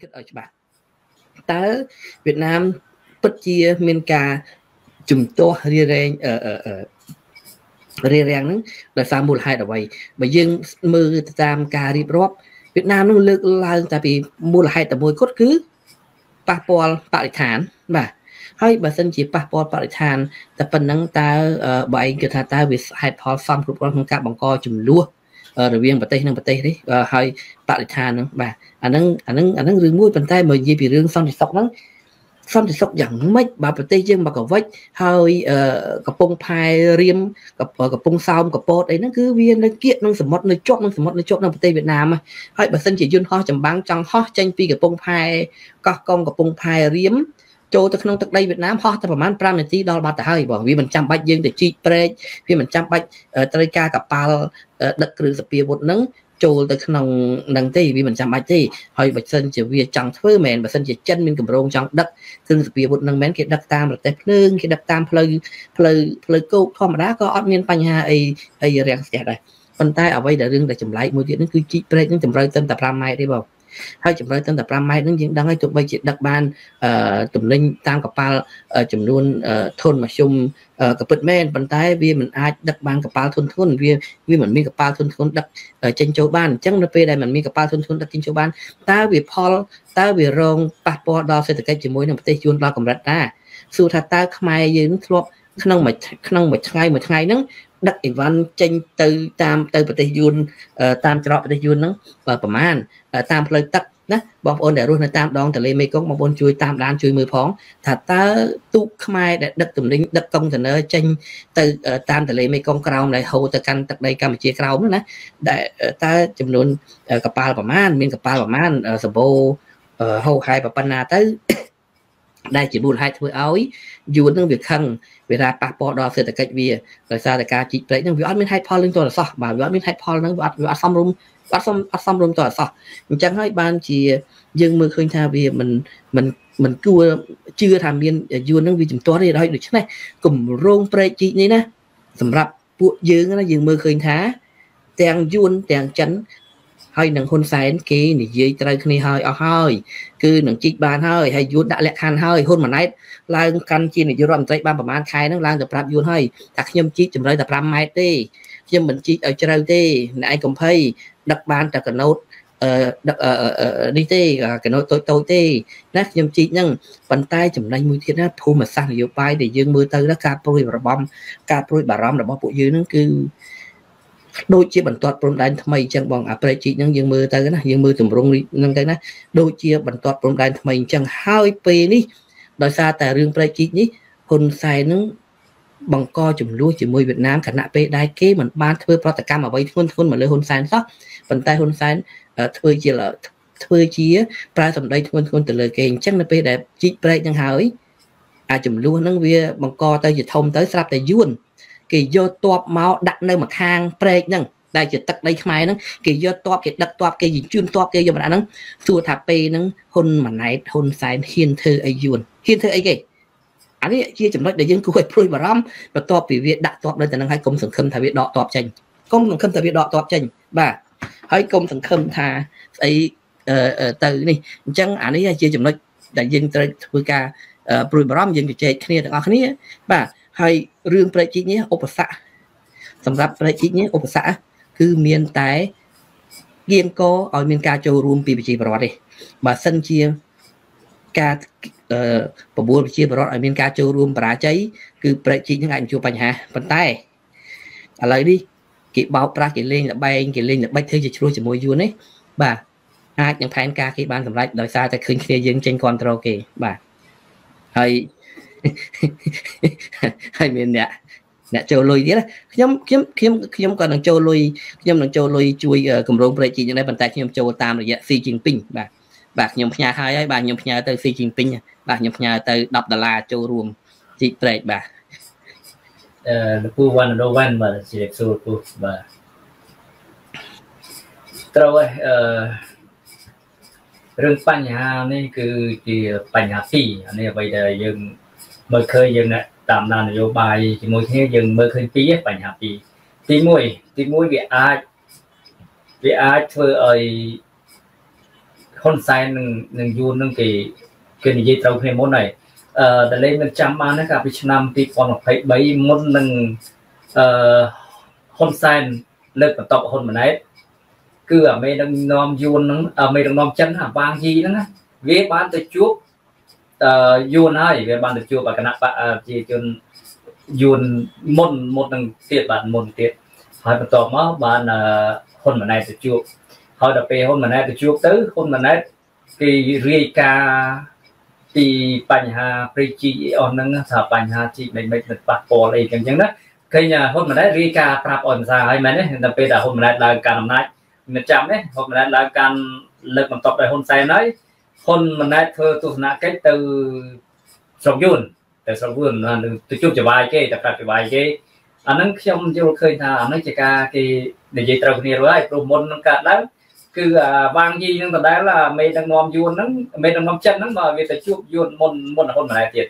គិតឲ្យច្បាស់តើវៀតណាមពិតជាមានការជំទាស់រៀបរែងអឺរៀបរៀងហ្នឹងដោយសារមូលហេតុអ្វីបើយើងមើលតាមការរៀបរាប់វៀតណាមនឹងលើកឡើងតែពីមូលហេតុតែមួយគត់គឺប៉ះពាល់បរិស្ថានបាទហើយបើសិនជាប៉ះពាល់បរិស្ថានតែប៉ុណ្ណឹងតើបើឯងគិតថាតើវាហេតុផលសំគ្រប់គ្រាន់ក្នុងការបង្កចំនួន រវាងប្រទេសនិងប្រទេសនេះហើយបរិស្ថានហ្នឹងបាទអាហ្នឹងអាហ្នឹងអាហ្នឹងរឿងមួយប៉ុន្តែមកនិយាយពីរឿងសន្តិសុខហ្នឹងសន្តិសុខយ៉ាងម៉េចបើប្រទេសយើងមកកវិចហើយកំពង់ផែរៀមកំពង់សោមកពតអីហ្នឹងគឺវានៅគៀកនឹងសមុទ្រនៅជាប់នឹងសមុទ្រនៅជាប់នឹងប្រទេសវៀតណាមហើយបើសិនជាយន្តហោះចម្បាំងចង់ហោះចេញពីកំពង់ផែកោះកុងកំពង់ផែរៀម ចូលទៅក្នុងទឹកដីវៀតណាមហោះតែប្រហែល5នាទីដល់បាត់ទៅហើយបងវាមិនចាំបាច់យើងទៅជីកព្រែកវាមិនចាំបាច់ត្រូវការកប៉ាល់ដឹកគ្រឿងសពាវុធហ្នឹងចូលទៅក្នុងនឹងទេវាមិនចាំបាច់ទេហើយបើសិនជាវាចង់ធ្វើមែនបើសិនជាចិនមានកម្រងចង់ដឹកគ្រឿងសពាវុធនឹងមែនគេដឹកតាមប្រទេសភ្លើងគេដឹកតាមផ្លូវផ្លូវផ្លូវគោកធម្មតាក៏អត់មានបញ្ហាអីអីរាំងស្ទះដែរប៉ុន្តែអ្វីដែលរឿងដែលចម្លែកមួយទៀតហ្នឹងគឺជីកព្រែកនឹងចម្រៅត្រឹមតែ5ម៉ែត្រទេបង ហើយជម្រៅត្រឹមតែ5ម៉ែត្រហ្នឹងយើងដឹងហើយទោះបីជាដឹកបានទំនិញតាមកប៉ាល់ចំនួនធនមធ្យមក៏ពិតមែនប៉ុន្តែវាមិនអាចដឹកបានកប៉ាល់ធនធ្ងន់វាវាមិនមានកប៉ាល់ធនធ្ងន់ដឹកចេញចូលបានអញ្ចឹងនៅពេលដែលមិនមានកប៉ាល់ធនធ្ងន់ដឹកចេញចូលបានតើវាផលតើវារងប៉ះពាល់ដល់សេដ្ឋកិច្ចជាមួយនឹងប្រទេសជួនដល់កម្រិតណាសួរថាតើខ្មែរយើងធ្លាប់ក្នុងមួយក្នុងមួយថ្ងៃមួយថ្ងៃហ្នឹង ដឹកអីវ៉ាន់ចេញទៅតាមទៅប្រទេសយួនតាមច្រកប្រទេសយួនហ្នឹងប្រហែលតាមផ្លូវទឹកណាបងប្អូនដែលរស់នៅតាមដងទន្លេមេគង្គបងប្អូនជួយតាមដានជួយមើលផងថាតើទូកខ្មែរដែលដឹកទំនិញដឹកកុងតឺន័រចេញទៅតាមទន្លេមេគង្គក្រោមដែលហូរទៅកាន់ទឹកដីកម្ពុជាក្រោមណាដែលតើចំនួនកប៉ាល់ប្រមាណមានកប៉ាល់ប្រមាណសម្បូរហូរហែប៉ុណ្ណាទៅ ដែលជាមូលហេតុធ្វើឲ្យយួននឹងវាខឹងវាថាប៉ះពាល់ដល់សេដ្ឋកិច្ចវាដោយសារតែការជីកព្រែកនឹងវាអត់មានហេតុផលនឹងតរសោះបាទវាអត់មានហេតុផលនឹងវាអត់វាអត់សមរម្យអត់សមអត់សមរម្យតរសោះអញ្ចឹងហើយបានជាយើងមើលឃើញថាវាមិនមិនមិនគួរជឿថាមានយួននឹងវាជំទាស់ទេហើយដូច្នេះគម្រោងព្រែកជីកនេះណាសម្រាប់ពួកយើងណាយើងមើលឃើញថាទាំងយួនទាំងចិន ហើយនឹងហ៊ុនសែនគេនិយាយត្រូវគ្នាហើយអស់ហើយគឺនឹងជីកបានហើយហើយយួនដាក់លក្ខខណ្ឌហើយហ៊ុនម៉ាណែតឡើងកាន់ជានាយករដ្ឋមន្ត្រីបានប្រហែលខែហ្នឹងឡើងទៅប្រាប់យួនហើយថាខ្ញុំជីកជម្រៅតែ5ម៉ែត្រទេខ្ញុំមិនជីកឲ្យជ្រៅទេអ្នកឯងកំភៃដឹកបានតែកណូតអឺដឹកនេះទេកណូតតូចតូចទេណាខ្ញុំជីកហ្នឹងប៉ុន្តែចំណេញមួយទៀតណាភូមិសាស្ត្រនយោបាយដែលយើងមើលទៅណាការព្រួយបារម្ភការព្រួយបារម្ភរបស់ពួកយើងហ្នឹងគឺ ដូចជាបន្ទាត់ព្រំដែនថ្មីអញ្ចឹងបងអាប្រេជីកហ្នឹងយើងមើលទៅណាយើងមើលទម្រង់ហ្នឹងទៅណាដូចជាបន្ទាត់ព្រំដែនថ្មីអញ្ចឹងហើយពេលនេះដោយសារតែរឿងប្រេជីកនេះហ៊ុនសែនហ្នឹងបង្កចំនួនជាមួយវៀតណាមខណៈពេលដែលគេមិនបានធ្វើប្រតិកម្មអ្វីធ្ងន់ធ្ងរមកលើហ៊ុនសែនសោះប៉ុន្តែហ៊ុនសែនធ្វើជាធ្វើជាប្រើសម្ដីធ្ងន់ធ្ងរទៅលើគេអញ្ចឹងនៅពេលដែលជីកប្រេកហ្នឹងហើយអាចំនួនហ្នឹងវាបង្កទៅជាធំទៅស្រាប់តែយួន គេយកតបមកដាក់នៅម្ខាងព្រែកហ្នឹងដែលជាទឹកដីខ្មែរហ្នឹងគេយកតបគេដឹកតបគេជឿនតបគេយកមកដាក់ហ្នឹងសួរថាពេលហ្នឹងហ៊ុនម៉ាណែតហ៊ុនសែនហ៊ានធ្វើអីយួនហ៊ានធ្វើអីគេអានេះជាចំណុចដែលយើងគួរឲ្យព្រួយបារម្ភបន្ទាប់ពីវាដាក់តបនៅតែនឹងឲ្យកុំសង្ឃឹមថាវាដកតបចេញកុំសង្ឃឹមថាវាដកតបចេញបាទហើយកុំសង្ឃឹមថាស្អីទៅនេះអញ្ចឹងអានេះជាចំណុចដែលយើងត្រូវធ្វើការព្រួយបារម្ភយើងជជែកគ្នាទាំងអស់គ្នាបាទ ហើយរឿងប្រជិកនេះឧបសគ្គសម្រាប់ប្រជិកនេះឧបសគ្គគឺមានតែគៀងកឲ្យមានការចូលរួមពីប្រជាពលរដ្ឋទេបើសិនជាការបបួលប្រជាពលរដ្ឋឲ្យមានការចូលរួមបរាជ័យគឺប្រជិកនឹងអាចជួបបញ្ហាប៉ុន្តែឥឡូវនេះគេបោកប្រាស់គេលេងលបែងគេលេងល្បិចធ្វើជាឆ្លោះជាមួយយួននេះបាទអាចនឹងផែនការគេបានសម្រេចដោយសារតែឃើញគ្នាយើងចេញគ្រប់គ្រងគេបាទហើយ ហើយមានអ្នកអ្នកចូលលុយទៀតខ្ញុំខ្ញុំខ្ញុំខ្ញុំក៏នឹងចូលលុយខ្ញុំនឹងចូលលុយជួយគម្រោងប្រេជីយ៉ាងដែរប៉ុន្តែខ្ញុំចូលតាមរយៈ C Jinping បាទបាទខ្ញុំផ្ញើហើយហើយបាទខ្ញុំផ្ញើទៅ C Jinping បាទខ្ញុំផ្ញើទៅ10ដុល្លារចូលរួមជីកប្រេកបាទអឺលោកពូ101បាទជាសួរពូបាទត្រូវហើយអឺរឿងបញ្ហានេះគឺជាបញ្ហាទីអានេះអ្វីដែលយើង មើលឃើញយើងតាមដាននយោបាយជាមួយគ្នាយើងមើលឃើញពីរបញ្ហាពីរទី1ទី1វាអាចវាអាចធ្វើឲ្យហ៊ុនសែននឹងនឹងយួននឹងគេគេនិយាយត្រូវគ្នាមុនហើយអឺតលេងនឹងចាំបានណាកាលពីឆ្នាំ2023មុននឹងអឺហ៊ុនសែនលើកបន្ទប់ហ៊ុនម៉ាណែតគឺអាមេដឹកនាំយួនហ្នឹងអាមេដឹកនាំចិនអាវាងយីហ្នឹងណាវាបានទៅជួបអឺ យួនហើយវាបានទៅជួបគណៈបកជាជនយួនមុនមុននឹងទៀតបាទមុនទៀតហើយបន្ទាប់មកបានហ៊ុនម៉ាណែតទៅជួបហើយដល់ពេលហ៊ុនម៉ាណែតទៅជួបទៅហ៊ុនម៉ាណែតគេរាយការណ៍ពីបញ្ហាព្រីជីអស់ហ្នឹងថាបញ្ហាជីមិនមិនមិនប៉ះពាល់អីចឹងចឹងណាឃើញហ៊ុនម៉ាណែតរាយការណ៍ប្រាប់អនសាហើយមែនទេដល់ពេលដែលហ៊ុនម៉ាណែតឡើងកាន់អំណាចមិនចាំទេហ៊ុនម៉ាណែតឡើងកាន់លើកបន្ទាប់ដោយហ៊ុនសែនហើយ ហ៊ុនម៉ាណែតធ្វើទស្សនកិច្ចទៅស្រុកយួនទៅស្រុកយួនទៅជួបចវាយគេទៅប្រាប់ចវាយគេអាហ្នឹងខ្ញុំយល់ឃើញថាអាហ្នឹងជាការគេនិយាយត្រូវគ្នារួចហើយព្រោះមុននឹងកើតឡើងគឺវាងយីនឹងដដែលមេដឹកនាំយួនហ្នឹងមេដឹកនាំចិនហ្នឹងមកវាទៅជួបយួនមុនមុនហ៊ុនម៉ាណែតទៀត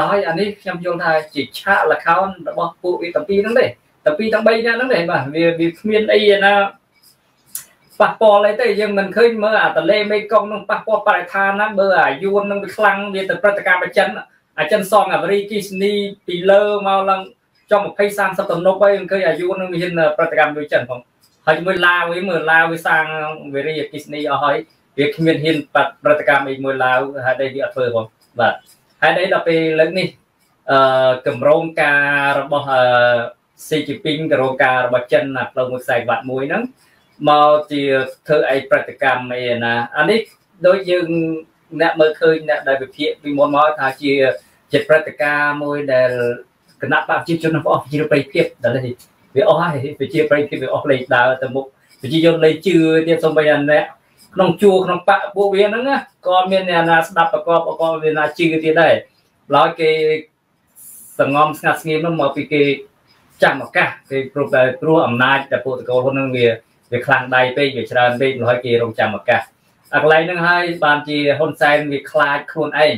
ឡើយអានេះខ្ញុំយល់ថាជាឆាកលខោនរបស់ពួកវាទាំងពីរហ្នឹងទេទាំងពីរទាំង3នាក់ហ្នឹងទេបាទវាវាគ្មានអីណា ប៉ះពាល់អីទេយើងមិនឃើញមើលអាតលេមេកុងនឹងប៉ះពាល់បរិស្ថានណាបើអាយួននឹងវាខ្លាំងវាទៅព្រឹត្តិការណ៍បចិនអាចិនសងអាវរីគីសនីពីលើមកឡើងចំ20 30ទំនប់ហើយឃើញអាយួននឹងវាហ៊ានព្រឹត្តិកម្មដូចចិនផងហើយជាមួយឡាវវិញមើលឡាវវាសាងវេរីគីសនីអស់ហើយវាគ្មានហ៊ានប្រតិកម្មអីមួយឡាវហើយដែលវាអត់ធ្វើផងបាទហើយដល់ដល់ពេលលើកនេះអឺកម្រងការរបស់អឺស៊ីជីពីងកម្រងការរបស់ចិនណាផ្លូវមួយខ្សែក្បាត់មួយហ្នឹង មកជាធ្វើអីប្រតិកម្មអីណាអានេះដូចយើងអ្នកមើលឃើញអ្នកដែលវិភាគពីមុនមកថាជាជាព្រឹត្តិការណ៍មួយដែលគណៈបព្វជិជនរបស់ប្រជាប្រិយភាពដែលវាអស់ហើយប្រជាប្រិយភាពវាអស់លេខដើរទៅមុខប្រជាជនលេខជឿទៀតសូម្បីតែអ្នកក្នុងជួរក្នុងបកពួកវាហ្នឹងក៏មានអ្នកណាស្ដាប់ប្រកបក៏មានណាជឿទៀតដែរឡើយគេសងំស្ងាត់ស្ងៀមនោះមកពីគេចាំឱកាសគេព្រោះតែព្រោះអំណាចតែពួកតកូលហ៊ុនហ្នឹងវា វាខ្លាំងដៃពេកវាច្រើនពេកហើយគេរងចាំឱកាសអាកន្លែងហ្នឹងហើយបានជាហ៊ុនសែនវាខ្លាចខ្លួនឯង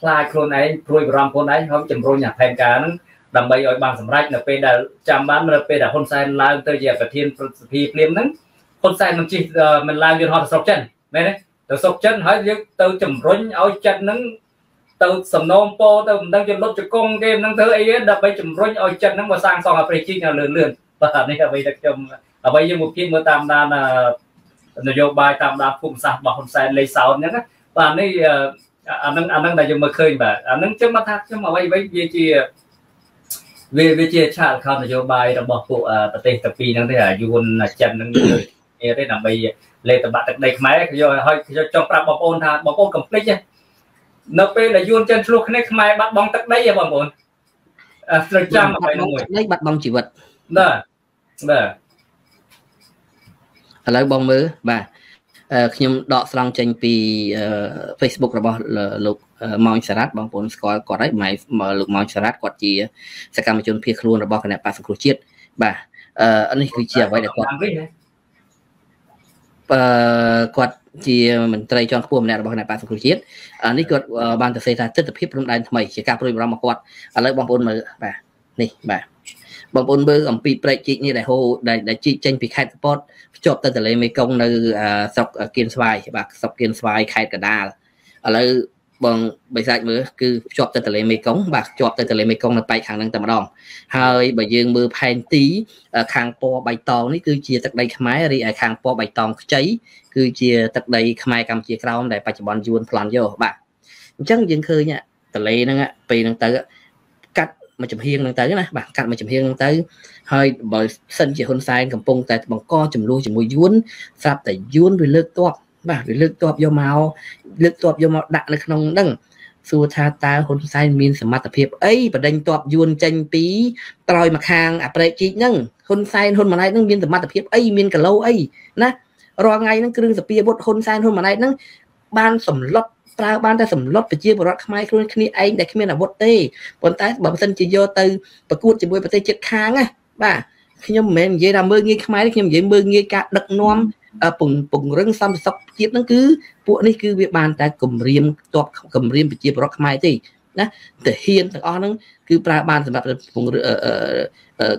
ខ្លាចខ្លួនឯងព្រួយបារម្ភខ្លួនឯងហើយជំរុញអាផែនការហ្នឹងដើម្បីឲ្យបានសម្រេចនៅពេលដែលចាំបាននៅពេលដែលហ៊ុនសែនឡើងទៅជាប្រធានប្រសិទ្ធិភ្លាមហ្នឹងហ៊ុនសែននឹងជិះមិនឡើងយន្តហោះទៅស្រុកចិនមែនទេទៅស្រុកចិនហើយយើងទៅជំរុញឲ្យចិនហ្នឹងទៅសំណូមពរទៅមិនដឹងជាលុតជង្គង់គេមិនដឹងធ្វើអីដើម្បីជំរុញឲ្យចិនហ្នឹងមកសាងសង់អាប្រេជីនៅលឿនលឿនបាទនេះអ្វីដែលខ្ញុំ អ្វីយើងមកគិតមើលតាមដាននយោបាយតាមដានភូមិសាស្ត្ររបស់ហ៊ុនសែនលេខសោតហ្នឹងបាទនេះអានឹងអានឹងដែលយើងមើលឃើញបាទអានឹងចឹងមកថាខ្ញុំអ្វីអ្វីវាជាវាវាជាឆាកខននយោបាយរបស់ពួកប្រទេសតាពីហ្នឹងទេអាយួនចិនហ្នឹងគ្នាទេដើម្បីលេតបាក់ទឹកដីខ្មែរខ្ញុំឲ្យខ្ញុំចង់ប្រាប់បងប្អូនថាបងប្អូនកុំភ្លេចនៅពេលដែលយួនចិនឆ្លោះគ្នាខ្មែរបាត់បង់ទឹកដីហ៎បងប្អូនត្រូវចាំអ្វីនោះមួយដីបាត់បង់ជីវិតបាទបាទ ឥឡូវបងមើលបាទខ្ញុំដកស្រង់ចេញពី Facebook របស់លោកម៉ោងសារ៉ាត់បងប្អូនស្គាល់គាត់ហើយម៉ៃលោកម៉ោងសារ៉ាត់គាត់ជាសកម្មជនភៀសខ្លួនរបស់គណៈបក្សសង្គ្រោះជាតិបាទអឺនេះគឺជាអ្វីដែលគាត់អឺគាត់ជាមន្ត្រីជាន់ខ្ពស់ម្នាក់របស់គណៈបក្សសង្គ្រោះជាតិនេះគាត់បានទៅសេថាទស្សនវិជ្ជាព្រំដែនថ្មីជាការព្រួយបារម្ភរបស់គាត់ឥឡូវបងប្អូនមើលបាទនេះបាទ បងប្អូនមើលអំពីព្រែកជីកនេះដែលហូរដែលជីកចេញពីខេត្តសពតភ្ជាប់ទៅទន្លេមេគង្គនៅស្រុកគៀនស្វាយបាទស្រុកគៀនស្វាយខេត្តកដាលឥឡូវបងបិសាចមើលគឺភ្ជាប់ទៅទន្លេមេគង្គបាទភ្ជាប់ទៅទន្លេមេគង្គនៅប៉ែកខាងហ្នឹងតែម្ដងហើយបើយើងមើលផែនទី ខាងពណ៌បៃតងនេះគឺជាទឹកដីខ្មែររីឯខាងពណ៌បៃតងខ្ចីគឺជាទឹកដីខ្មែរកម្ពុជាក្រោមដែលបច្ចុប្បន្នយួនប្លន់យកបាទអញ្ចឹងយើងឃើញទន្លេហ្នឹងពេលហ្នឹងទៅកាត់ មួយចំហៀងហ្នឹងទៅណាបាទកាត់មួយចំហៀងហ្នឹងទៅហើយបើសិនជាហ៊ុនសែនកំពុងតែបង្កចំនួនជាមួយយួនស្រាប់តែយួនវាលើកតបបាទវាលើកតបយកមកលើកតបយកមកដាក់នៅក្នុងហ្នឹងសួរថាតើហ៊ុនសែនមានសមត្ថភាពអីបដិញតបយួនចេញពីត្រយមកខាងអាប្រេកជីកហ្នឹងហ៊ុនសែនហ៊ុនម៉ាណែតហ្នឹងមានសមត្ថភាពអីមានកឡូអីណារាល់ថ្ងៃហ្នឹងគ្រឿងសពាវុធហ៊ុនសែនហ៊ុនម៉ាណែតហ្នឹងបានសម្លុត ប្រើបានតែសម្លុតប្រជាពលរដ្ឋខ្មែរខ្លួនគ្នាឯងដែលគ្មានអាវុធទេប៉ុន្តែបើមិនសិនជាយកទៅប្រកួតជាមួយប្រទេសជិតខាងណាបាទខ្ញុំមិនមែននិយាយថាមើងងាយខ្មែរខ្ញុំនិយាយមើងងាយការដឹកនាំពង្ពង្រឹងសន្តិសុខជាតិហ្នឹងគឺពួកនេះគឺវាបានតែគម្រាមតបគម្រាមប្រជាពលរដ្ឋខ្មែរទេណាទាហានទាំងអស់ហ្នឹងគឺប្រើបានសម្រាប់ពង្រឹង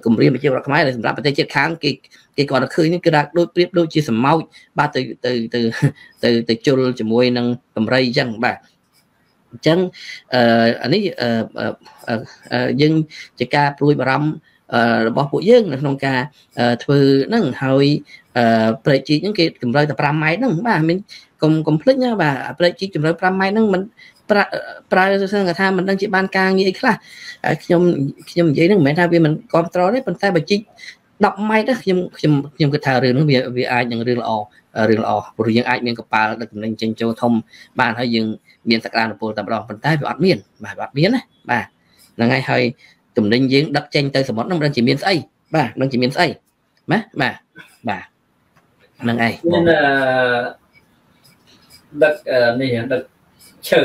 គម្រាមប្រជាប្រដ្ឋខ្មែរសម្រាប់ប្រទេសជាតិខាងគេ គេគាត់ឃើញនេះគឺថាដូចប្រៀបដូចជាសម្ោចបាទទៅទៅទៅទៅទៅជុលជាមួយនឹងកម្រៃអញ្ចឹងបាទអញ្ចឹងអឺអានេះយើងជាការព្រួយបារម្ភរបស់ពួកយើងនៅក្នុងការធ្វើហ្នឹងហើយប្រេកជីកហ្នឹងគេកម្រិតតែ5ម៉ែត្រហ្នឹងបាទមានកុំកុំភ្លេចណាបាទប្រេកជីកជម្រៅ5ម៉ែត្រហ្នឹងมันប្រើប្រើសឹងថាមិនដឹងជាបានការងារអីខ្លះខ្ញុំខ្ញុំនិយាយហ្នឹងមិនមែនថាវាមិនគ្រប់ត្រទេប៉ុន្តែបើជីក 10ម៉ែត្រខ្ញុំខ្ញុំខ្ញុំគិតថារឿងហ្នឹងវាវាអាចនឹងរឿងល្អរឿងល្អព្រោះយើងអាចមានកប៉ាល់ដឹកទំនិញចេញចូលធំបានហើយយើងមានសក្តានុពលតែម្ដងប៉ុន្តែវាអត់មានបាទអត់មានណាបាទហ្នឹងហើយហើយទំនិញយើងដឹកចេញទៅសមុទ្រហ្នឹងមិនដឹងជាមានស្អីបាទនឹងជាមានស្អីណាបាទបាទហ្នឹងឯងមានដឹកនេះដឹកឈើ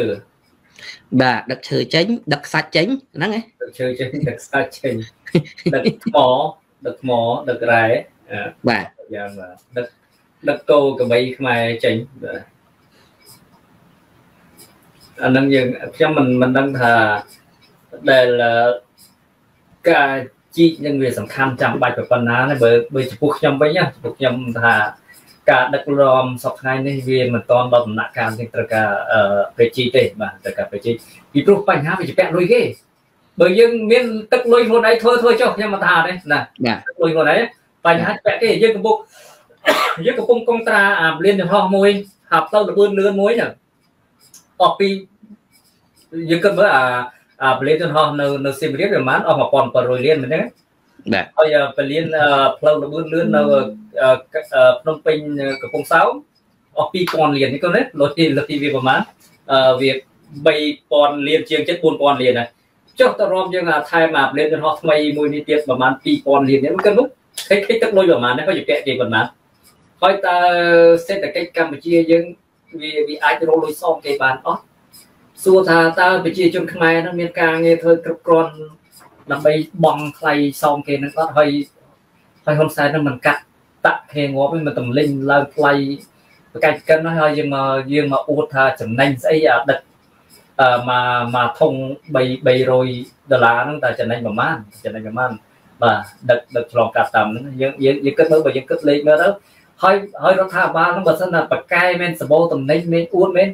បាទដឹកឈើចេញដឹកសាច់ចេញហ្នឹងឯងដឹកឈើចេញដឹកសាច់ចេញដឹកថ្ម ដឹកថ្មដឹករ៉ែបាទយ៉ាងដឹកដឹកគោកបីខ្មែរចេញបាទអានឹងយើងខ្ញុំមិនមិនដឹងថាដែលការជីកនឹងវាសំខាន់ចាំបាច់ប៉ុណ្ណាណាបើបើចំពោះខ្ញុំវិញចំពោះខ្ញុំថាការដឹកនាំសពថ្ងៃនេះវាមិនតាន់ដល់ដំណាក់កាលនេះត្រូវការប្រជីទេបាទត្រូវការប្រជីពីព្រោះបញ្ហាវាជាពាក់លុយគេ បើយើងមានទឹកលុយខ្លួនឯងធ្វើធ្វើចុះខ្ញុំមិនថាទេណាទឹកលុយខ្លួនឯងបញ្ហាពាក់គេយើងកំពុងយើងកំពុងកងត្រាអាលៀនចំហោះមួយហាប់ទៅលបឿនលឿនមួយហ្នឹងអស់ពីយើងគិតមើលអាអាពលានចំហោះនៅនៅសៀមរាបប្រហែលអស់1700លានមែនទេបាទហើយពលានផ្លូវលបឿនលឿននៅភ្នំពេញកំពង់សោមអស់2000លាននេះគាត់ណាលុយលុយវាប្រហែលវា3000លានជាងចិត្ត4000លានណា ចុះទៅរួមយើងថែមអាលេនយន្តហោះថ្មីមួយនេះទៀតប្រហែល2000លាននេះមិនគិតមកឃើញឃើញទឹកលុយប្រហែលនេះហើយពាក់គេប៉ុណ្ណាហើយតើសេដ្ឋកិច្ចកម្ពុជាយើងវាវាអាចរកលុយសងគេបានអត់សួរថាតើប្រជាជនខ្មែរនឹងមានការងារធ្វើគ្រប់គ្រាន់ដើម្បីបង់ថ្លៃសងគេនឹងអត់ហើយហើយហ៊ុនសែននឹងមិនកាត់តាក់គេងាប់មិនតម្លៃឡើងថ្លៃប្រកាសកិនហើយយើងមកយើងមកអួតថាចំណេញស្អីអាដឹកអឺ មកមកធុង3 300ដុល្លារហ្នឹងតែចំណេញប្រហែលចំណេញប្រហែលបាទដឹកដឹកឆ្លងកាត់តាមហ្នឹងយើងយើងយើងគិតមើលបើយើងគិតលេខមើលទៅហើយហើយរដ្ឋាភិបាលហ្នឹងបើសិនថាបកកែមែនសបោតំណែងមែនអួតមែន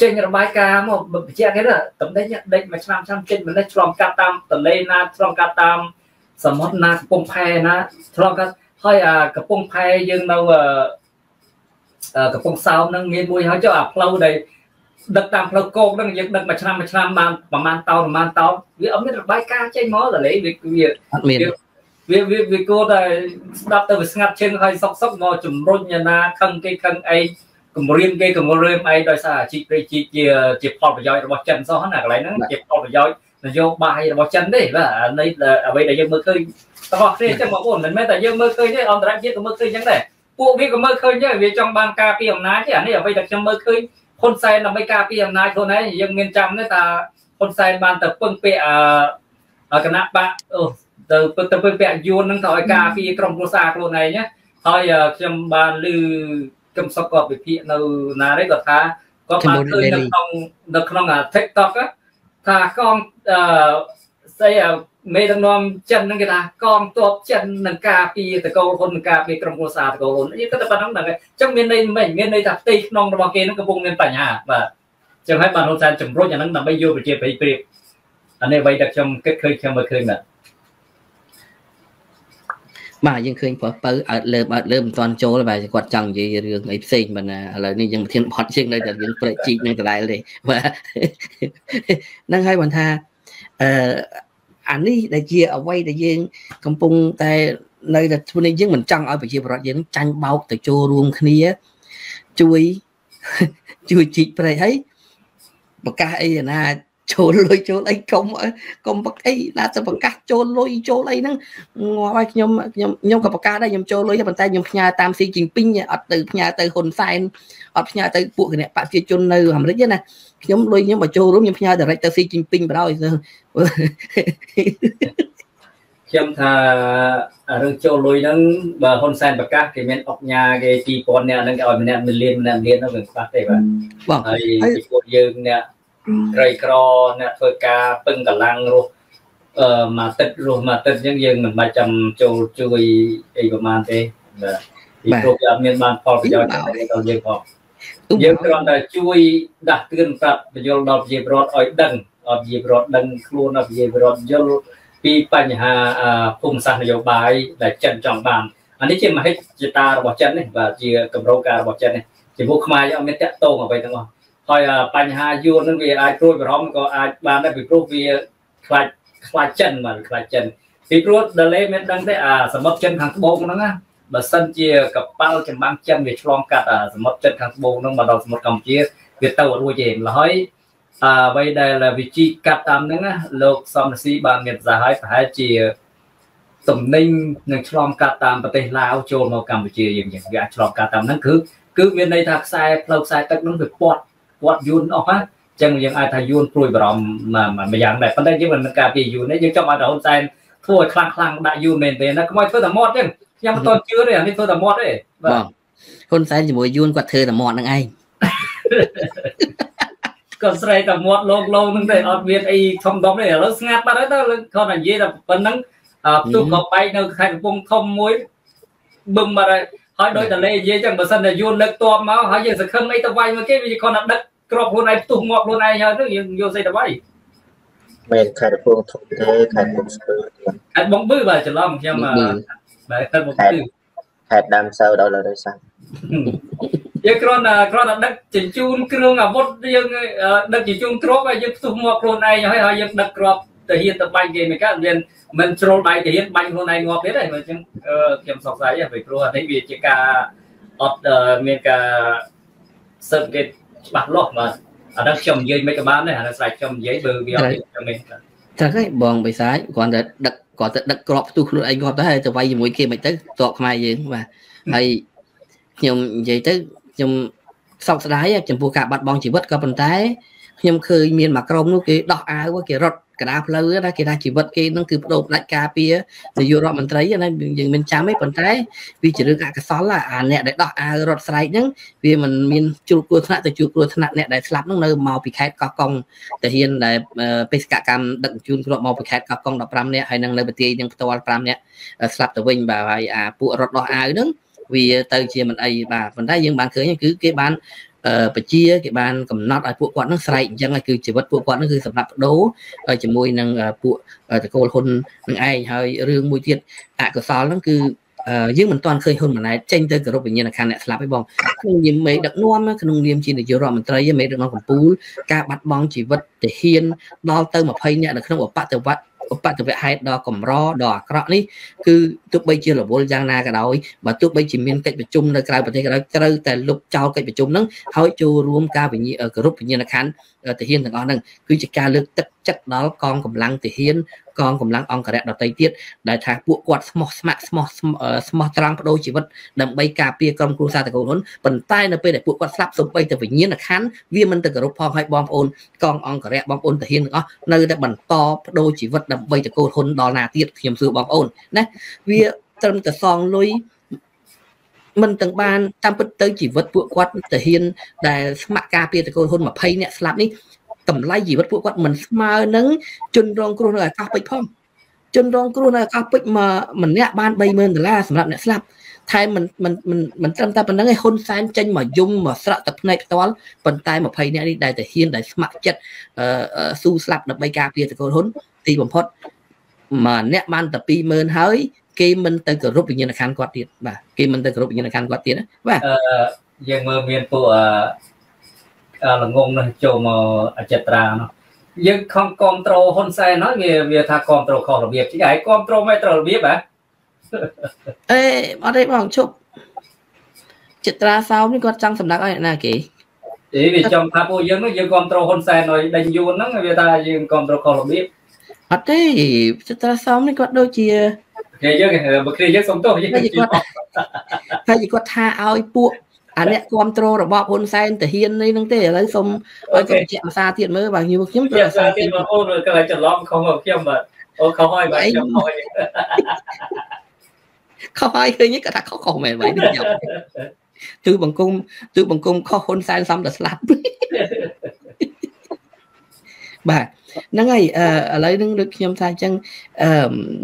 ចេញរបាយការណ៍មកបញ្ជាក់គេតំណែងដេកមួយឆ្នាំឆ្នាំចេញម្លេះឆ្លងកាត់តាមទន្លេណាឆ្លងកាត់តាមសមុទ្រណាកំពង់ផែណាឆ្លងកាត់ហើយអាកំពង់ផែយើងនៅកំពង់សោមហ្នឹងមានមួយហើយចុះអាផ្លូវដែល ដឹកតាមផ្លូវគោកហ្នឹងយើងដឹកមួយឆ្នាំមួយឆ្នាំបានប្រហែលតោនប្រហែលតោនវាអត់មានរបាយការណ៍ចេញមកតលេវាវាអត់មានវាវាវាគួរតែស្ដាប់ទៅវាស្ងាត់ជើងហើយសុកសុកមកជំរុញណាខឹងគេខឹងអីគម្រាមគេគម្រាមអីដោយសារអាជីពព្រៃជីកជាជាផលប្រយោជន៍របស់ចិនសោះណាកន្លែងហ្នឹងជាផលប្រយោជន៍នយោបាយរបស់ចិនទេបាទនៃអ្វីដែលយើងមើលឃើញទាំងអស់គ្នាចឹងបងប្អូនមិនមែនតែយើងមើលឃើញទេអន្តរជាតិក៏មើលឃើញចឹងដែរពួកវាក៏មើលឃើញដែរវាចង់បានការពីអំណាចទេអានេះអ្វីដែលខ្ញុំមើលឃើញ ហ៊ុនសែនដើម្បីការពីអំណាចខ្លួនឯងយើងមានចាំទេថាហ៊ុនសែនបានទៅពឹងពាក់អគណៈបកអូទៅទៅពឹងពាក់យួនហ្នឹងទៅឲ្យការពីក្រុមគ្រួសារខ្លួនឯងណាហើយខ្ញុំបានឮខ្ញុំសុកគាត់វិភាគនៅណាទេគាត់ថាគាត់បានឃើញនៅក្នុងនៅក្នុង TikTok ថាកងអឺស្អី មេដឹកនាំចិនហ្នឹងគេថាកងទ័ពចិននឹងការពារតកូលហ៊ុននឹងការពារក្រុមគ្រួសារតកូលហ៊ុននេះគាត់តែប៉ុណ្្នឹងហ្នឹងអញ្ចឹងមានន័យមិនមានន័យថាផ្ទៃក្នុងរបស់គេហ្នឹងកំពុងមានបញ្ហាបាទអញ្ចឹងហើយបានហ៊ុនសែនជំរុញអាហ្នឹងដើម្បីយកប្រជាប្រិយព្រៀបអានេះអ្វីដែលខ្ញុំគិតឃើញខ្ញុំមើលឃើញបាទបាទយើងឃើញព្រោះបើអត់លើអត់លើមិនទាន់ចូលបាទគាត់ចង់និយាយរឿងអីផ្សេងបាទណាឥឡូវនេះយើងប្រធានបត់ជាងនៅតែយើងប្រេកជីកនឹងដដែលទេបាទហ្នឹងហើយបន្តថាអឺ អានេះដែលជាអ្វីដែលយើងកំពុងតែនៅតែធ្វើនេះយើងមិនចង់ឲ្យប្រជាពលរដ្ឋយើងចាញ់បោកទៅចូលរួមគ្នាជួយជួយជីកប្រេកហើយប្រកាសអីណាចូលលុយចូលអីកុំកុំប្រអីណាទៅប្រកាសចូលលុយចូលអីហ្នឹងងាប់ហើយខ្ញុំខ្ញុំខ្ញុំក៏ប្រកាសដែរខ្ញុំចូលលុយប៉ុន្តែខ្ញុំផ្ញើតាមស៊ីជីងពីងអត់ទៅផ្ញើទៅហ៊ុនសែនអត់ផ្ញើទៅពួកគណៈបព្វជិជននៅអាមេរិកទេណា ខ្ញុំលុយខ្ញុំបើចូលរួមខ្ញុំផ្ញើ direct ទៅស៊ីជីងពីងបណ្ដោយខ្ញុំថារឿងចូលលុយហ្នឹងបើហ៊ុនសែនប្រកាសគេមានអុកញ៉ាគេ2000នាក់ហ្នឹងគេឲ្យម្នាក់មួយលានម្នាក់លានហ្នឹងវាខ្វះទេបាទហើយពីពួកយើងអ្នកក្រីក្រអ្នកធ្វើការពឹងកម្លាំងរស់អឺមួយទឹករស់មួយទឹកអញ្ចឹងយើងមិនបាច់ចាំចូលជួយអីប្រហែលទេបាទពីព្រោះវាអត់មានបានផលប្រយោជន៍ដល់យើងផង យើងគ្រាន់តែជួយដាស់តឿនប្រាប់បញ្យល់ដល់ប្រជាពលរដ្ឋឲ្យដឹងឲ្យប្រជាពលរដ្ឋដឹងខ្លួនឲ្យប្រជាពលរដ្ឋយល់ពីបញ្ហាភូមិសាស្ត្រនយោបាយដែលចិនចង់បានអានេះជាមហិច្ឆតារបស់ចិននេះបាទជាកម្រោការរបស់ចិននេះជាពួកខ្មែរអត់មានតាក់ទងអ្វីទាំងអស់ហើយបញ្ហាយួននឹងវាអាចព្រួយបារម្ភក៏អាចបានដែរពីព្រោះវាខ្លាចខ្លាចចិនបាទខ្លាចចិនពីព្រោះដលេមានដឹងទេអាសមុទ្រចិនខាងត្បូងហ្នឹងណា បើសិនជាកប៉ាល់ចម្បាំងចិនវាឆ្លងកាត់សមុទ្រចិនខាងត្បូងហ្នឹងមកដល់សមុទ្រកម្ពុជាវាទៅរួចទេម្ល៉េះហើយអ្វីដែលវិជីកាត់តាមហ្នឹងណាលោកសំរស៊ីបានមានប្រសាសន៍ហើយប្រហែលជាទំនិញនឹងឆ្លងកាត់តាមប្រទេសឡាវចូលមកកម្ពុជាយើងយ៉ាងវាអាចឆ្លងកាត់តាមហ្នឹងគឺគឺមានន័យថាខ្សែផ្លូវខ្សែទឹកហ្នឹងវាពាត់ពាត់យូនអស់ណាចឹងយើងអាចថាយួនព្រួយបារម្ភមួយយ៉ាងដែរប៉ុន្តែយើងមិនមានការពារយួនទេយើងចង់ឲ្យរហូតសែនធ្វើឲ្យខ្លាំងខ្លាំងដាក់យួនមែនទេណាកុំឲ្យធ្វើតែមាត់ទេ ខ្ញុំមិនតន់ជឿទេអានេះធ្វើតែមាត់ទេបាទហ៊ុនសែនជាមួយយួនគាត់ធ្វើតែមាត់ហ្នឹងឯងគាត់ស្រែកតែមាត់លោកលោកហ្នឹងទេអត់មានអីធំដុំទេឥឡូវស្ងាត់បាត់ហើយទៅគាត់និយាយតែប៉ុណ្្នឹងផ្ទុះក៏បែកនៅខេត្តកំពង់ធំមួយបឹងបាត់ហើយហើយដោយតលេនិយាយចឹងបើសិនតែយួនលើកតបមកហើយយើងសង្ឃឹមអីទៅវាយមកគេវាគាត់តែដឹកក្របខ្លួនឯងផ្ទុះងាប់ខ្លួនឯងហើយទៅយើងយកស្អីទៅវាយមែនខេត្តកំពង់ធំទេខេត្តកំស្ពឺខេត្តបងបឺបាទច្រឡំខ្ញុំ បាទខេត្តបងបឺខេត្តដើមសៅដល់លើសាយើងគ្រាន់តែគ្រាន់តែដឹកជញ្ជូនគ្រឿងអាវុធយើងដឹកជញ្ជូនគ្រាប់ហើយយើងផ្ទុះងាប់ខ្លួនឯងហើយហើយយើងដឹកគ្រាប់ទៅហ៊ានទៅបាញ់គេមិនកើតមានមិនជ្រុលដៃទៅហ៊ានបាញ់ខ្លួនឯងងាប់ទៀតទេអញ្ចឹងខ្ញុំសង្ស័យពីព្រោះអានេះវាជាការអត់មានការ certificate ច្បាស់លាស់បាទអានេះខ្ញុំនិយាយមិនក៏បានដែរអានេះស្រេចខ្ញុំនិយាយបើវាអត់ខ្ញុំមិនចឹងហើយបងបិសាចគ្រាន់តែដឹក គាត់ទៅដឹកក្របផ្ទុះខ្លួនឯងគាត់ទៅហើយទៅវាយជាមួយគេមិនទៅតបខ្មែរយើងបាទហើយខ្ញុំនិយាយទៅខ្ញុំសោកស្ដាយចំពោះការបាត់បង់ជីវិតក៏ប៉ុន្តែខ្ញុំឃើញមានមួយក្រុមនោះគេដោះអាវគេរត់ កដាផ្លូវណាគេថាជីវិតគេនឹងគឺបដូរផ្ដាច់ការពារនាយករដ្ឋមន្ត្រីណាយើងមិនចាំទេប៉ុន្តែវាជារឿងអកុសលអាអ្នកដែលដោះអាវរត់ស្រែកហ្នឹងវាមិនមានជួបគ្រោះថ្នាក់ទៅជួបគ្រោះថ្នាក់អ្នកដែលស្លាប់ហ្នឹងនៅមកពីខេត្តកោះកុងតាហ៊ានដែលបេសកកម្មដឹកជញ្ជូនគ្រាប់មកពីខេត្តកោះកុង15នាក់ហើយនឹងនៅប្រទេសនឹងផ្ទាល់5នាក់ស្លាប់ទៅវិញបាទហើយអាពួករត់ដោះអាវហ្នឹងវាទៅជាមិនអីបាទប៉ុន្តែយើងបានឃើញគឺគេបាន បជាគេបានកំណត់ឲ្យពួកគាត់នឹងស្រែកអញ្ចឹងគឺជីវិតពួកគាត់នឹងគឺសម្រាប់បដូរជាមួយនឹងពួកតកូលហ៊ុននឹងឯងហើយរឿងមួយទៀតអកុសលហ្នឹងគឺយើងមិនទាន់ឃើញហ៊ុនម៉ាណែតចេញទៅគោរពវិញ្ញាណក្ខន្ធអ្នកស្លាប់ទេបងក្នុងនាមមេដឹកនាំក្នុងនាមជានាយករដ្ឋមន្ត្រីមេដឹកនាំកម្ពុជាការបាត់បង់ជីវិតទាហានដល់ទៅ20នាក់នៅក្នុងអបតវត្ត ឧបតវហេតុដ៏កម្រដ៏អាក្រក់នេះគឺទោះបីជារវល់យ៉ាងណាក៏ដោយបើទោះបីជាមានកិច្ចប្រជុំនៅក្រៅប្រទេសក៏ដោយត្រូវតែលុបចោលកិច្ចប្រជុំហ្នឹងហើយចូលរួមការវិញ្ញាគោរពវិញ្ញាណក្ខន្ធទាហានទាំងអស់ហ្នឹងគឺជាការលើកទឹកចិត្តដល់កងកម្លាំងទាហានកងកម្លាំងអង្គរៈដតីទៀតដែលថាពួកគាត់ស្មោះស្ម័គ្រស្មោះស្មោះត្រង់បដូរជីវិតដើម្បីការពារក្រុមគ្រួសារតកូលហ៊ុនប៉ុន្តែនៅពេលដែលពួកគាត់ស្លាប់សំបីតែវិញ្ញាណក្ខន្ធវាមិនទៅគោរពផងឲ្យបងប្អូនកងអង្គរៈបងប្អូនទាហានទាំងអស់នៅតែបន្តបដូរជីវិតដើម្បីតកូលហ៊ុនដល់ណាទៀតខ្ញុំសួរបងប្អូនណាវាត្រឹមតែសងលុយមិនទាំងបានតាមពិតទៅជីវិតពួកគាត់ទាហានដែលស្ម័គ្រការពារតកូលហ៊ុន20នាក់ស្លាប់នេះតម្លៃជីវិតពួកគាត់មិនស្មើនឹងជនរងគ្រោះនៅអាកាសពេជ្រផងជនរងគ្រោះនៅអាកាសពេជ្រមកម្នាក់បាន30000ដុល្លារសម្រាប់អ្នកស្លាប់ ថែមមិនមិនមិនមិនត្រឹមតែប៉ុណ្្នឹងឯងហ៊ុនសែនចេញមកយំមកស្រក់ទឹកភ្នែកផ្ទាល់ប៉ុន្តែ20នាក់នេះដែលទៅហ៊ានដែលស្ម័គ្រចិត្តស៊ូស្លាប់ដើម្បីការពារតកូលហ៊ុនទីបំផុតម្នាក់បានតែ20000ហើយគេមិនទៅគោរពវិញ្ញាណក្ខន្ធគាត់ទៀតបាទគេមិនទៅគោរពវិញ្ញាណក្ខន្ធគាត់ទៀតណាបាទអឺយើងមើលមានពួកល្ងងនោះចូលមកអចិត្រានោះយើងខំគ្រប់ត្រូលហ៊ុនសែនហើយវាវាថាគ្រប់ត្រូលខុសរបៀបជិះហើយគ្រប់ត្រូលមិនត្រូវរបៀបហ៎ អេអត់ទេបងជប់ចិត្រាសោមនេះគាត់ចង់សម្ដៅឲ្យណាគេអេវាចង់ថាពួកយើងនោះយើងគ្រប់ត្រូលហ៊ុនសែនឲ្យដេញយួនហ្នឹងវាថាយើងគ្រប់ត្រូលខុសរបៀបអត់ទេចិត្រាសោមនេះគាត់ដូចជាគេយើងបើគ្នាយើងសុំទោសយើងគាត់ហើយគាត់ថាឲ្យពួកអាអ្នកគ្រប់គ្រងរបបហ៊ុនសែនតាហ៊ាននេះនឹងទេឥឡូវសូមឲ្យគាត់ជាភាសាទៀតមើលបាទខ្ញុំខ្ញុំជាភាសាទៀតបងប្អូនក៏ឲ្យច្រឡំខុសមកខ្ញុំបាទអូខុសហើយបាទខ្ញុំខុសហើយ ខុសហើយឃើញគាត់ថាខុសខុសមែនបាទខ្ញុំគឺបង្គំគឺបង្គំខុសហ៊ុនសែនសំតែស្លាប់បាទហ្នឹងហើយអឺឥឡូវហ្នឹងដូចខ្ញុំថាអញ្ចឹងអឺ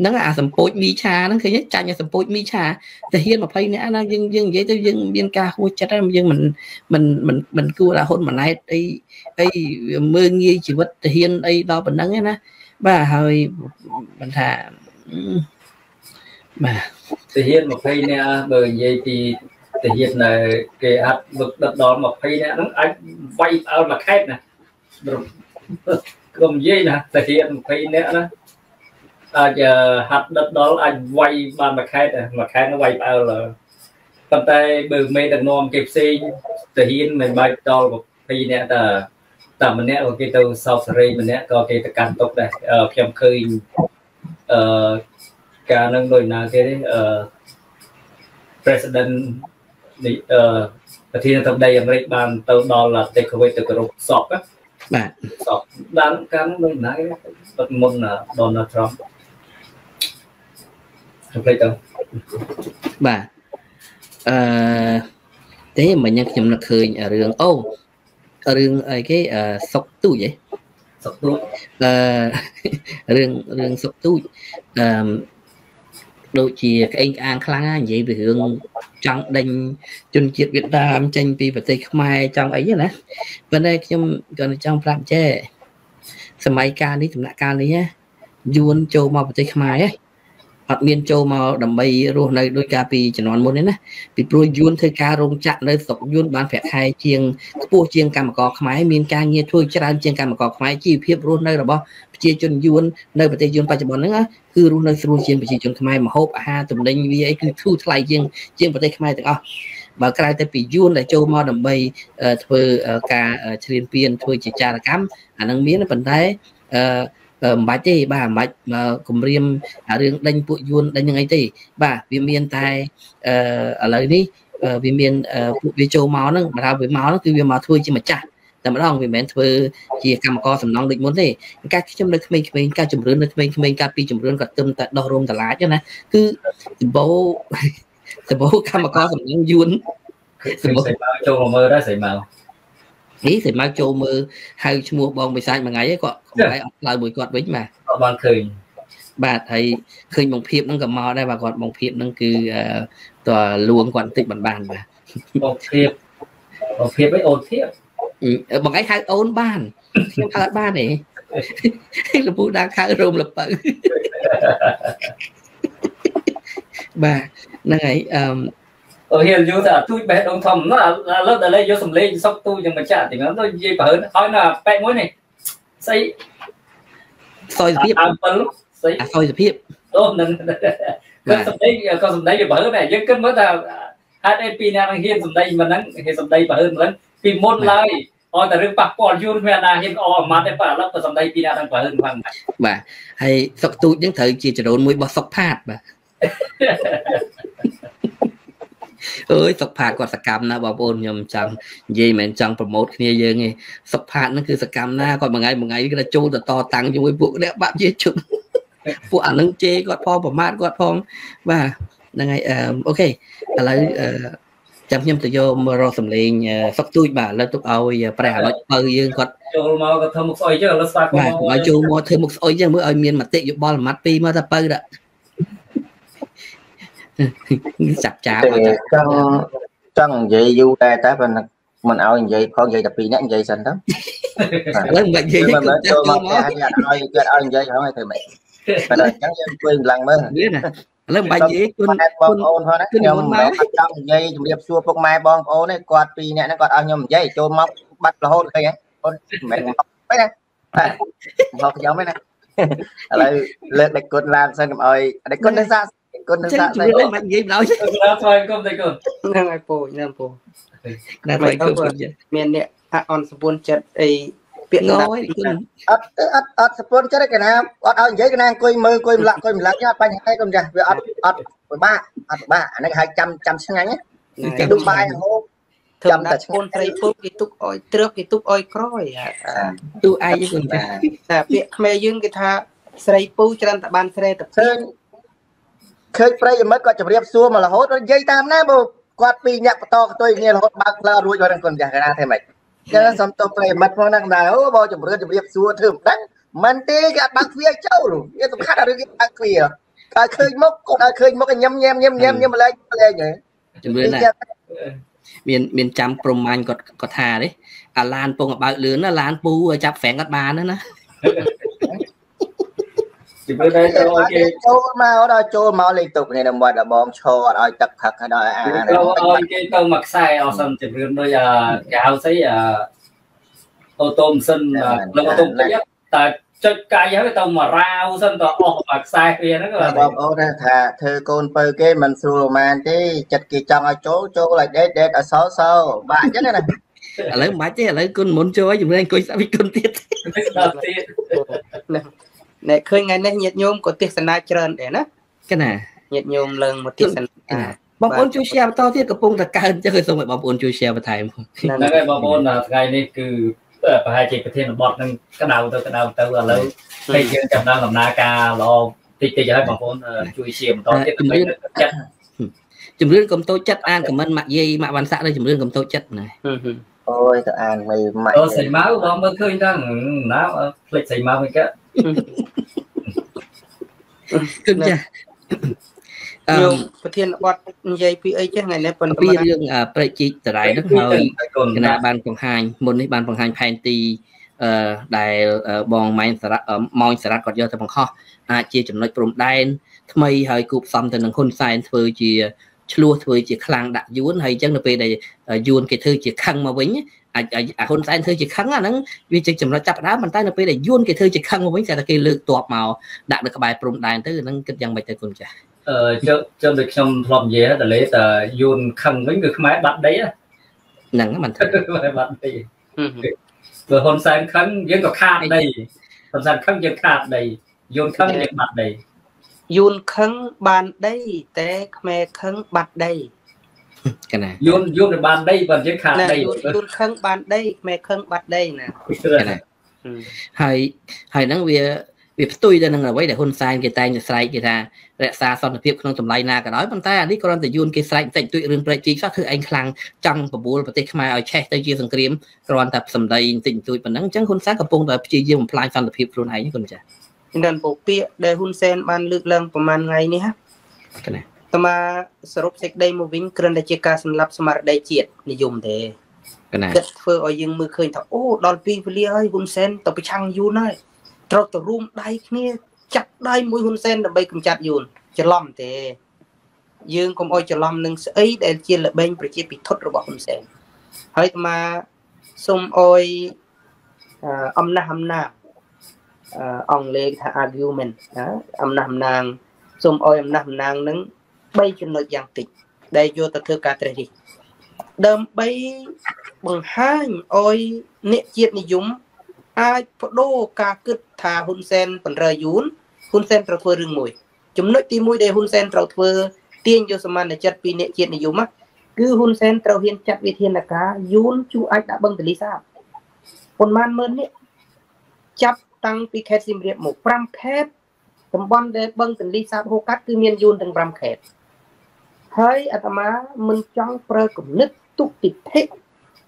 ហ្នឹងអាសម្ពោចមីឆាហ្នឹងឃើញចាញ់អាសម្ពោចមីឆាតាហ៊ាន20នាក់ណាយើងយើងនិយាយទៅយើងមានការហួចចិត្តហើយយើងមិនមិនមិនមិនគួរឲ្យហ៊ុនម៉ាណែតអីអីមើងងាយជីវិតតាហ៊ានអីដល់ប៉ុណ្ណឹងណាបាទហើយមិនថាបាទ ទាហាន20នាក់បើនិយាយពីទាហាននៅគេអត់វឹកដឹកដល់20នាក់ហ្នឹងអាចវាយផ្អើលមួយខេតណាខ្ញុំនិយាយណាទាហាន20នាក់ណាអាចហាត់ដិតដល់អាចវាយបានមួយខេតមួយខេតនោះវាយផ្អើលប៉ុន្តែបើមេដឹកនាំគេផ្សេងទាហានមិនបាច់ដល់20នាក់តែតែម្នាក់ក៏គេទៅសោកសេរីម្នាក់ក៏គេទៅកាន់ទុកដែរខ្ញុំឃើញអឺ ការនឹងដូចណាគេទេអឺ president នេះអឺប្រធានាធិបតីអាមេរិកបានទៅដល់ take away ទៅគោរពសពបាទសពបានកាលដូចណាគេបាត់មុន Donald Trump ខ្ញុំភ្លេចទៅបាទអឺទេមិញខ្ញុំនឹកឃើញរឿងអូរឿងអីគេសុកទូចហ៎សុកទូចអឺរឿងរឿងសុកទូចអឺ ដូចជាក្អេងក្អាងខ្លាំងណានិយាយពីរឿងចង់ដេញជនជាតិវៀតណាមចេញពីប្រទេសខ្មែរចង់អីណាប៉ុន្តែខ្ញុំក៏ចង់ប្រាប់ចេសម័យកាលនេះដំណាក់កាលនេះយួនចូលមកប្រទេសខ្មែរហ៎ អត់មានចូលមកដើម្បីរស់នៅដោយការពីជំនាន់មុនទេណាពីព្រោះយួនធ្វើការរោងចក្រនៅស្រុកយួនបានប្រាក់ខែជាងខ្ពស់ជាងកម្មករខ្មែរមានការងារធ្វើច្រើនជាងកម្មករខ្មែរជីវភាពរស់នៅរបស់ប្រជាជនយួននៅប្រទេសយួនបច្ចុប្បន្នហ្នឹងគឺរស់នៅស្រួលជាងប្រជាជនខ្មែរម្ហូបអាហារទំនិញវាអីគឺធូរថ្លៃជាងជាងប្រទេសខ្មែរទាំងអស់បើក្រៅតែពីយួនដែលចូលមកដើម្បីធ្វើការឈ្លានពានធ្វើជាចារកម្មអានឹងមានប៉ុន្តែអឺ មិនបាច់ទេបាទមិនបាច់គម្រាមរឿងដេញពួកយួនដេញយ៉ាងអីទេ បាទវាមានតែអឺឥឡូវនេះវាមានពួកវាចូលមកហ្នឹងបើថាវាមកហ្នឹងគឺវាមកធ្វើជាម្ចាស់តែម្ដងវាមិនមែនធ្វើជាកម្មករសំណងដូចមុនទេការខ្ញុំនៅក្មេងៗការជំរឿននៅក្មេងៗការពីជំរឿនក៏ទឹមតែដោះរោមតឡាចណាគឺសម្បូរសម្បូរកម្មករសំណងយួនសម្បូរចូលមកមើលដែរស្រីមក នេះស្រីម៉ៅចូលមើលហៅឈ្មោះបងបិសាចមួយថ្ងៃគាត់កំឡៃអត់ឆ្លើយមួយគាត់វិញបាទអត់បានឃើញបាទហើយឃើញបងភៀបហ្នឹងក៏មកដែរបាទគាត់បងភៀបហ្នឹងគឺតើលួងគាត់បន្តិចមិនបានបាទបងភៀបបងភៀបឯអូនភៀបបងឯងហៅអូនបានខ្ញុំហៅអត់បានទេលពូដាក់ខៅរោមលពៅបាទហ្នឹងហើយអឺ អឺហ៊ានយូរតែទូចបេះដូងធំណាឥឡូវដល់លេយកសំលេងសុកទូយ៉ាងម្ចាស់ទាំងនោះនិយាយបើហើយណាប៉ែកមួយនេះស្អីសយភាពអើ7ស្អីសយភាពអូនឹងគឺសំដីក៏សំដីវាបើដែរយើងគិតមើលថាហេតុអីពីអ្នកនឹងហ៊ានសំដីមិនហ្នឹងហ៊ានសំដីបើមិនពីមុនឡើយអត់តែរឿងប៉ះពាល់យូរមានណាហ៊ានអអាម៉ាត់ទេបាទឥឡូវក៏សំដីពីអ្នកនឹងបើហ្នឹងបាទហើយសុកទូចហ្នឹងត្រូវជាចរូនមួយរបស់សុកផាតបាទ អើយសុកផាតគាត់សកម្មណាបងប្អូនខ្ញុំចង់និយាយមិនមែនចង់ប្រម៉ូតគ្នាយើងទេសុកផាតហ្នឹងគឺសកម្មណាគាត់មួយថ្ងៃមួយថ្ងៃគាត់ចូលទៅតតាំងជាមួយពួកអ្នកបាក់ជាជនពួកអានឹងជេរគាត់ផងប្រមាថគាត់ផងបាទហ្នឹងហើយអូខេឥឡូវចាំខ្ញុំទៅយកមករកសម្លេងសុកទូចបាទឥឡូវទុកឲ្យព្រះអាឡុចបើយើងគាត់ចូលមកក៏ធ្វើមុខស្អុយចឹងឥឡូវស្វាគមន៍មកឲ្យចូលមកធ្វើមុខស្អុយចឹងមើលឲ្យមានមតិយោបល់មួយម៉ាត់ពីរមកថាបើដាក់ ចាប់ចាបចង់ចង់និយាយយូរតែតែប៉ុន្តែមិនឲ្យនិយាយផងនិយាយតែពីរនាក់និយាយសិនទៅឥឡូវមិននិយាយមិនចូលមកគេឲ្យគេឲ្យនិយាយហ្នឹងឲ្យធ្វើម៉េចប៉ុន្តែអញ្ចឹងយើងអង្គុយម្លឹងមើលនេះណាឥឡូវមិនបាច់និយាយគុណបងប្អូនផងណាខ្ញុំអត់ចង់និយាយជំរាបសួរពុកម៉ែបងប្អូនទេគាត់ពីរនាក់ហ្នឹងគាត់ឲ្យខ្ញុំនិយាយចូលមកបាត់រហូតឃើញអូនមិនមែនមកទេណាមកខ្ញុំទេណាឥឡូវលើកដេចគុណឡើងសិនកុំឲ្យដេចគុណទៅសា គុណនឹងសាក់ស្អីមិននិយាយម្ដងស្វាគមន៍ទៅគុណហ្នឹងហើយពូហ្នឹងពូណាស្វាគមន៍មានអ្នកអនសពុនចិត្តអីពាក្យណាអត់អត់អត់អត់សពុនចិត្តគេណាអត់ឲ្យនិយាយគេណាអង្គុយមើលអង្គុយម្លាក់អង្គុយម្លាក់អត់បញ្ហាកុំចាស់វាអត់អត់ពិបាកអត់ពិបាកអានេះហៅចាំចាំឆ្ងាញ់ណាដូចបាយហូបចាំតែឈ្មោះត្រីពុកគេទុកអោយត្រឹបគេទុកអោយក្រោយទូឯងគុណចាតែពាក្យខ្មែរយើងគេថាស្រីពូច្រើនតែបានស្រែតែឃើញ ឃើញប្រិយមិត្តគាត់ជម្រាបសួរមករហូតនិយាយតាមណាបើគាត់ពីរអ្នកបន្តកតុយគ្នារហូតបើកផ្លូវរួចបាត់គាត់ចាស់កណាទេម៉េចកើសំតប្រិមិត្តផងណាស់ដែរអូបងជំរឿនជំរាបសួរធ្វើមិនដឹងមិនទេគេអត់បើកទ្វារចូលវាសំខាន់ដល់រឿងគេបើកទ្វារតែឃើញមុខគាត់ឲ្យឃើញមុខញ៉ាំញ៉ាំញ៉ាំញ៉ាំញ៉ាំម្លែងម្លែងហ៎ជំរឿនណាមានមានចាំព្រំមាញ់គាត់គាត់ថាទេអាឡានពងបើកលឿនណាឡានពូចាប់ហ្វ្រេងអត់បានណា ជំរឿនដែរទៅឲ្យគេចូលមកដល់ចូលមកលេខទុកនេះដើម្បីដល់បងឈរអត់ឲ្យទឹកផឹកឲ្យដល់អាទៅឲ្យគេទៅមួយខ្សែអស់សិនជំរឿនដូចអាគេហៅស្អីអាអូតូម៉ាស៊ីនលើអូតូតិចតែចុចកាយហើយទៅមករាវសិនទៅអស់មួយខ្សែវាហ្នឹងបងប្អូនថាធ្វើកូនពៅគេមិនស្រួលប៉ុន្មានទេចិត្តគេចង់ឲ្យចូលចូលឲ្យដេតដេតឲ្យសោសោបាក់អញ្ចឹងណាឥឡូវមិនបាច់ទេឥឡូវគុណមុនចូលឲ្យជំរឿនអង្គុយស្ដាប់ពីគុណទៀតដល់ទៀត អ្នកឃើញថ្ងៃនេះញាតិញោមក៏ទេសនាច្រើនដែរណាកណាញាតិញោមឡើងមកទេសនាបងប្អូនជួយ share បន្តទៀតកំពុងតែកើនចឹងឲ្យសូមឲ្យបងប្អូនជួយ share បន្ថែមផងហ្នឹងហើយបងប្អូនថ្ងៃនេះគឺប្រហែលជាប្រធានបទនឹងក្តៅទៅក្តៅទៅឥឡូវពេលយើងចាប់ដើមដំណើរការល្អតិចតិចហើយបងប្អូនជួយ share បន្តទៀតដើម្បីចិត្តជំរឿនកុំតូចចិត្តអានខមមិនម៉ាក់យាយម៉ាក់វ៉ាន់សាក់នៅជំរឿនកុំតូចចិត្តណាអូយទៅអានមិនម៉ាក់អូសៃម៉ៅបងមើលឃើញដល់ណាផ្លេចសៃម៉ៅវិញក៏ គឹកចាអឺញោមប្រធានបទនិយាយពីអីចេះថ្ងៃនេះប៉ុន្តែពីរឿងប្រតិជីកតរ៉ៃនោះហើយគណៈបានបង្ហាញមុននេះបានបង្ហាញផែនទីអឺដែលបងម៉ែនសារ៉ាម៉ោញសារ៉ាត់គាត់យកទៅបង្ខំអាចជាចំណុចព្រំដែនថ្មីហើយគូផ្សំទៅនឹងហ៊ុនសែនធ្វើជាឆ្លោះធ្វើជាខ្លាំងដាក់យួនហើយអញ្ចឹងនៅពេលដែលយួនគេធ្វើជាខឹងមកវិញ អាចអាហ៊ុនសែនធ្វើជាខឹងអាហ្នឹងវាជាចំណុចចាប់ដើមប៉ុន្តែនៅពេលដែលយួនគេធ្វើជាខឹងមកវិញតែគេលើកតបមកដាក់នៅក្បែរព្រំដែនទៅហ្នឹងគិតយ៉ាងម៉េចទៅគុណចាស់អឺចុះចុះដូចខ្ញុំធ្លាប់និយាយតលេតយួនខឹងវិញគឺខ្មែរបាត់ដីហ្នឹងមិនថាខ្មែរបាត់ដីបើហ៊ុនសែនខឹងយើងក៏ខាតដីហ៊ុនសែនខឹងយើងខាតដីយួនខឹងយើងបាត់ដីយួនខឹងបានដីតែខ្មែរខឹងបាត់ដី កណាយួនយួនបានដីបើយើងខាតណាដីយួនយួនខឹងបានដីខ្មែរខឹងបាត់ដីណាកណាហើយហើយហ្នឹងវាវាផ្ទុយទៅនឹងអ្វីដែលហ៊ុនសែនគេតែងតែស្រែកគេថារក្សាសន្តិភាពក្នុងតម្លៃណាក៏ដោយប៉ុន្តែអានេះគ្រាន់តែយួនគេស្រែកបន្តិចតួចរឿងប្រជែកសោះធ្វើឯងខ្លាំងចង់បបួលប្រទេសខ្មែរឲ្យឆេះទៅជាសង្គ្រាមគ្រាន់តែសម្ដីបន្តិចតួចប៉ុណ្ណឹងអញ្ចឹងហ៊ុនសែនកំពុងតែព្យាយាមបំផ្លាញសន្តិភាពខ្លួនឯងគុណចាស់នឹងពពាកដែលហ៊ុនសែនបានលើកឡើងប្រហែលថ្ងៃនេះហ่ะកណា តើមកសរុបសេចក្តីមកវិញគ្រាន់តែជាការសម្លាប់ស្មារតីជាតិនិយមទេកណាគិតធ្វើឲ្យយើងមើលឃើញថាអូដល់ពេលវេលាហើយហ៊ុនសែនទៅប្រឆាំងយួនហើយត្រូវទៅរួមដៃគ្នាចាក់ដៃមួយហ៊ុនសែនដើម្បីកម្ចាត់យួនច្រឡំទេយើងកុំអោយច្រឡំនឹងស្អីដែលជាល្បែងប្រជាពិធរបស់ហ៊ុនសែនហើយអាសូមអោយអំណះអំណាចអង់គ្លេសថា argument ណាអំណះអំណាងសូមអោយអំណះអំណាងនឹង 3ចំណុចយ៉ាងតិចដែលយកទៅធ្វើការត្រេះរិះដើម្បីបង្ហាញឲ្យអ្នកជាតិនិយមអាចបដូរការគិតថាហ៊ុនសែនបណ្រើយួនហ៊ុនសែនត្រូវធ្វើរឿងមួយ ចំណុចទី1ដែលហ៊ុនសែនត្រូវធ្វើទាញយកសមានចិត្តពីអ្នកជាតិនិយមគឺហ៊ុនសែនត្រូវហ៊ានចាត់វិធានការយួនជួអាចដាក់បឹងទលីសាបប៉ុន្មានម៉ឺននេះចាប់តាំងពីខេត្តសៀមរាបមក5ខេត្តតំបន់ដែលបឹងទលីសាបហូកាត់គឺមានយួនទាំង5ខេត្ត ហើយអាត្មាមិនចង់ប្រើគំនិតទុតិធិ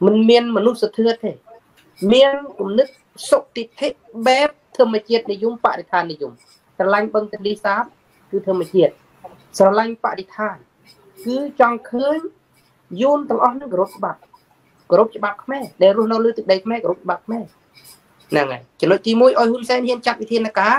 មិនមានមនុស្សធម៌ទេ មានគំនិតសុតិធិបែបធម្មជាតិនិយមបរិស្ថាននិយមស្រឡាញ់បឹងទលីសាបគឺធម្មជាតិស្រឡាញ់បរិស្ថាន គឺចង់ឃើញយូនទាំងអស់នឹងគោរពច្បាប់គោរពច្បាប់ខ្មែរដែលរស់នៅលើទឹកដីខ្មែរគោរពច្បាប់ខ្មែរហ្នឹងហើយចំណុចទី1ឲ្យហ៊ុនសែនហ៊ានចាត់វិធានការ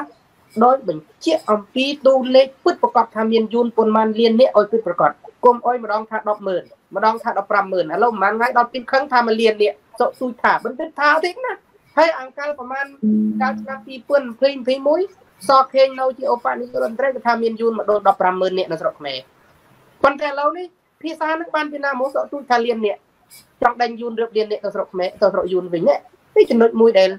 ដោយបញ្ជាក់អំពីតួលេខពិតប្រកបថាមានយូនប៉ុន្មានលាននេះឲ្យពិតប្រកបគុំអុយម្ដងថា100,000ម្ដងថា150,000ឥឡូវប្រហែលថ្ងៃដល់ពីខឹងថាមួយលាននេះសុកស៊ូថាមិនទៅថាទេណាហើយអង្កលប្រហែលកាលឆ្នាំ2021សខេងនៅជាឧបនាយករដ្ឋមន្ត្រីគេថាមានយូនមកដល់150,000នាក់នៅស្រុកខ្មែរប៉ុន្តែឥឡូវនេះភាសានឹងបានពីណាមកសុកស៊ូថាលាននេះចង់ដេញយូនរឹបលាននេះទៅស្រុកខ្មែរទៅស្រុកយូនវិញនេះនេះចំណុចមួយដែល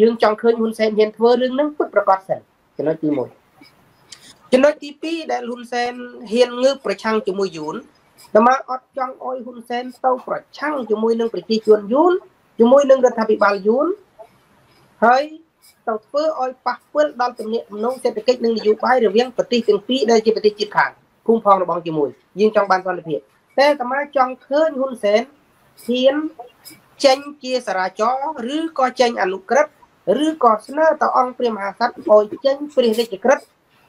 យើងចង់ឃើញហ៊ុនសែនហ៊ានធ្វើរឿងហ្នឹងពិតប្រកបសិនចំណុចទី1ចំណុចទី2ដែលហ៊ុនសែនហ៊ានងើបប្រឆាំងជាមួយយួនតែមកអត់ចង់អោយហ៊ុនសែនទៅប្រឆាំងជាមួយនឹងប្រជាជនយួនជាមួយនឹងរដ្ឋាភិបាលយួនហើយទៅធ្វើឲ្យប៉ះពាល់ដល់ទំនាក់ទំនងសេដ្ឋកិច្ចនិងនយោបាយរវាងប្រទេសទាំងពីរដែលជាប្រទេសជិតខាងភូមិផងរបស់ជាមួយយើងចង់បានសន្តិភាពតែតែមកចង់ឃើញហ៊ុនសែនហ៊ាន ចេញជាសារាចរឬក៏ចេញអនុក្រឹត្យឬក៏ស្នើទៅអង្គព្រះមហាក្សត្រឲ្យចេញព្រះរាជក្រឹត្យ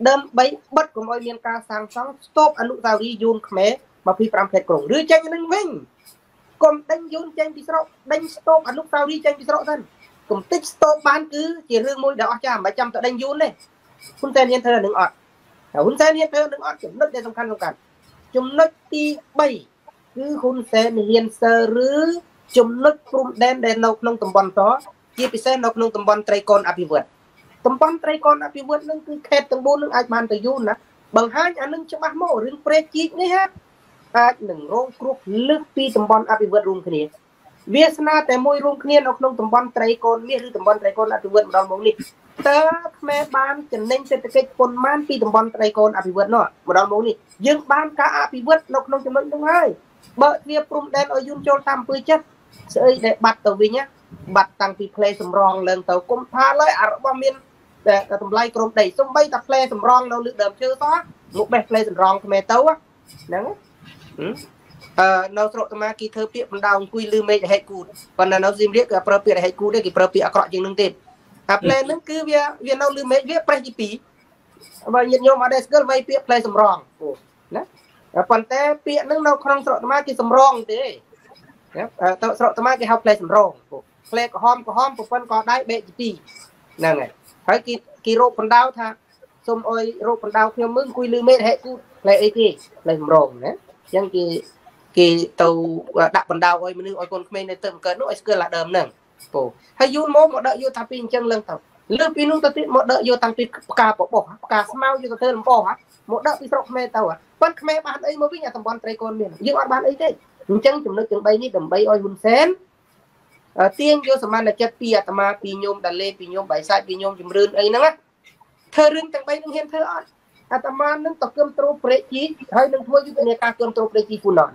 ដើម្បីបិទកុំឲ្យមានការសាងសង់ស្ទូបអនុស្សាវរីយ៍យួនខ្មែរ25ខេត្តក្រុងឬចេញនឹងវិញកុំដេញយួនចេញពីស្រុកដេញស្ទូបអនុស្សាវរីយ៍ចេញពីស្រុកទៅកុំតិចស្ទូបបានគឺជារឿងមួយដែលអស្ចារ្យមិនចាំទៅដេញយួនទេហ៊ុនសែនហ៊ានធ្វើនឹងអត់ហើយហ៊ុនសែនហ៊ានធ្វើនឹងអត់ចំណុចដែលសំខាន់សំខាន់ចំណុចទី3គឺហ៊ុនសែនហ៊ានសើឬ ចំណុចព្រំដែនដែលនៅក្នុងតំបន់តជាពិសេសនៅក្នុងតំបន់ត្រីកូនអភិវឌ្ឍតំបន់ត្រីកូនអភិវឌ្ឍនឹងគឺខេត្តទាំង4នឹងអាចបានទៅយូរណាបង្ហាញអានឹងច្បាស់មករឿងព្រែកជីកនេះហាអាចនឹងរងគ្រោះលើសពីតំបន់អភិវឌ្ឍរួមគ្នាវាសនាតែមួយរួមគ្នានៅក្នុងតំបន់ត្រីកូនមាសឬតំបន់ត្រីកូនអភិវឌ្ឍម្ដងមកនេះតើខ្មែរបានចំណេញសេដ្ឋកិច្ចប៉ុន្មានពីតំបន់ត្រីកូនអភិវឌ្ឍនោះម្ដងមកនេះយើងបានការអភិវឌ្ឍនៅក្នុងចំណុចនោះហើយបើវាព្រំដែនឲ្យយន្តចូលតាមអំពើចិត្ត ស្អីដែលបាត់ទៅវិញបាត់តាំងពីផ្លេសម្រងឡើងទៅគុំថាឡើយអារបស់មានតែតម្លៃក្រុមដីសំបីតែផ្លេសម្រងនៅលើដើមឈើសោះមកបេះផ្លេសម្រងខ្មែរទៅហ្នឹងអឺនៅស្រុកតាមាគេធ្វើពាក្យបណ្ដៅអង្គុយលឺមេឃហេតុគូតប៉ុន្តែនៅសៀមរាបគេប្រើពាក្យហេតុគូតទេគេប្រើពាក្យអាក្រក់ជាងនឹងទៀតអាផ្លែហ្នឹងគឺវាវានៅលឺមេឃវាប្រេះទី2បើញាតិញោមអត់ដែលស្គាល់វាយពាក្យផ្លែសម្រងណាប៉ុន្តែពាក្យហ្នឹងនៅក្នុងស្រុកតាមាគេសម្រងទេ ទៅស្រុកតាមាគេហៅផ្លែសម្រងផ្លែក្រហមក្រហមប្រពន្ធក៏ដៃបេកទី2ហ្នឹងហើយហើយគេគេរោគបណ្ដៅថាសុំអុយរោគបណ្ដៅខ្ញុំមើលអង្គុយលឺមេឃហេតុគូតផ្លែអីគេផ្លែសម្រងណាអញ្ចឹងគេគេទៅដាក់បណ្ដៅឲ្យមនុស្សឲ្យកូនក្មេងនៅទៅកើតនោះឲ្យស្គាល់អាដើមហ្នឹងពូហើយយូរមកមកដឹកយកតាពីអញ្ចឹងឡើងទៅលើពីនោះទៅទៀតមកដឹកយកតាំងពីផ្កាបបោះផ្កាស្មៅយកទៅធ្វើលំបោះមកដឹកពីស្រុកខ្មែរទៅប៉ុន្តែខ្មែរបានអីមកវិញអាតំបន់ត្រីកូនមានយើងអត់បានអីទេ អញ្ចឹងចំណុចទាំង3នេះដើម្បីឲ្យហ៊ុនសែនទៀងយកសមានចិត្តពីអាត្មាពីញោមដាលេពីញោមបៃសាច់ពីញោមជំរឿនអីហ្នឹងធ្វើរឿងទាំង3នឹងហ៊ានធ្វើអត់អាត្មានឹងតគឹមត្រូព្រែកជីហើយនឹងធ្វើយុទ្ធនាការគឹមត្រូព្រែកជីពូណន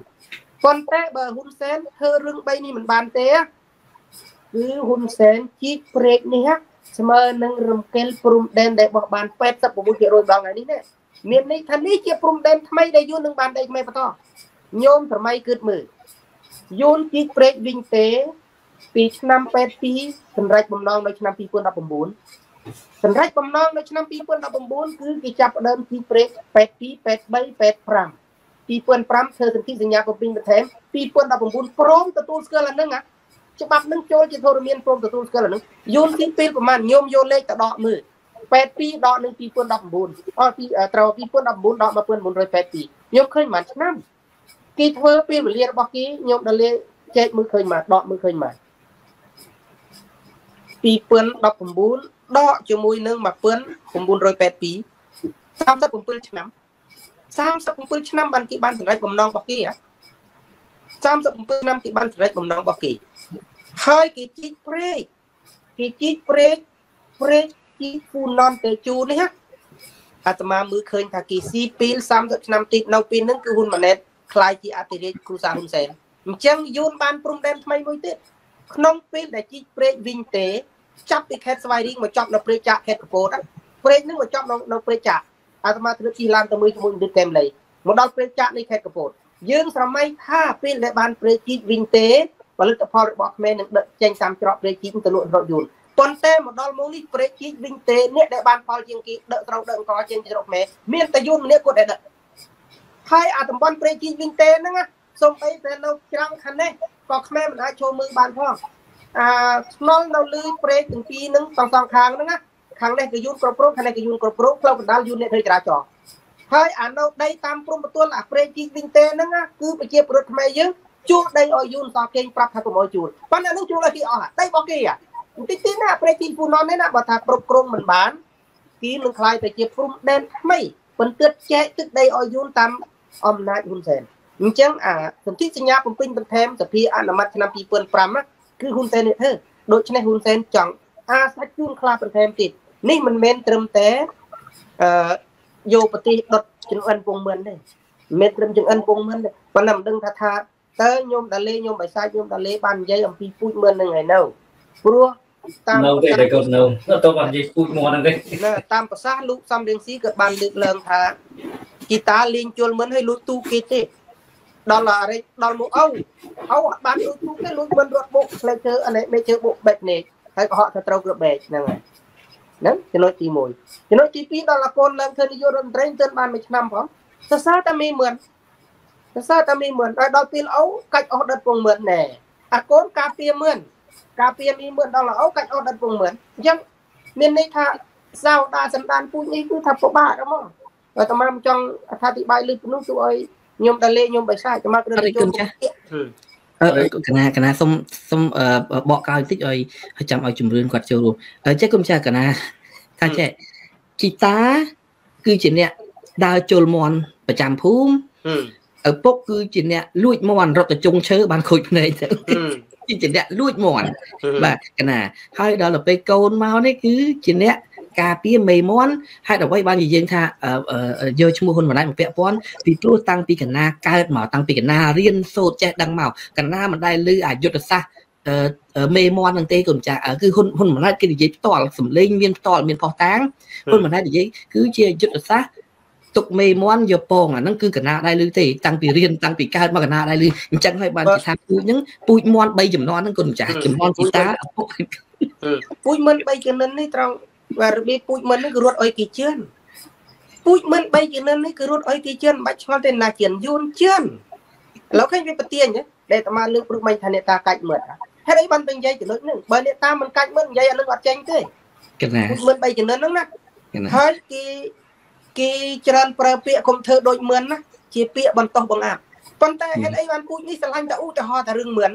ប៉ុន្តែបើហ៊ុនសែនធ្វើរឿង3នេះមិនបានទេគឺហ៊ុនសែនជីកព្រែកនេះស្មើនឹងរំកិលព្រំដែនដែលបោះបាន86%ដល់ថ្ងៃនេះណាមានន័យថានេះជាព្រំដែនថ្មីដែលយួននឹងបានដីថ្មីបន្ត ញោមសម័យគិតមើលយួនជីកព្រែកវិញទេ ពីឆ្នាំ82សម្រាប់បំណងនៅឆ្នាំ2019សម្រាប់បំណងនៅឆ្នាំ2019គឺគេចាប់ផ្ដើមជីកព្រែក82 83 85 2005ធ្វើសន្ធិសញ្ញាកំពីងបន្ថែម2019ព្រមទទួលស្គាល់អានឹងច្បាប់នឹងចូលជាធរមានព្រមទទួលស្គាល់អានឹងយូនទីពេលប្រហែលញោមយកលេខទៅដកមើល82ដកនឹង2019អត់ពីត្រូវ2019ដក1982ខ្ញុំឃើញប្រហែលឆ្នាំ គេធ្វើពេលវេលារបស់គេខ្ញុំដល់លេចែកមើលឃើញមកដកមើលឃើញមក2019ដកជាមួយនឹង1982 37ឆ្នាំ37ឆ្នាំបានគេបានសម្រេចបំណងរបស់គេ37ឆ្នាំគេបានសម្រេចបំណងរបស់គេហើយគេជីកព្រែកគេជីកព្រែកព្រែកជីកពូណនទៅជូននេះអាត្មាមើលឃើញថាគេស៊ីពីល30ឆ្នាំទៀតនៅពេលហ្នឹងគឺហ៊ុនម៉ាណែត ខ្លាយជាអធិរាជគ្រូសាហ៊ុនសែនអញ្ចឹងយួនបានព្រំដែនថ្មីមួយទៀតក្នុងពេលដែលជីកព្រែកវិញទេចាប់ពីខេត្តស្វាយរៀងមកចប់នៅព្រែកចាក់ខេត្តកពតព្រែកហ្នឹងមកចប់នៅនៅព្រែកចាក់អាត្មាធ្វើជិះឡានទៅមួយជាមួយនឹងកែមលីមកដល់ព្រែកចាក់នៃខេត្តកពតយើងស្រមៃថាពេលដែលបានព្រែកជីកវិញទេផលិតផលរបស់ខ្មែរនឹងដឹកចេញតាមច្រកព្រែកជីកទៅលក់រថយន្តប៉ុន្តែមកដល់មកនេះព្រែកជីកវិញទេអ្នកដែលបានផលជាងគេដឹកត្រូវដឹកអង្គចេញពីស្រុកខ្មែរមានតែយន្តម្នាក់គាត់ដែលដឹក ហើយអាតំបន់ព្រែកជីកវិញទេហ្នឹងសូម្បីតែនៅច្រាំងខាងនេះក៏ខ្មែរមិនអាចចូលមើលបានផងអាស្នល់នៅលើព្រែកទាំងពីរហ្នឹងសងសងខាងហ្នឹងណាខាងនេះក៏យូនគ្រប់គ្រងខាងនេះក៏យូនគ្រប់គ្រងផ្លូវកណ្ដាលយូនអ្នកធ្វើចរាចរណ៍ហើយអានៅដីតាមព្រំប្រទល់អាព្រែកជីកវិញទេហ្នឹងគឺប្រជាពលរដ្ឋខ្មែរយើងជួលដីឲ្យយូនសគេងប្រាប់ថាកុំឲ្យជួលប៉ុន្តែនឹងជួលឲ្យគេអស់ដីរបស់គេបន្តិចទៀតណាព្រែកជីកពូណននេះណាបើថាគ្រប់គ្រងមិនបានគេនឹងខ្លាយទៅជាព្រំដែនថ្មីបន្ទាត់ចែកទឹកដីឲ្យយូនតាម អំណាចហ៊ុនសែនអញ្ចឹងអាសន្ធិសញ្ញាបំពេញបន្ថែមសភាអនុម័តឆ្នាំ2005គឺហ៊ុនសែននេះធ្វើដូច្នេះហ៊ុនសែនចង់អាសាច់ជូនខ្លះបន្ថែមទៀតនេះមិនមែនត្រឹមតែអឺយកប្រទេសដុតចង្អិនពងមិនទេមិនមែនត្រឹមចង្អិនពងមិនទេប៉ុន្តែមិនដឹងថាថាតើញោមដាលេញោមបៃសាច់ញោមដាលេបាននិយាយអំពីពូជមិននឹងហើយនៅព្រោះតាមនៅទេតែគាត់នៅទៅបាននិយាយពូជមកហ្នឹងទេតាមប្រសាសន៍លោកសំរៀងស៊ីក៏បានលើកឡើងថា គីតាលេងជុលមិនឲ្យលួចទូគេទេដល់អារិចដល់មកអូអូអត់បានលួចទូទេលួចមិនរត់បុកផ្លេចធ្វើអានេះមេជើបុកបែកនេះហើយក៏ហក់ទៅត្រូវគ្របបែកហ្នឹងហើយហ្នឹងចំណុចទី1ចំណុចទី2ដល់អាកូនឡើងធ្វើនាយករដ្ឋមន្ត្រីទើបបានមួយឆ្នាំផងសរសើរតែមានមឿនសរសើរតែមានមឿនដល់ដល់ពេលអូកាច់អស់ដិតពងមឿនណែអាកូនការពារមឿនការពារមានមឿនដល់អូកាច់អស់ដិតពងមឿនអញ្ចឹងមានន័យថាសៅដាសន្តានពូជនេះគឺថាពិបាកហ្មង តែតាមចង់អត្ថាធិប្បាយលើពីនោះជួយឲ្យខ្ញុំដល់លេខ្ញុំបិសាចាំមកគ្រឿងចូលអឺកណាកណាសុំសុំបកក្រោយតិចឲ្យចាំឲ្យជំរឿនគាត់ចូលរួមចេះគុំចាកណាថាចេះជីតាគឺជាអ្នកដើរជុលមន់ប្រចាំភូមិឪពុកគឺជាអ្នកលួចមន់រត់ទៅជុងឈើបានខូចភ្នែកទៅគឺជាអ្នកលួចមន់បាទកណាហើយដល់ទៅពេលកូនមកនេះគឺជាអ្នក ការពារមេមន់ហេតុអ្វីបាននិយាយថាយកឈ្មោះហ៊ុនម៉ាណែតមកពាក់ព័ន្ធពីព្រោះតាំងពីកណាកើតមកតាំងពីកណារៀនសូត្រចេះដឹងមកកណាមិនដែលលឺអយុទ្ធសាស្ត្រមេមន់នឹងទេកូនចាគឺហ៊ុនហ៊ុនម៉ាណែតគេនិយាយផ្ទាល់សំឡេងមានផ្ទាល់មានផុសតាងហ៊ុនម៉ាណែតនិយាយគឺជាយុទ្ធសាស្ត្រទុកមេមន់យកពងអាហ្នឹងគឺកណាដែរលឺទេតាំងពីរៀនតាំងពីកើតមកកណាដែរលឺអញ្ចឹងហើយបានគេថាពូជហ្នឹងពូជមន់3ចំនួនហ្នឹងគុណចាស់ចំនួនទីតាពុកពូជមិន3ចំនួននេះត្រង់ បាទរបៀបពូជមិននេះគឺរត់អុយគេជឿនពូជមិន3ជំនាន់នេះគឺរត់អុយគេជឿនមិនបាច់ឆ្ងល់ទេណាជឿនយួនជឿនឥឡូវឃើញវាប្រទៀងដែលអាត្មាលើកព្រឹកមិញថាអ្នកតាកាច់មើលហេតុអីបានទៅនិយាយចំណុចហ្នឹងបើអ្នកតាមិនកាច់មើលនិយាយអានឹងអត់ចេញទេកណាមិន3ជំនាន់ហ្នឹងណាហើយគេគេច្រើនប្រើពាក្យកុំធ្វើដូចមឿនណាជាពាក្យបន្តោះបង្អាប់ប៉ុន្តែហេតុអីបានពូជនេះស្រឡាញ់តែឧទាហរណ៍តែរឿងមឿន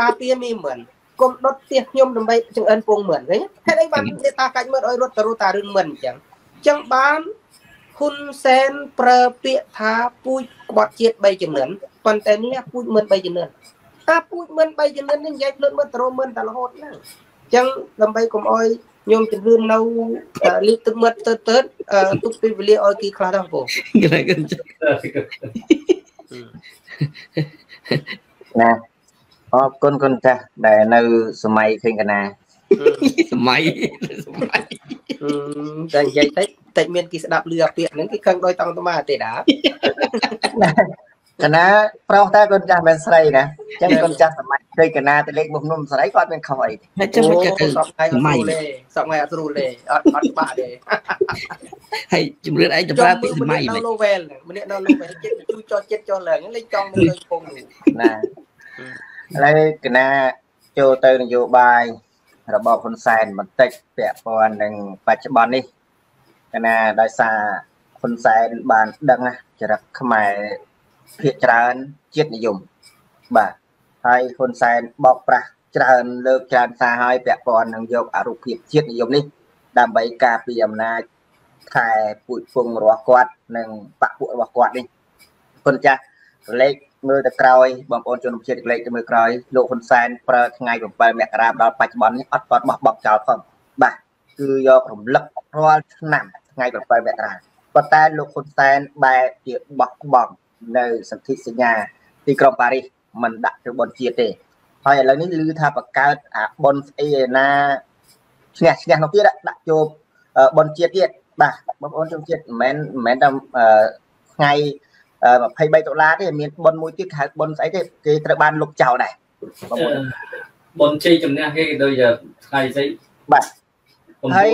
ការពារមីមឿន កុំដុតផ្ទះខ្ញុំដើម្បីចង្អិនពងមឿនឃើញហេតុអីបានគេតាកាច់មើលឲ្យរត់ទៅរត់តារឿងមឿនអញ្ចឹងអញ្ចឹងបានហ៊ុនសែនប្រើពាក្យថាពូជក្បត់ជាតិ3ចំនួនប៉ុន្តែនេះពូជមឿន3ចំនួនតាពូជមឿន3ចំនួននេះនិយាយភ្លើតមើលទៅរមឿនតែរហូតហ្នឹងអញ្ចឹងដើម្បីកុំអោយញោមជំរឿននៅលីកទឹកមាត់ទៅទៅទុកពេលវេលាឲ្យគេខ្លះដែរបងណា អរគុណគុណចាស់ដែលនៅសម័យឃើញកណាសម័យសម័យតែនិយាយតិចតិចមានគេស្ដាប់លឺអាពាក្យហ្នឹងគេខឹងដោយតង់តមាទេដាកណាប្រុសតែកូនចាស់មិនស្រីណាអញ្ចឹងកូនចាស់សម័យឃើញកណាទៅលេខមុខនំស្រីគាត់មានខុសអីទេហើយចាំមិនគេសពថ្ងៃសម័យសពថ្ងៃអត់ស្រួលទេអត់អត់ច្បាស់ទេហើយជំរឿនឯងចម្រើនពីសម័យមិននៅ level ម្នាក់នៅ level ចិត្តជួយចោះចិត្តចោះឡើងលេខចង់មើលពងណា ឥឡូវកណាចូលទៅនយោបាយរបបហ៊ុនសែនបន្តិចពាក់ព័ន្ធនឹងបច្ចុប្បន្ននេះកណាដោយសារហ៊ុនសែនបានដឹងចរិតខ្មែរភាគច្រើនជាតិនិយមបាទហើយហ៊ុនសែនបោកប្រាស់ច្រើនលើកច្រើនសារហើយពាក់ព័ន្ធនឹងយកអរូបភាពជាតិនិយមនេះ ដើម្បីការពារអំណាចខែពូជពងរបស់គាត់ និងបពពួករបស់គាត់នេះគុណចាស់លេខ មើលទៅក្រោយបងប្អូនជនជាតិលេខទៅមើលក្រោយលោកហ៊ុនសែនប្រើថ្ងៃ7មករាដល់បច្ចុប្បន្ននេះអត់គាត់បោះបោកចោលផងបាទគឺយករំលឹករាល់ឆ្នាំថ្ងៃ7មករាប៉ុន្តែលោកហ៊ុនសែនបែរជាបោះបង់នៅសន្ធិសញ្ញាទីក្រុងប៉ារីសមិនដាក់ទៅបនជាតិទេហើយឥឡូវនេះឮថាបង្កើតអាបនស្អីណាឈ្នះឈ្នះនោះទៀតដាក់ចូលបនជាតិទៀតបាទបងប្អូនជនជាតិមិនមែនមិនមែនតែថ្ងៃ 23ដុល្លារទេមានបនមួយទៀតហៅបនស្អីទេគេត្រូវបានលុបចោលដែរបងប្អូនបនជ័យជំនះគេដូចថ្ងៃស្អីបាទហើយ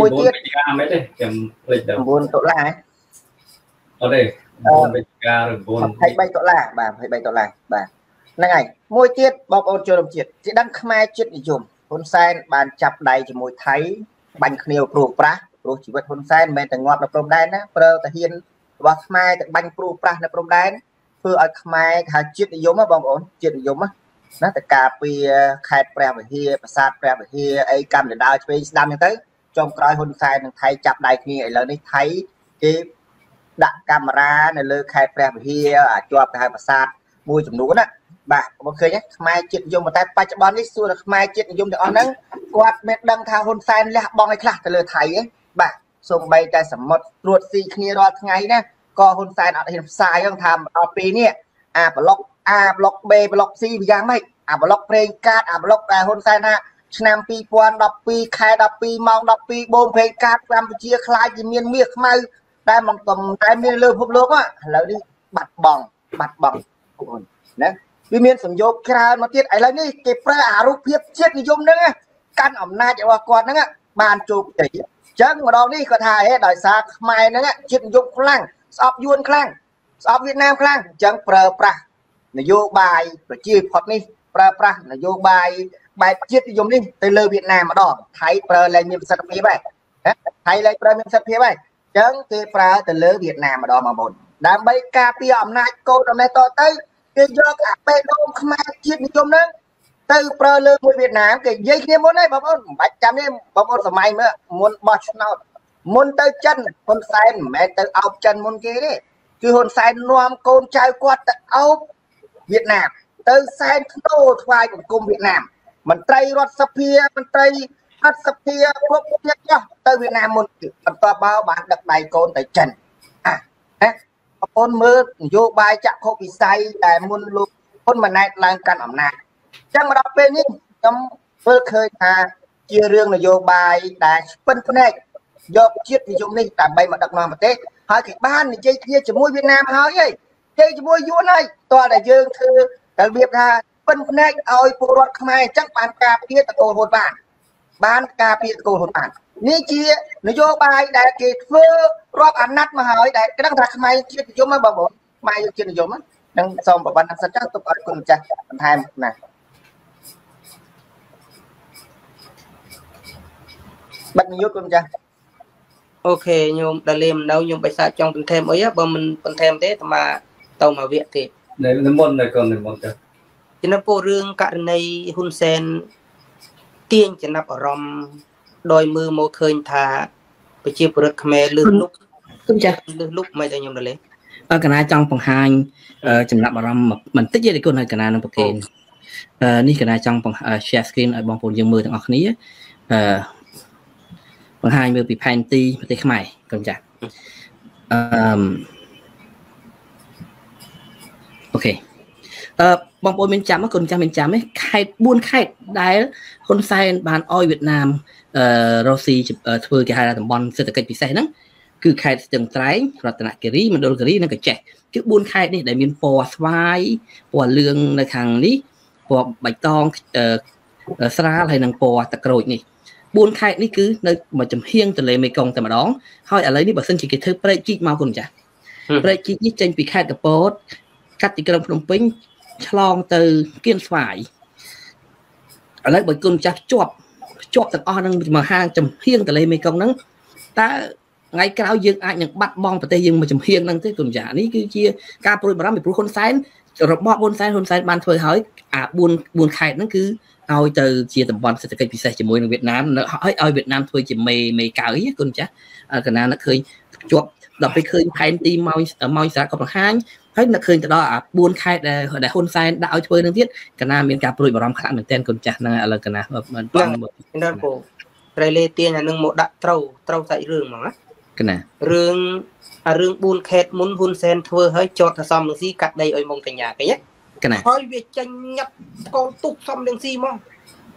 មួយទៀតមិនទេខ្ញុំភ្លេចទៅ9ដុល្លារអត់ទេ9វិច្ឆិកាឬ9 23ដុល្លារបាទ23ដុល្លារបាទហ្នឹងហើយមួយទៀតបងប្អូនជនជាតិជាដឹងខ្មែរចិត្តនិយមហ៊ុនសែនបានចាប់ដៃជាមួយថៃបាញ់គ្នាព្រោះប្រាស់ព្រោះជីវិតហ៊ុនសែនមិនមែនតែងាប់នៅព្រំដែនណាប្រើតាហ៊ាន របស់ខ្មែរទៅបាញ់ព្រោះប្រាស់នៅព្រំដែនធ្វើឲ្យខ្មែរហៅជាតិនិយមបងប្អូនជាតិនិយមណាតការពារខេត្តព្រះវិហារប្រាសាទព្រះវិហារអីកម្មដណ្ដើឆ្វេងស្ដាំហ្នឹងទៅចុងក្រោយហ៊ុនសែននិងថៃចាប់ដៃគ្នាឥឡូវនេះថៃគេដាក់កាមេរ៉ានៅលើខេត្តព្រះវិហារជាប់ទៅហើយប្រាសាទមួយចំនួនណាបាទមកឃើញខ្មែរជាតិនិយមតែបច្ចុប្បន្ននេះសួរថាខ្មែរជាតិនិយមទាំងអស់ហ្នឹងគាត់មានដឹងថាហ៊ុនសែនលះបង់ឲ្យខ្លះទៅលើថៃឯងបាទសូម្បីតែសមុទ្រត្រួតស៊ីគ្នារាល់ថ្ងៃណា ក៏ហ៊ុនសែនអត់ហ៊ានផ្សាយហ្នឹងថាដល់ពេលនេះអាប្លុកអាប្លុក B ប្លុក C វាយ៉ាងម៉េចអាប្លុកប្រេងកាតអាប្លុកតែហ៊ុនសែនថាឆ្នាំ2012ខែ12ម៉ោង12បូមប្រេងកាតកម្ពុជាខ្លាចជាមានមាសខ្មៅតែមកតំតែមានលើពិភពលោកឥឡូវនេះបាត់បង់បាត់បង់បងប្អូនណាវាមានសំយោគច្រើនមកទៀតឥឡូវនេះគេប្រើអារូបភាពជាតិនិយមហ្នឹងកាន់អំណាចរបស់គាត់ហ្នឹងបានជោគជ័យអញ្ចឹងម្ដងនេះគាត់ថាហេដោយសារខ្មែរហ្នឹងជាតិនិយមខ្លាំង ស្អប់យួនខ្លាំងស្អប់វៀតណាមខ្លាំងអញ្ចឹងប្រើប្រាស់នយោបាយប្រជាផុតនេះប្រើប្រាស់នយោបាយបែបជាតិនិយមនេះទៅលើវៀតណាមម្ដងថៃប្រើលែងមានប្រសិទ្ធភាពហើយថៃលែងប្រើមានប្រសិទ្ធភាពហើយអញ្ចឹងគេប្រើទៅលើវៀតណាមម្ដងបងប្អូនដើម្បីការពារអំណាចកូនអំណាចតទៅគេយកអាបេដូងខ្មែរជាតិនិយមហ្នឹងទៅប្រើលើមួយវៀតណាមគេនិយាយគ្នាមុនហើយបងប្អូនមិនបាច់ចាំទេបងប្អូនសម័យមើលមុនបោះឆ្នោត មុនទៅចិនហ៊ុនសែនមិនមែនទៅអោបចិនមុនគេទេគឺហ៊ុនសែននាំកូនចៅគាត់ទៅអោបវៀតណាមទៅសែនធ្នូថ្វាយបង្គំវៀតណាមមន្ត្រីរដ្ឋសភាមន្ត្រីអត្តសភាគ្រប់ទៀតចុះទៅវៀតណាមមុនបន្ទាប់មកបានដឹកដៃកូនទៅចិនអាណាបងប្អូនមើលនយោបាយចក្ខុវិស័យដែលមុនលោកហ៊ុនម៉ាណែតឡើងកាន់អំណាចអញ្ចឹងមកដល់ពេលនេះខ្ញុំមើលឃើញថាជារឿងនយោបាយដែលស្ពិនភ្នែក យកជាតិនិយមនេះដើម្បីមកដឹកនាំប្រទេសហើយគេបាននិយាយគ្នាជាមួយវៀតណាមហើយហីនិយាយជាមួយយួនហើយតោះតែយើងធ្វើរបៀបថាពិនភ្នែកឲ្យពលរដ្ឋខ្មែរអញ្ចឹងបានការពារតកូលហ៊ុនបាន បានការពារតកូលហ៊ុនបាននេះជានយោបាយដែលគេធ្វើរាប់អាណត្តិមកហើយដែលគិតថាខ្មែរជាតិនិយមហ្នឹងបងប្អូនខ្មែរយើងជាតិនិយមហ្នឹងសូមប្របណ្ឌសិនចឹងទុកឲ្យគុណម្ចាស់បន្ថែមណាបិទយុទ្ធគុណម្ចាស់ អូខេញោមដាលេមិននៅញោមបិសាចចង់បន្ថែមអីបើមិនបន្ថែមទេតើទៅមកវគ្គទៀតនិមន្តនៅកូននិមន្តទៅចំណុចពោរឿងករណីហ៊ុនសែនទាញចំណាប់អារម្មណ៍ដោយមើលមកឃើញថាប្រជាពលរដ្ឋខ្មែរលឺលុកគុំចាស់លឺលុកមិនតែខ្ញុំដលេអើកណាចង់បង្ហាញចំណាប់អារម្មណ៍បន្តិចទេគុណហើយកណានឹងប្រកេននេះកណាចង់ share screen ឲ្យបងប្អូនយើងមើលទាំងអស់គ្នាអឺ បង្ហាញមើលពីផែនទីប្រទេសខ្មែរគុំចាស់អឺអូខេអឺបងប្អូនមានចាំគុណចាំមានចាំទេខេត្ត4ខេត្តដែលហ៊ុនសែនបានអោយវៀតណាមអឺរុស្ស៊ីធ្វើគេហៅថាតំបន់សេដ្ឋកិច្ចពិសេសហ្នឹងគឺខេត្តស្ទឹងត្រែងរតនគិរីមណ្ឌលគិរីនិងកញ្ចេះគឺ4ខេត្តនេះដែលមានពណ៌ស្វាយពណ៌លឿងនៅខាងនេះពណ៌បៃតងស្រាលហើយនិងពណ៌ទឹកក្រូចនេះ 4ខេត្តនេះគឺនៅមួយចំហៀងទន្លេមេគង្គតែម្ដងហើយឥឡូវនេះបើសិនជាគេធ្វើព្រែកជីកមកគុណចាស់ព្រែកជីកនេះចេញពីខេត្តកពតកាត់ទីក្រុងភ្នំពេញឆ្លងទៅគៀនស្វាយឥឡូវបើគុណចាស់ជាប់ជាប់ទាំងអស់នឹងមកហាងចំហៀងទន្លេមេគង្គហ្នឹងតើថ្ងៃក្រោយយើងអាចនឹងបាត់បង់ប្រទេសយើងមួយចំហៀងហ្នឹងទេគុណចានេះគឺជាការប្រួយបារម្ភពីព្រោះហ៊ុនសែនរបស់ហ៊ុនសែនហ៊ុនសែនបានធ្វើហើយអា4 4ខេត្តហ្នឹងគឺ ឲ្យទៅជាតំបន់សេដ្ឋកិច្ចពិសេសជាមួយនឹងវៀតណាមហើយឲ្យវៀតណាមធ្វើជាមេមេកៅគុណចាកណានឹកឃើញជាប់ដល់ពេលឃើញផែនទីមកមកសារក៏បង្ហាញហើយនឹកឃើញទៅដល់អា4ខេត្តដែលដែលហ៊ុនសែនដាក់ឲ្យធ្វើនឹងទៀតកណាមានការព្រួយបារម្ភខ្លាំងមែនទែនគុណចាស់ហ្នឹងឥឡូវកណាមិនបានដល់ពូត្រៃលេទាញអានឹងមកដាក់ត្រូវត្រូវសាច់រឿងហ្មងណាកណារឿងអារឿង4ខេត្តមុនហ៊ុនសែនធ្វើឲ្យចតសំនឹងស៊ីកាត់ដីឲ្យមុងកញ្ញាគេណា កណាហើយវាចេញញាត់កូនទុកសំនឹងស៊ីមក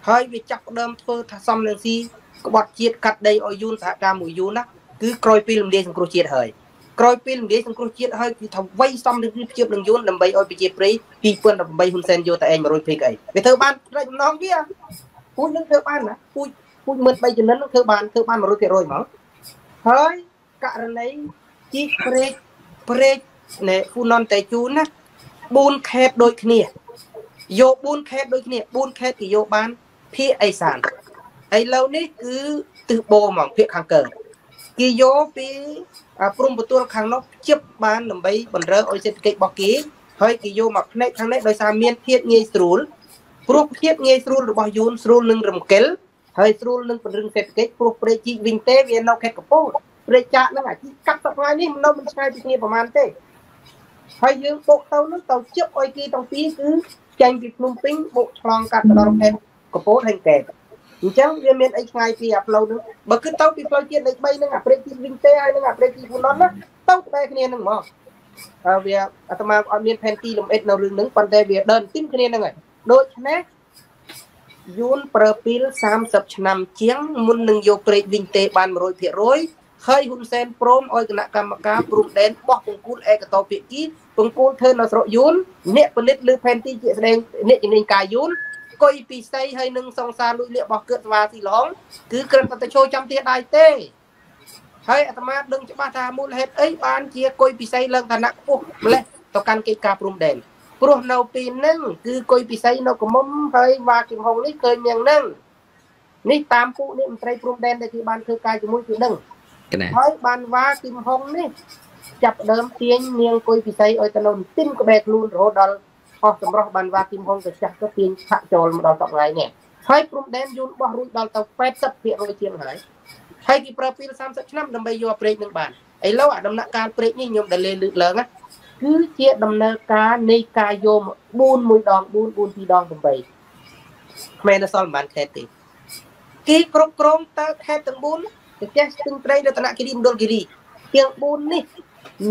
ហើយវាចាប់ដើមធ្វើថាសំនឹងស៊ីក្បត់ជាតិកាត់ដីឲ្យយូនសហការមួយយូនណាគឺក្រោយពីលំលាយសង្គ្រោះជាតិហើយក្រោយពីលំលាយសង្គ្រោះជាតិហើយគឺថាវៃសំនឹងព្យាបនឹងយូនដើម្បីឲ្យប្រជាប្រិយ2018ហ៊ុនសែនយកតែឯង100ភេកអីវាធ្វើបានផ្លេចបំណងវាពូជនឹងធ្វើបានណាពូជពូជ13000ចំណិននឹងធ្វើបានធ្វើបាន100%ហ្មងហើយករណីជីកព្រែកព្រែកណែហ៊ុនននតេជូនណា 4ខេតដូចគ្នាយក4ខេតដូចគ្នា4ខេតគេយកបានភាគអេសានឥឡូវនេះគឺទិសបូហ្មងភាគខាងកើតគេយកពីព្រំបន្ទាល់ខាងនោះជិបបានដើម្បីបណ្រើឲ្យសេដ្ឋកិច្ចរបស់គេហើយគេយកមកផ្នែកខាងនេះដោយសារមានភាពងាយស្រួលព្រោះភាពងាយស្រួលរបស់យួនស្រួលនឹងរំកិលហើយស្រួលនឹងពង្រឹងសេដ្ឋកិច្ចព្រោះប្រេជីកវិញទេវានៅខេត្តកំពតប្រេចាក់ហ្នឹងអាជីកាត់សប្លាយនេះមិននៅមិនឆ្ងាយពីគ្នាប្រហែលទេ ហើយយើងបុកទៅនឹងទៅជិបឲ្យគេទាំងពីរគឺចេញពីភ្នំពេញបុកឆ្លងកាត់ទៅដល់ខេត្តកំពតហើយកែអញ្ចឹងវាមានអីឆ្ងាយពីអាផ្លូវហ្នឹងបើគឺទៅពីផ្លូវជាតិលេខ3ហ្នឹងអាព្រែកទីវិញទេហើយនឹងអាព្រែកទីហ៊ុនណណាទៅតែគ្នាហ្នឹងហ្មងហើយវាអាត្មាអត់មានផែនទីលំអិតនៅរឿងហ្នឹងប៉ុន្តែវាដើរទីមគ្នាហ្នឹងហើយដូច្នេះយួនប្រើពីល30ឆ្នាំជាងមុននឹងយកព្រែកវិញទេបាន100% ហហើយហ៊ុនសែនព្រមឲ្យគណៈកម្មការព្រំដែនបោះបង្គោលឯកតោភាគីបង្គោលធ្វើនៅស្រុកយួនអ្នកផលិតលើផែនទីជាស្ដែងអ្នកជំនាញការយួនកុយពិសីហើយនឹងសង្សារលួចលាក់របស់កើតស្វាស៊ីឡងគឺគ្រាន់តែទៅចូលចាំទៀតដែរទេហើយអាត្មាដឹងច្បាស់ថាមូលហេតុអីបានជាកុយពិសីឡើងឋានៈខ្ពស់ម្លេះទៅកាន់កិច្ចការព្រំដែនព្រោះនៅពីហ្នឹងគឺកុយពិសីនៅកមុំហើយវ៉ាគឹមហុងនេះឃើញមៀងហ្នឹងនេះតាមពួកនេះមន្ត្រីព្រំដែនដែលគេបានធ្វើការជាមួយគឺដឹង ហើយបានវ៉ាគឹមហុងនេះចាប់ដើមទាញនាងកុយពិសីឲ្យទៅនៅទីនក្បែរខ្លួនរហូតដល់អស់ចម្រោះបានវ៉ាគឹមហុងទៅចាស់ទៅទាញឆាក់ចូលមកដល់ថ្ងៃនេះហើយព្រំដែនយូនបោះរួចដល់ទៅ80%ជាងហើយហើយគេប្រើពេល30ឆ្នាំដើម្បីយកប្រេកនឹងបានឥឡូវអាដំណាក់កាលប្រេកនេះខ្ញុំដែលលើកឡើងណាគឺជាដំណើរការនៃការយក4មួយដង4 4 2ដង8ខ្មែរនៅសល់ប្រហែលខេតទេគេគ្រប់គ្រងតើខេតទាំង4 ទៅចេះស្ទឹងត្រែងរតនគិរីមណ្ឌលគិរីទាំង4នេះ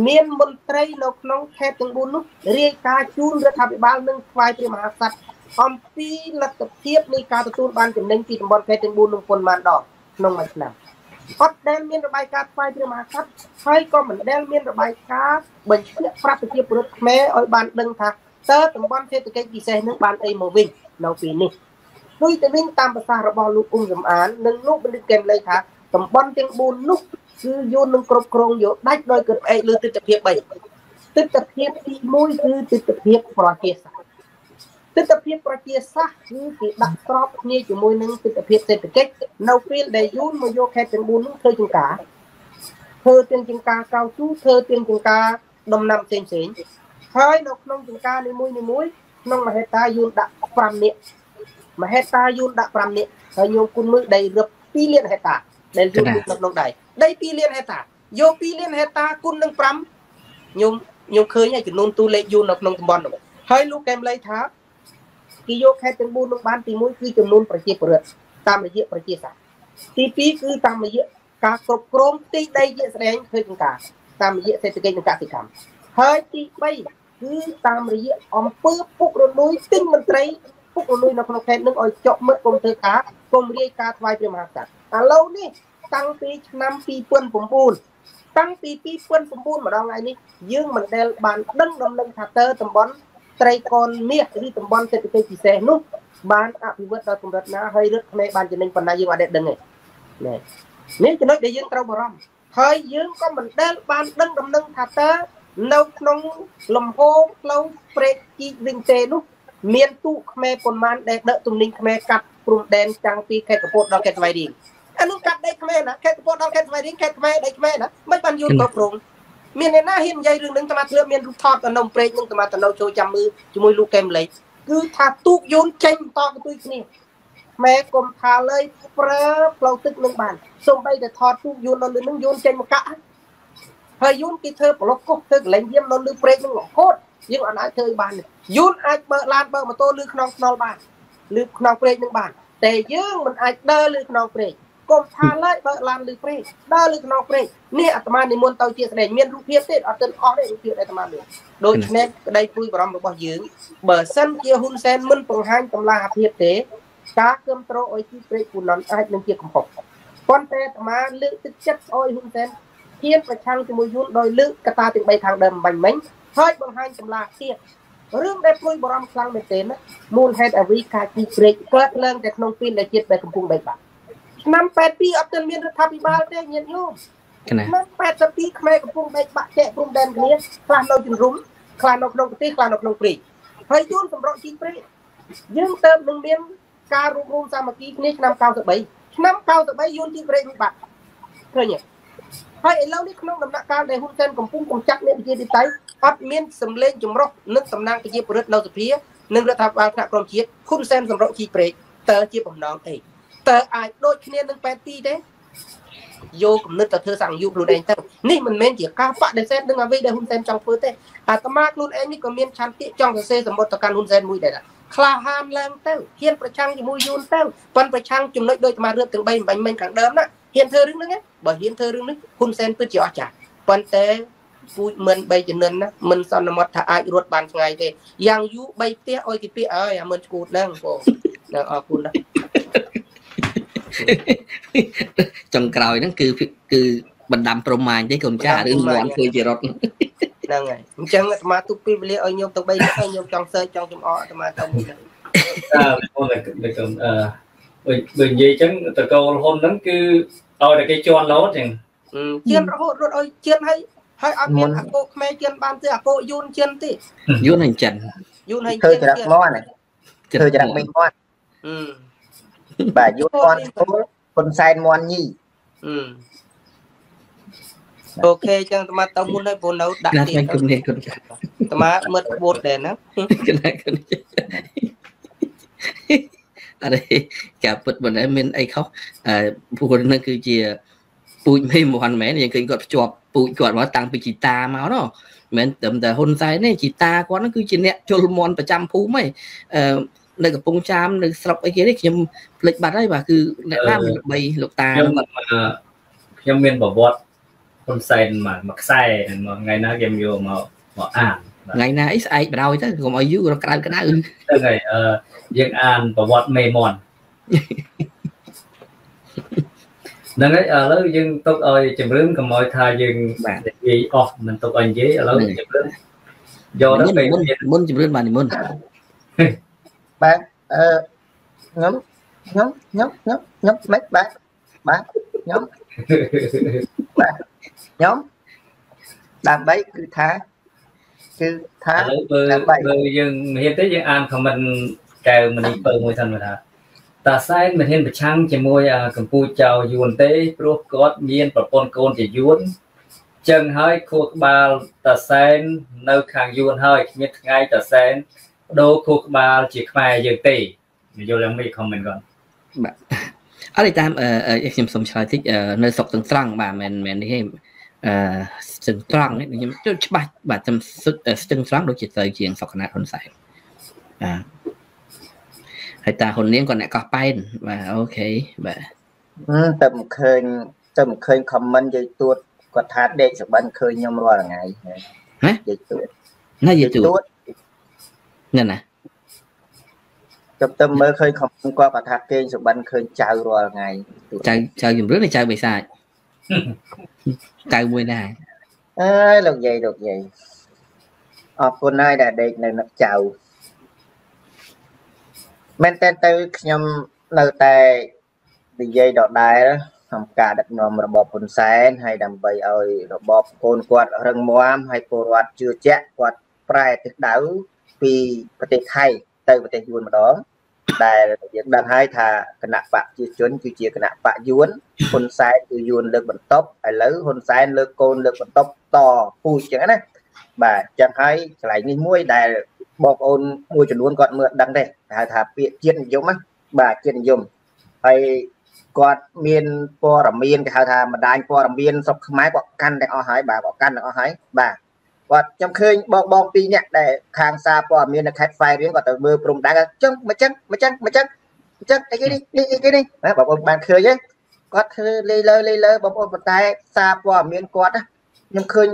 មានមន្ត្រីនៅក្នុងខេត្តទាំង4នោះរាយការណ៍ជូនរដ្ឋាភិបាលនិងថ្វាយព្រះមហាក្សត្រអំពីលទ្ធភាពនៃការទទួលបានចំណេញពីតំបន់ខេត្តទាំង4នោះប៉ុន្មានដងក្នុងមួយឆ្នាំអត់ដែលមានរបាយការណ៍ថ្វាយព្រះមហាក្សត្រហើយក៏មិនដែលមានរបាយការណ៍បញ្ជាក់ប្រាប់ប្រជាពលរដ្ឋខ្មែរឲ្យបានដឹងថាតើតំបន់សេដ្ឋកិច្ចពិសេសនឹងបានអីមកវិញនៅពេលនេះដូចទៅវិញតាមប្រសាសន៍របស់លោកអ៊ុំសំអាននិងលោកបណ្ឌិតកែមលីថា តំបន់ទាំង4នោះគឺយូននឹងគ្រប់គ្រងយកដាច់ដោយគិតផ្អែកលើទិដ្ឋភាព3ទិដ្ឋភាពទី1គឺទិដ្ឋភាពប្រជាសាស្ត្រទិដ្ឋភាពប្រជាសាស្ត្រគឺគេដាក់ក្របគ្នាជាមួយនឹងទិដ្ឋភាពសេដ្ឋកិច្ចនៅពេលដែលយូនមកយកខេត្តទាំង4នោះធ្វើជាការធ្វើទាំងជាការកៅស៊ូធ្វើទាំងជាការដំណាំផ្សេងផ្សេងហើយនៅក្នុងជាការនីមួយនីមួយក្នុងមហេតាយូនដាក់5នាក់មហេតាយូនដាក់5នាក់ហើយញោមគុណមើលដីរឹប2លានហេតា ដែលយូននៅក្នុងដីដី2លានហេតាយក2លានហេតាគុណនឹង5ញោមញោមឃើញហើយចំនួនទូលេខយូននៅក្នុងតំបន់នោះហើយលោកកែមលីថាគេយកខេត្តទាំង4នោះបានទី1គឺចំនួនប្រជាពលរដ្ឋតាមរយៈប្រជាសាស្ត្រទី2គឺតាមរយៈការគ្រប់គ្រងទីដីជាស្ដែងធ្វើជាការតាមរយៈសេដ្ឋកិច្ចនិងកសិកម្មហើយទី3គឺតាមរយៈអង្គើពុករលួយទិញមន្ត្រីពុករលួយនៅក្នុងខេត្តនឹងឲ្យចុះមើលគុំធ្វើការគុំរាយការថ្វាយព្រះមហាក្សត្រ ឥឡូវនេះតាំងពីឆ្នាំ2009តាំងពី2009ម្ដងថ្ងៃនេះយើងមិនដែលបានដឹងដំណឹងថាតើតំបន់ត្រីកនមាសឬតំបន់សេដ្ឋកិច្ចពិសេសនោះបានអភិវឌ្ឍដល់កម្រិតណាហើយរឹតខ្មែរបានចំណេញប៉ុណ្ណាយើងអត់ដឹងទេនេះនេះចំណុចដែលយើងត្រូវបារម្ភហើយយើងក៏មិនដែលបានដឹងដំណឹងថាតើនៅក្នុងលំហផ្លូវព្រែកជីកវិញទេនោះមានទូកខ្មែរប៉ុន្មានដែលដឹកទំនិញខ្មែរកាត់ព្រំដែនតាំងពីខេត្តកពតដល់ខេត្តស្វាយរៀង អានោះកាត់ដីខ្មែរណាខេត្តកពតដល់ខេត្តស្វាយរៀងខេត្តខ្មែរដីខ្មែរណាមិនបានយល់គ្រប់គ្រងមានអ្នកណាហ៊ាននិយាយរឿងនឹងតាមធ្លាប់មានរូបថតនៅព្រែកនឹងតាមទៅចូលចាំមើលជាមួយលោកកែមលេខគឺថាទូកយន្តចេញតកទុយគ្នាម៉ែកុំថាលើយប្រើផ្លូវទឹកនឹងបានសំបីតែថតទូកយន្តនៅលើនឹងយន្តចេញមកកាក់ហើយយន្តគេធ្វើប្លុកកុសធ្វើកលែងយាមនៅលើព្រែកនឹងរហូតយើងអត់អាចធ្វើបានយន្តអាចបើកឡានបើកម៉ូតូលើខ្នងខ្នល់បានលើខ្នងព្រែកនឹងបានតែយើងមិនអាចដើរលើខ្នងព្រែក កុំថាឡើយបើឡានលើព្រៃដើរលើខ្នងព្រៃនេះអាត្មានិមន្តទៅជាស្ដែងមានរូបភាពទេអត់ទាន់អស់ទេរូបភាពដែលអាត្មាមានដូច្នេះក្តីព្រួយបារម្ភរបស់យើងបើសិនជាហ៊ុនសែនមិនបង្ហាញកម្លាំងអាភិបទេការគ្រប់គ្រងអុយទីព្រៃពូណនអាចនឹងជាកំហុសប៉ុន្តែអាត្មាលើកទឹកចិត្តអុយហ៊ុនសែនហ៊ានប្រឆាំងជាមួយយួនដោយលើកកតាទាំង3ខាងដើមបាញ់មិញហើយបង្ហាញកម្លាំងទៀតរឿងដែលព្រួយបារម្ភខ្លាំងមែនទែនមូលហេតុអ្វីការជីព្រែកកើតឡើងតែក្នុងពេលដែលជាតិដែលកំពុងបែកបាក់ ឆ្នាំ82អត់ទាន់មានរដ្ឋាភិបាលទេញាតិញោមឆ្នាំ82ខ្មែរកំពុងបែកបាក់ចែកព្រំដែនគ្នាខ្លះនៅជំរុំខ្លះនៅក្នុងប្រទេសខ្លះនៅក្នុងព្រៃហើយយួនសម្រុកជីព្រៃយើងទៅនឹងមានការរួមរួមសាមគ្គីគ្នាឆ្នាំ93ឆ្នាំ93យួនជីព្រៃមិនបាត់ឃើញទេហើយឥឡូវនេះក្នុងដំណាក់កាលដែលហ៊ុនសែនកំពុងកម្ចាត់អ្នកប្រជាធិបតេយ្យអត់មានសម្លេងចម្រុះនឹងតំណាងប្រជាពលរដ្ឋនៅសភានិងរដ្ឋាភិបាលថ្នាក់ក្រមជាតិហ៊ុនសែនសម្រុកជីព្រែកតើជាបំណងអី តើអាចដូចគ្នានឹងប៉ែទីទេយកគំនិតទៅធ្វើសង្យុខ្លួនឯងទៅនេះមិនមែនជាការបដិសេធនឹងអ្វីដែលហ៊ុនសែនចង់ធ្វើទេអាត្មាខ្លួនឯងនេះក៏មានឆន្ទៈចង់សរសេរសម្បត្តិទៅកាន់ហ៊ុនសែនមួយដែរក្លាហានឡើងទៅហ៊ានប្រឆាំងជាមួយយួនទៅប៉ុនប្រឆាំងចំណុចដូចអាត្មារៀបទាំង3បាញ់មិញខាងដើមណាហ៊ានធ្វើរឿងហ្នឹងបើហ៊ានធ្វើរឿងនេះហ៊ុនសែនពិតជាអស្ចារ្យប៉ុន្តែពូជមិនបីជំនិនណាមិនសន្មត់ថាអាចរត់បានឆ្ងាយទេយ៉ាងយូរ3ផ្ទះអុយគេពាកអើយអាមិនឈួតហ្នឹងបងអរគុណណាស់ ចុងក្រោយហ្នឹងគឺគឺបណ្ដាំប្រមាញទេកូនចារឿងមន់ធ្វើជារត់ហ្នឹងហើយអញ្ចឹងអាត្មាទុកពេលវេលាឲ្យញោមទៅ3នេះឲ្យញោមចង់សើចចង់ចំអកអាត្មាទៅមួយហ្នឹងអឺបងតែកូនអឺបើនិយាយអញ្ចឹងតកូលហ៊ុនហ្នឹងគឺឲ្យតែគេជន់លោតអញ្ចឹងជឿនរហូតរត់ឲ្យជឿនឲ្យហើយអត់មានអាកោខ្មែរជឿនបានទេអាកោយូនជឿនទេយូនហើយចិនយូនហើយធ្វើច្រាក់មន់ធ្វើច្រាក់មីមន់ បាទយូនមន់គោលហ៊ុនសែនមន់ញីអូខេចឹងអាទៅមុនហើយព្រោះនៅដាក់ទៀតគុំនេះគុំអាមាមើលបួតដែរណាកណែគុំអរេការពិតមិនដែរមានអីខុសអឺពួកនឹងគឺជាពូជមេមន់មែនយើងឃើញគាត់ភ្ជាប់ពូជគាត់មកតាំងពីជីតាមកណោះមិនត្រឹមតែហ៊ុនសែនទេជីតាគាត់ហ្នឹងគឺជាអ្នកជលមន់ប្រចាំភូមិហីអឺ នៅកំពង់ចាមនៅស្រុកអីគេនេះខ្ញុំភ្លេចបាត់ហើយបាទគឺអ្នកណាមានបីលោកតាខ្ញុំមានប្រវត្តិហ៊ុនសែនមកមួយខ្សែមកថ្ងៃណាខ្ញុំយកមកមកអានថ្ងៃណាអីស្អែកបដ ாய் ទៅកុំឲ្យយូរក្តៅក្តៅហ្នឹងហើយអឺយើងអានប្រវត្តិមេមន់ហ្នឹងហើយឥឡូវយើងទុកឲ្យជំរឿនកុំឲ្យថាយើងនិយាយអស់មិនទុកឲ្យនិយាយឥឡូវជំរឿនយកទៅពេលមុនជំរឿនបានមុន បាទអឺខ្ញុំខ្ញុំខ្ញុំខ្ញុំខ្ញុំមិនបាទបាទខ្ញុំបាទខ្ញុំដើម្បីគឺថាគឺថាឥឡូវបើបើយើងមានទេយើងអានខមមិនកែវមនីពើមួយសិនថាតាសែនមិនហ៊ានប្រឆាំងជាមួយកម្ពុជាចៅយួនទេព្រោះគាត់មានប្រពន្ធកូនជាយួនចឹងហើយខួរក្បាលតាសែននៅខាងយួនហើយគ្មានថ្ងៃតាសែន ដូរខួរក្បាលជាខ្មែរយើងទេនិយាយយ៉ាងម៉េចខមមិនគាត់បាទអត់តាមខ្ញុំសូមឆ្លើយតិចនៅស្រុកទាំងត្រង់បាទមិនមែននេះទេអឺស្ទឹងត្រង់ខ្ញុំច្បាស់បាទខ្ញុំស្ទឹងត្រង់ដូចជាទៅជាងសុកណាហ៊ុនសែនបាទហើយតាហ៊ុននាងក៏អ្នកកោះប៉ែនបាទអូខេបាទតែមិនឃើញតែមិនឃើញ comment យាយទួតគាត់ថាដេកសបិនឃើញខ្ញុំរាល់ថ្ងៃណាយាយទួតណាយាយទួត ណាណាទៅទៅមើលឃើញ comment គាត់គាត់ថាគេងសបិនឃើញចៅរាល់ថ្ងៃចៅចៅជំរឿនចៅបិសាចចៅមួយដែរអើយលោកយាយលោកយាយអរគុណហើយដែលដេកនៅនឹកចៅមែនតើទៅខ្ញុំនៅតែនិយាយដដែលក្នុងការដឹកនាំរបបហ៊ុនសែនហើយដើម្បីឲ្យរបបកូនគាត់រឹងមាំហើយពលរដ្ឋជឿជាក់គាត់ប្រែទិសដៅ ពីប្រទេសថៃទៅប្រទេសយួនម្ដងដែលយើងដឹងហើយថាគណៈបកជាជនគឺជាគណៈបកយួនហ៊ុនសែនគឺយួនលើកបន្ទប់ឥឡូវហ៊ុនសែនលើកកូនលើកបន្ទប់តពូជចឹងណាបាទចឹងហើយកន្លែងនេះមួយដែលបងប្អូនមួយចំនួនគាត់មើលដឹងទេហៅថាពាក្យជាតិនិយមណាបាទជាតិនិយមហើយគាត់មានព័ត៌មានគេហៅថាបណ្ដាញព័ត៌មានស្រុកខ្មែរគាត់កាន់ទាំងអស់ហើយបាទគាត់កាន់ទាំងអស់ហើយបាទ គាត់ខ្ញុំឃើញបងបងពីរនាក់ដែលខាងសារព័ត៌មាននៅខេត្តហ្វាយរៀងគាត់ទៅមើលព្រំដែនអញ្ចឹងមិនចឹងមិនចឹងមិនចឹងអញ្ចឹងអីគេនេះនេះអីគេនេះបងប្អូនបានឃើញទេគាត់ធ្វើលេលើលេលើបងប្អូនប៉ុន្តែសារព័ត៌មានគាត់ខ្ញុំឃើញ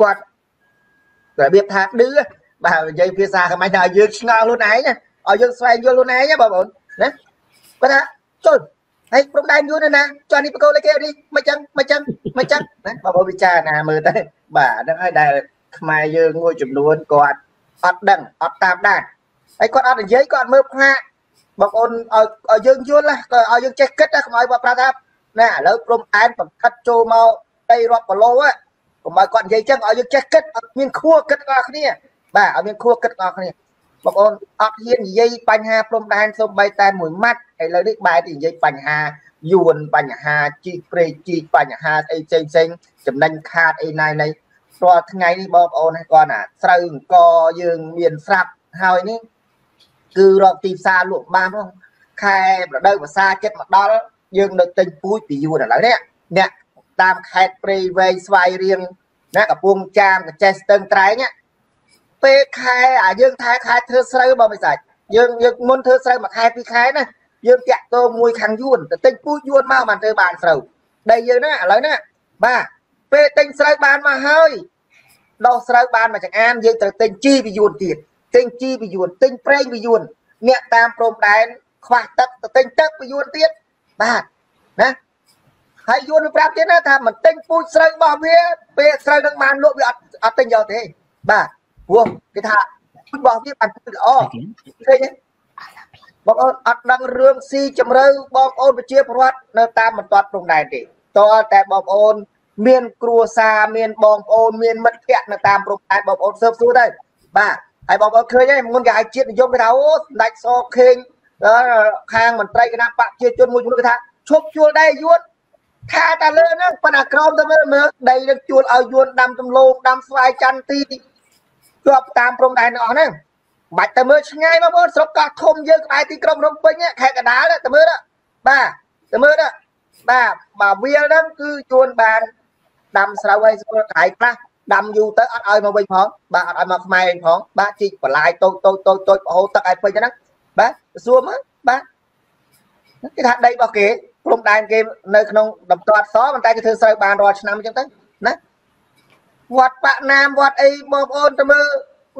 គាត់របៀបថាឌឺបាទនិយាយភាសាខ្មែរថាយើងឆ្ងល់ខ្លួនឯងឲ្យយើងស្វែងយល់ខ្លួនឯងបងប្អូនណាគាត់ថាចូលហើយព្រំដែនយូរណាចុះនេះបកគោលេគេនេះមិនចឹងមិនចឹងមិនចឹងណាបងប្អូនវិចារណាមើលទៅបាទហ្នឹងហើយដែល ខ្មែរយើងមួយចំនួនគាត់អត់ដឹងអត់តាមដានហើយគាត់អត់និយាយគាត់មើលផ្លាកបងប្អូនឲ្យឲ្យយើងយល់ណាក៏ឲ្យយើងចេះគិតណាកុំឲ្យគាត់ប្រាប់ថាណាឥឡូវព្រំដែនបង្ខិតចូលមកដីរាប់គីឡូហ៎កុំឲ្យគាត់និយាយចឹងឲ្យយើងចេះគិតអត់មានខួរគិតដល់គ្នាបាទឲ្យមានខួរគិតដល់គ្នាបងប្អូនអត់ហ៊ាននិយាយបញ្ហាព្រំដែនសូម្បីតែមួយម៉ាត់ឥឡូវនេះបែរទៅនិយាយបញ្ហាយួនបញ្ហាជីកព្រែកជីកបញ្ហាអីផ្សេងផ្សេងចំណេញខាតអីណៃណៃ រាល់ថ្ងៃនេះបងប្អូនគាត់ណាស្រូវអង្គយើងមានស្រាប់ហើយនេះគឺរកទីផ្សារលក់បានផងខែប្រដៅភាសាចិត្តមកដល់យើងនៅទិញពូជពីយួនឥឡូវនេះអ្នកតាមខេត្តព្រៃវែងស្វាយរៀងណាកំពង់ចាមកចេះស្ទឹងត្រែងពេលខែអាយើងថែខែធ្វើស្រូវបងមិនសាច់យើងយើងមុនធ្វើស្រូវមួយខែពីរខែណាយើងតាក់ទងមួយខាងយួនទៅទិញពូជយួនមកបានធ្វើបានស្រូវដីយើងណាឥឡូវណាបាទ ពេលទិញស្រូវបានមកហើយដោះស្រូវបានមួយចង្អានយើងត្រូវទិញជីពីយួនទៀតទិញជីពីយួនទិញប្រេងពីយួនអ្នកតាមព្រំដែនខ្វះទឹកទៅទិញទឹកពីយួនទៀតបាទណាហើយយួនវាប្រាប់ទៀតណាថាមិនទិញពូជស្រូវរបស់វាពេលស្រូវនឹងបានលក់វាអត់អត់ទិញយកទេបាទព្រោះគេថាពូជរបស់វាបានពូជល្អឃើញទេបងអូនអត់ដឹងរឿងស៊ីជម្រៅបងអូនប្រជាពលរដ្ឋនៅតាមបន្ទាត់ព្រំដែនទេតើតែបងអូន មានគ្រួសារមានបងប្អូនមានមិត្តភ័ក្តិនៅតាមព្រំដែនបងប្អូនស៊ើបសួរទៅបាទហើយបងប្អូនឃើញហើយមុនគេឲ្យជាតិនិយមគេថាអូសម្ដេចសខេងខាងមន្ត្រីគណៈបកជាជនមួយចំនួនគេថាឈប់ជួលដែរយួនថាតែលើហ្នឹងប៉ុន្តែក្រមទៅមើលមើលដីនឹងជួលឲ្យយួនដាំទំលោងដាំស្វាយចន្ទទីជាប់តាមព្រំដែនទាំងអស់ហ្នឹងបាច់ទៅមើលឆ្ងាយបងប្អូនស្រុកកោះធំយើងក្បែរទីក្រុងភ្នំពេញខេត្តកណ្ដាលទៅមើលបាទទៅមើលបាទបើវាលហ្នឹងគឺជួនបាន ដាំស្រូវឲ្យស្គាល់កាយខ្លះដាំយូរទៅអត់ឲ្យមកវិញផងបាទអត់ឲ្យមកខ្មែរវិញផងបាទជីកបន្លាយតូចតូចតូចតូចបហូរទឹកឲ្យពេញហ្នឹងបាទសួរមកបាទគេថាដីរបស់គេព្រំដែនគេនៅក្នុងដំទាត់សប៉ុន្តែគេធ្វើស្រូវបានរាល់ឆ្នាំអញ្ចឹងទៅណាវត្តបាក់ណាមវត្តអីបងប្អូនទៅមើល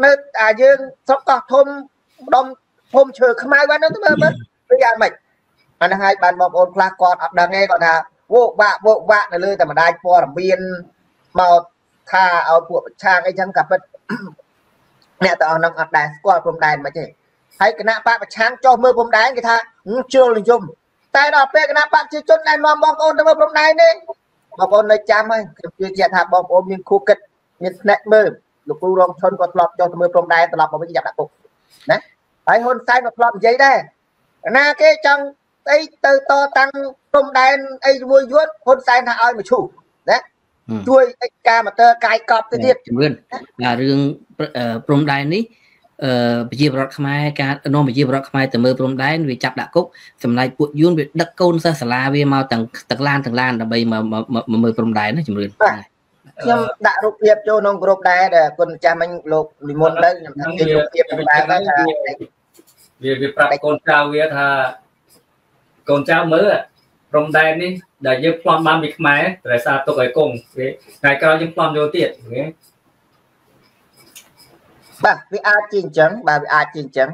នៅអាយើងស្រុកកោះធំម្ដុំភូមិឈើខ្មៅបានទៅមើលមើលវាយ៉ាងម៉េចអានេះហើយបានបងប្អូនខ្លះគាត់អត់ដឹងទេគាត់ថា វោកវាក់វោកវាក់នៅលើតែម្ដាយព័ត៌មានមកថាឲ្យពួកប្រឆាំងអីចឹងក៏ពិតអ្នកទាំងអស់នឹងអត់ដែរស្គាល់ព្រំដែនមិនទេហើយគណៈបកប្រឆាំងចុះមើលព្រំដែនគេថាជលនិយមតែដល់ពេលគណៈបកជាជនណែនាំបងប្អូនទៅមើលព្រំដែននេះបងប្អូននៅចាំហើយខ្ញុំជឿជាក់ថាបងប្អូនមានគូគិតមានភ្នាក់មើលលោកគ្រូរងឈុនក៏ធ្លាប់ចុះទៅមើលព្រំដែនត្រឡប់មកវិញចាប់ដាក់គុកណាហើយហ៊ុនសែនក៏ធ្លាប់និយាយដែរណាគេចង់ អីទៅតតាំងព្រំដែនអីជាមួយយួនហ៊ុនសែនថាឲ្យមកឈូណាជួយអិចការម៉ូទ័រកាយកប់ទៅទៀតជំរឿនថារឿងព្រំដែននេះអឺប្រជាប្រដ្ឋខ្មែរការនាំប្រជាប្រដ្ឋខ្មែរទៅមើលព្រំដែនវាចាប់ដាក់គុកសម្លាញ់ពួកយួនវាដឹកកូនសិស្សសាលាវាមកទាំងទាំងឡានទាំងឡានដើម្បីមកមើលព្រំដែនណាជំរឿនខ្ញុំដាក់រូបភាពចូលក្នុងក្រុមដែរដែលគុណម្ចាស់មិញលោកនិមន្តទៅខ្ញុំថាគេរូបភាពដែរថាវាវាប្រាប់កូនចៅវាថា កូនចៅមើលព្រំដែននេះដែលយើងផ្លំបានពីខ្មែរតែសារទុកឲ្យគង់វាថ្ងៃក្រោយយើងផ្លំយកទៀតបាទវាអាចជាអញ្ចឹងបាទវាអាចជាអញ្ចឹង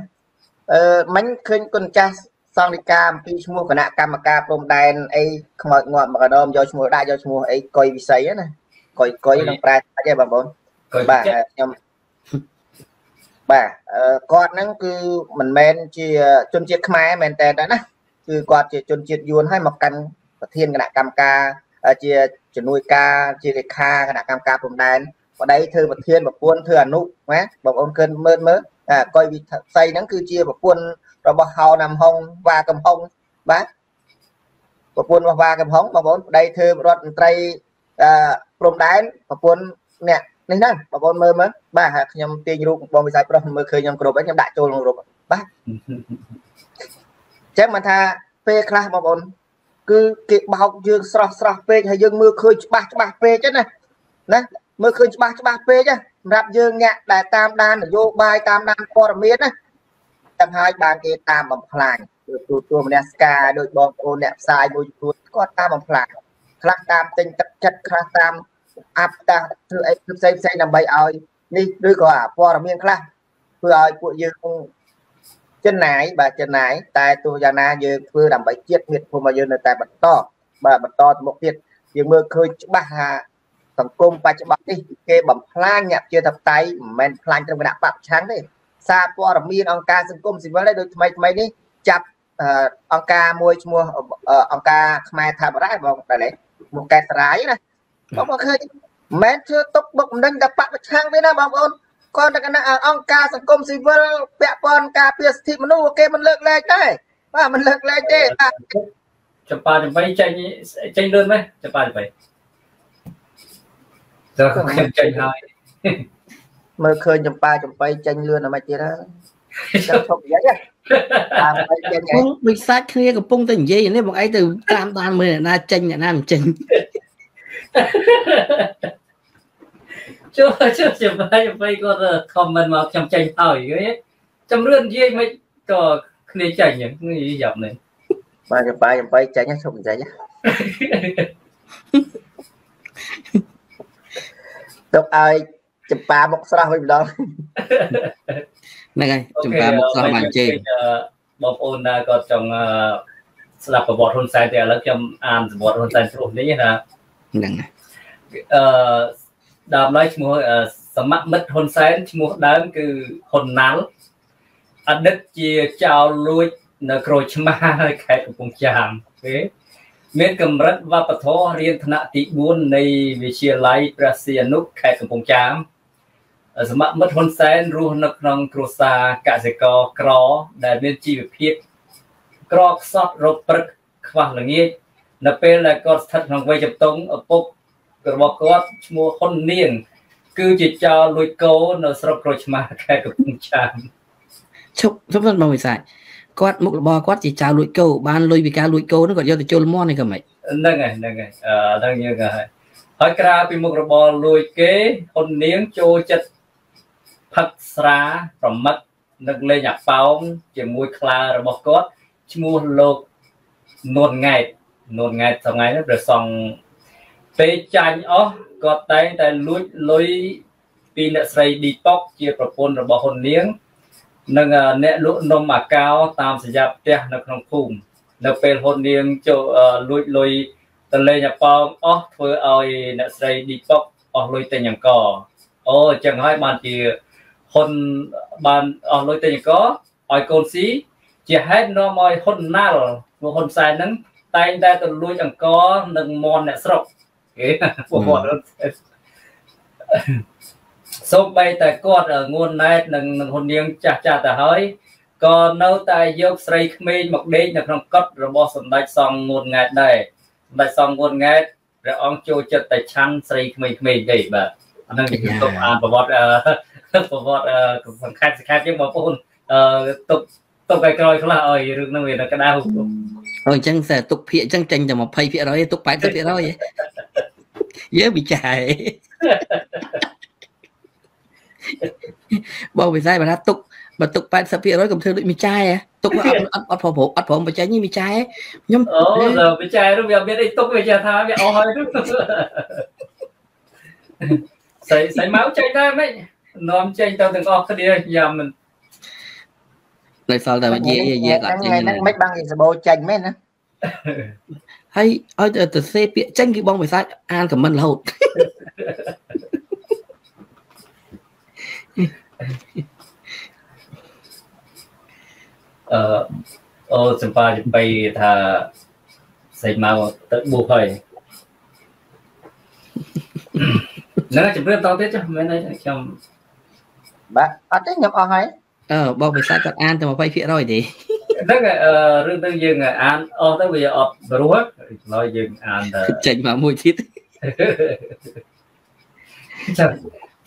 អឺមិញឃើញគុណចាស់សង្ឃនិកាអំពីឈ្មោះគណៈកម្មការព្រំដែនអីខ្មោចងាប់មកដមយកឈ្មោះដាក់យកឈ្មោះអីកុយវិស័យណាកុយកុយនឹងប្រែថាទេបងប្អូនបាទខ្ញុំបាទគាត់ហ្នឹងគឺមិនមែនជាជនជាតិខ្មែរមែនតើណា គឺគាត់ជាជនជាតិយួនហើយមកកាន់ប្រធានគណៈកម្មការជាជំនួយការជាលេខាគណៈកម្មការព្រំដែនបដីធ្វើប្រធានប្រពន្ធធ្វើអនុណាបងប្អូនគិនមើលមើលអាកុយវិស័យហ្នឹងគឺជាប្រពន្ធរបស់ហៅណាំហុងវ៉ាកំហុងបាទប្រពន្ធរបស់វ៉ាកំហុងបងប្អូនប្តីធ្វើរដ្ឋមន្ត្រីអឺព្រំដែនប្រពន្ធអ្នកនេះហ្នឹងបងប្អូនមើលមើលបាទខ្ញុំទាញរូបបងវិស័យប្រុសមើលឃើញខ្ញុំគ្រប់ហើយខ្ញុំដាក់ចូលក្នុងរូបបាទ ចឹងមិនថាពេលខ្លះបងប្អូនគឺគេបោកយើងស្រស់ស្រស់ពេកហើយយើងមើលឃើញច្បាស់ច្បាស់ពេកណាណាមើលឃើញច្បាស់ច្បាស់ពេកសម្រាប់យើងអ្នកដែលតាមដាននយោបាយតាមដានព័ត៌មានណាចាំហើយបានគេតាមបំផ្លាញទូទួលមនសការដោយបងប្អូនអ្នកផ្សាយមួយចំនួនគាត់តាមបំផ្លាញខ្លះតាមទិញទឹកចិត្តខ្លះតាមអាប់តាធ្វើអីផ្សេងផ្សេងដើម្បីឲ្យនេះឬក៏ព័ត៌មានខ្លះធ្វើឲ្យពួកយើង ចំណាយបាទចំណាយតែទោះយ៉ាងណាយើងធ្វើដើម្បីជាតិមាតុភូមិរបស់យើងនៅតែបន្តបាទបន្តទៅមុខទៀតយើងមើលឃើញច្បាស់ថាសង្គមបច្ចុប្បន្ននេះគេបំផ្លាញអ្នកជាតបតៃមិនមែនផ្លាញត្រឹមគណៈបព្វឆាំងទេសារព័ត៌មានអង្គការសង្គមស៊ីវិលដែរដូចថ្មីថ្មីនេះចាប់អង្គការមួយឈ្មោះអង្គការខ្មែរថាបរៈបងតែមកកែស្រាយណាបងប្អូនឃើញមិនមែនធ្វើទុកបុកម្នេញតែបព្វឆាំងទេណាបងប្អូន ក៏គណៈអង្គការសង្គមស៊ីវិលពាក់ព័ន្ធការពារសិទ្ធិមនុស្សគេមិនលើកលែងដែរបាទមិនលើកលែងទេបាទចម្ប៉ាចម្បៃចេញចេញលឿនមែនចម្ប៉ាចម្បៃតើខ្ញុំចេញហើយមើលឃើញចម្ប៉ាចម្បៃចេញលឿនអីមកទៀតហើយចាំឈប់និយាយតាមឲ្យចេញហ្នឹងវិសាច់គ្នាកំពុងតែនិយាយនេះបងឯងទៅតាមដានមើលអ្នកណាចេញអ្នកណាមិនចេញ ជួជួចាំបាយចាំបាយគាត់ comment មកខ្ញុំចេញហើយឃើញចំរឿននិយាយមិនក៏គ្នាចេញហ្នឹងយ៉ាប់នេះបាទចាំបាយចាំបាយចេញឈប់ចេញទុកឲ្យចម្ប៉ាមុខស្រស់វិញម្ដងហ្នឹងហើយចម្ប៉ាមុខស្រស់បានជេងបងប្អូនណាគាត់ចង់ស្ដាប់ប្រវត្តិហ៊ុនសែនតែឥឡូវខ្ញុំអានប្រវត្តិហ៊ុនសែនព្រោះនេះណាហ្នឹងហើយអឺ ដើមឡើយឈ្មោះសមមិត្តហ៊ុនសែនឈ្មោះដើមគឺហ៊ុនណាល់អតីតជាចៅលួចនៅក្រូចឆ្មាខេត្តកំពង់ចាមទេមានកម្រិតវប្បធម៌រៀនថ្នាក់ទី4នៃវិទ្យាល័យព្រះសីហនុខេត្តកំពង់ចាមសមមិត្តហ៊ុនសែនរស់នៅក្នុងគ្រួសារកសិករក្រដែលមានជីវភាពក្រខ្សត់រកព្រឹកខ្វះល្ងាចនៅពេលដែលគាត់ស្ថិតក្នុងវ័យជំទង់ឪពុក របស់គាត់ឈ្មោះហ៊ុននាង គឺជាចោរលួចគោនៅស្រុកក្រូចឆ្មាខេត្តកំពង់ចាមឈប់ឈប់សិនបងវិសាចគាត់មុខរបរគាត់ជាចៅលួចគោបានលុយពីការលួចគោហ្នឹងគាត់យកទៅជុលមន់នេះក៏មិនហ្នឹងហើយហ្នឹងហើយអឺហ្នឹងយើងក៏ហើយហើយក្រៅពីមុខរបរលួចគេហ៊ុននាងចូលចិត្តផឹកស្រាប្រមឹកនឹកលេងអាប៉ោងជាមួយខ្លារបស់គាត់ឈ្មោះលោកនួនង៉ែតនួនង៉ែតថ្ងៃនេះព្រះសង្ឃ ពេលចាញ់អស់គាត់តែងតែលួចលុយពីអ្នកស្រីឌីប៉ុកជាប្រពន្ធរបស់ហ៊ុននាងនិងអ្នកលក់នំអាកោតាមសញ្ញាផ្ទះនៅក្នុងភូមិនៅពេលហ៊ុននាងចូលលួចលុយទៅលេងអាប៉ោងអស់ធ្វើឲ្យអ្នកស្រីឌីប៉ុកអស់លុយទិញអង្គអូអញ្ចឹងហើយបានជាហ៊ុនបានអស់លុយទិញអង្គឲ្យកូនស៊ីជាហេតុនាំឲ្យហ៊ុនណាល់ពួកហ៊ុនសែនហ្នឹងតែងតែទៅលួចអង្គនិងមន់អ្នកស្រុកគេ ពួកគាត់សូម្បីតែគាត់ងួនណែតនិងនឹងហ៊ុននាងចាស់ចាស់ទៅហើយក៏នៅតែយកស្រីក្មេងមកដេកនៅក្នុងកុដរបស់សម្ដេចសង្ឃងួនង៉ែតដែរសម្ដេចសង្ឃងួនង៉ែតព្រះអង្គចូលចិត្តតែឆាន់ស្រីក្មេងៗទេបាទអានឹងខ្ញុំទុកអានប្រវត្តិប្រវត្តិសង្ខេបសង្ខេបជាងបងប្អូនអឺទុកទុកឲ្យក្រោយខ្លះឲ្យរឿងហ្នឹងវានៅក្តៅអូអញ្ចឹងតែទុកភាកអញ្ចឹងចេញតែ20%ទុក80% យើវិចាយបងវិស័យបើថាទុកបើទុក80%កុំធ្វើដូចមីចាយទុកអត់អត់អត់ប្រអត់ប្រមបញ្ចេញមីចាយខ្ញុំអូមីចាយនោះវាមានអីទុកវាចាថាវាអស់ហើយនោះស្អីស្អីមកចេញដែរមិននាំចេញទៅទាំងអស់គ្នាយ៉ាមិននៅសល់តែយាយយាយអត់ចេញហ្នឹងមិនបាំងសបោចេញមែនណា ហើយឲ្យទៅសេពាក្យចេញគឺបងវិសាចអានខមមិនរហូតអឺអូសម្បាចំបៃថាសេចមកទៅបួសហើយហ្នឹងជំរឿនតទៀតចុះមែនទេខ្ញុំបាទអត់ទេខ្ញុំអស់ហើយអឺបងវិសាគាត់អានតែ20%ទេ ហ្នឹងរឿងហ្នឹងយើងអានអស់ទៅវាអត់ព្រោះឆ្លើយយើងអានចេញមកមួយទៀតចាំ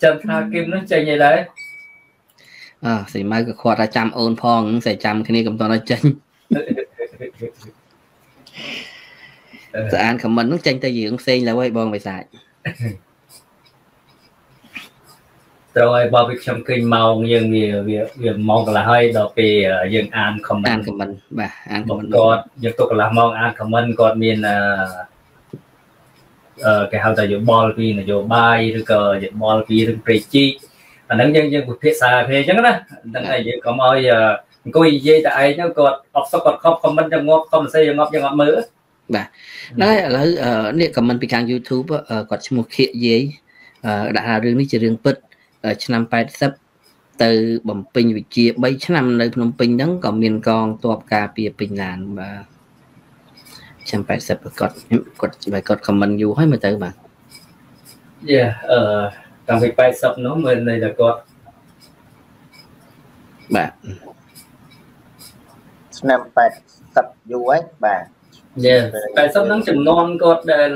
ចាំថាគឹមនោះចេញអីដែរអើសីម៉ៅក៏គាត់ថាចាំអូនផងសីចាំគ្នាកុំតន់ឲ្យចេញស្អានខមមិននោះចេញទៅរឿងផ្សេងឡើយបងបិសាច ត្រូវឲ្យបើពីខ្ញុំឃើញម៉ោងយើងវាវាវាម៉ោងកន្លះហើយដល់ពេលយើងអានខមមិនអានខមមិនបាទអានខមមិនគាត់យើងទុកកន្លះម៉ោងអានខមមិនគាត់មានអឺគេហៅថាយោបល់ពីនយោបាយឬក៏យោបល់ពីរឿងព្រៃជីកអាហ្នឹងយើងយើងពិភាក្សាគ្នាអញ្ចឹងណាហ្នឹងហើយយើងកុំឲ្យអង្គុយនិយាយតែឯងហ្នឹងគាត់អត់សុខគាត់ខំខមមិនយ៉ាងងាប់ខំសរសេរយ៉ាងងាប់យ៉ាងអត់មើលបាទហើយឥឡូវនេះខមមិនពីខាង YouTube គាត់ឈ្មោះខៀកយាយដាក់ថារឿងនេះជារឿងពិត ឆ្នាំ80ទៅបំពេញវិជា3ឆ្នាំនៅភ្នំពេញហ្នឹងក៏មានកងទ័ពការពារពេញឡានបាទឆ្នាំ80គាត់គាត់បែគាត់ខមមិនយូរហើយមើលទៅបាទយ៉ាអឺតាំងពី80នោះមើលនៅតែគាត់បាទឆ្នាំ80យូរហើយបាទយេ80ហ្នឹងចំនួនគាត់ដែល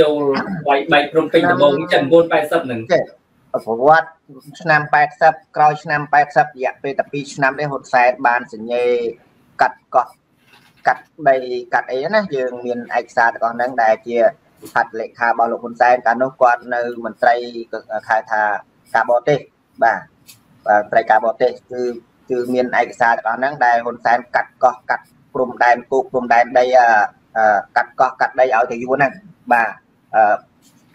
ចូលវាយបែកព្រំពេញដំបូងចំនួន80ហ្នឹងប្រវត្តិ ឆ្នាំ80ក្រោយឆ្នាំ80រយៈពេលតែ2ឆ្នាំទេហ៊ុនសែនបានសញ្ញេកាត់កោះកាត់ដីកាត់អីណាយើងមានឯកសារទាំងអស់ហ្នឹងដែលជាហត្ថលេខារបស់លោកហ៊ុនសែនកាលនោះគាត់នៅមន្ត្រីហៅថាការបរទេសបាទបាទត្រីការបរទេសគឺគឺមានឯកសារទាំងអស់ហ្នឹងដែលហ៊ុនសែនកាត់កោះកាត់ព្រំដែនគោកព្រំដែនដីកាត់កោះកាត់ដីឲ្យទៅយួនហ្នឹងបាទអឺ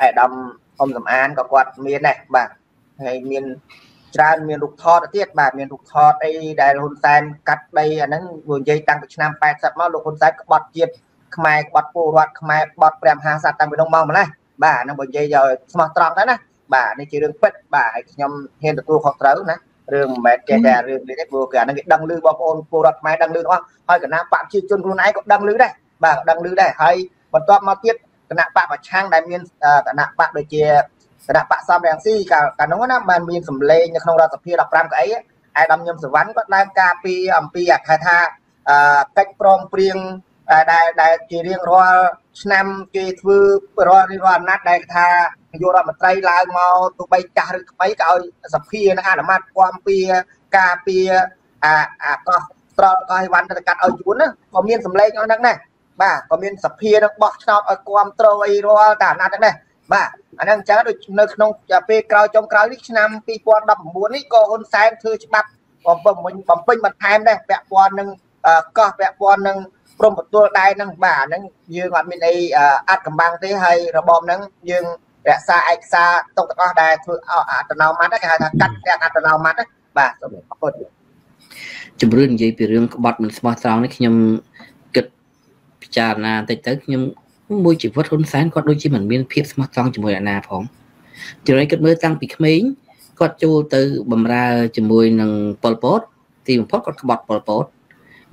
អេដាមអ៊ំសំអានក៏គាត់មានដែរបាទ ហើយមានច្រើនមានរូបថតទៀតបាទមានរូបថតអីដែលហ៊ុនសែនកាត់ដីអាហ្នឹងវានិយាយតាំងពីឆ្នាំ80មកលោកហ៊ុនសែនក្បត់ជាតិខ្មែរក្បត់ពលរដ្ឋខ្មែរក្បត់ព្រះមហាក្សត្រតាំងពីនោះមកម្លេះបាទហ្នឹងបើនិយាយឲ្យស្មោះត្រង់ទៅណាបាទនេះជារឿងពិតបាទហើយខ្ញុំហ៊ានទទួលខុសត្រូវណារឿងមិនមែនចេះតែរឿងនេះទេព្រោះគេអាហ្នឹងគេដឹងឮបងប្អូនពលរដ្ឋខ្មែរដឹងឮទាំងអស់ហើយគណៈបកប្រជាជនខ្លួនឯងក៏ដឹងឮដែរបាទដឹងឮដែរហើយបន្ទាប់មកទៀតគណៈបកប្រឆាំងដែលមានគណៈបកដូចជា គណៈបកសំរងស៊ីកាលកាលនោះណាបានមានសម្លេងនៅក្នុងរដ្ឋសភា15កៅអីអាដាមញឹមសវណ្ណគាត់ឡើងការពីអំពីហៅថាកិច្ចព្រមព្រៀងដែលដែលជារៀងរាល់ឆ្នាំគេធ្វើរាល់រៀងរាល់អាណត្តិដែលថានាយករដ្ឋមន្ត្រីឡើងមកទោះបីចាស់ឬថ្មីក៏ឲ្យសភានឹងអនុម័តគាំពៀការពៀអាអាកោះត្រល់កោះអីវ៉ាន់ទៅកាត់ឲ្យយួនណាក៏មានសម្លេងអស់ហ្នឹងដែរបាទក៏មានសភានឹងបោះឆ្នោតឲ្យគាំទ្រអីរាល់តែអាណត្តិហ្នឹងដែរ បាទអាហ្នឹងអញ្ចឹងដូចនៅក្នុងពេលក្រោយចុងក្រោយនេះឆ្នាំ2019នេះក៏ហ៊ុនសែនធ្វើច្បាប់បំពេញបំពេញបន្ថែមដែរពាក់ព័ន្ធនឹងកោះពាក់ព័ន្ធនឹងព្រមបន្ទល់ដែរហ្នឹងបាទហ្នឹងយើងអត់មានអីអត់កំបាំងទេហើយរបបហ្នឹងយើងរក្សាឯកសារទុកទាំងអស់ដែលធ្វើអត្តនោម័តគេហៅថាកាត់ទាំងអត្តនោម័តបាទសូមអរគុណជំរឿននិយាយពីរឿងក្បត់មិនស្មោះត្រង់នេះខ្ញុំគិតពិចារណាបន្តិចទៅខ្ញុំ មួយជីវិតហ៊ុនសែនគាត់ដូចជាមិនមានភាពស្មោះត្រង់ជាមួយអាណាផងចំណុចគិតមើលតាំងពីក្មេងគាត់ចូលទៅបំរើជាមួយនឹងប៉ុលពតទីបំផុតគាត់ក្បត់ប៉ុលពត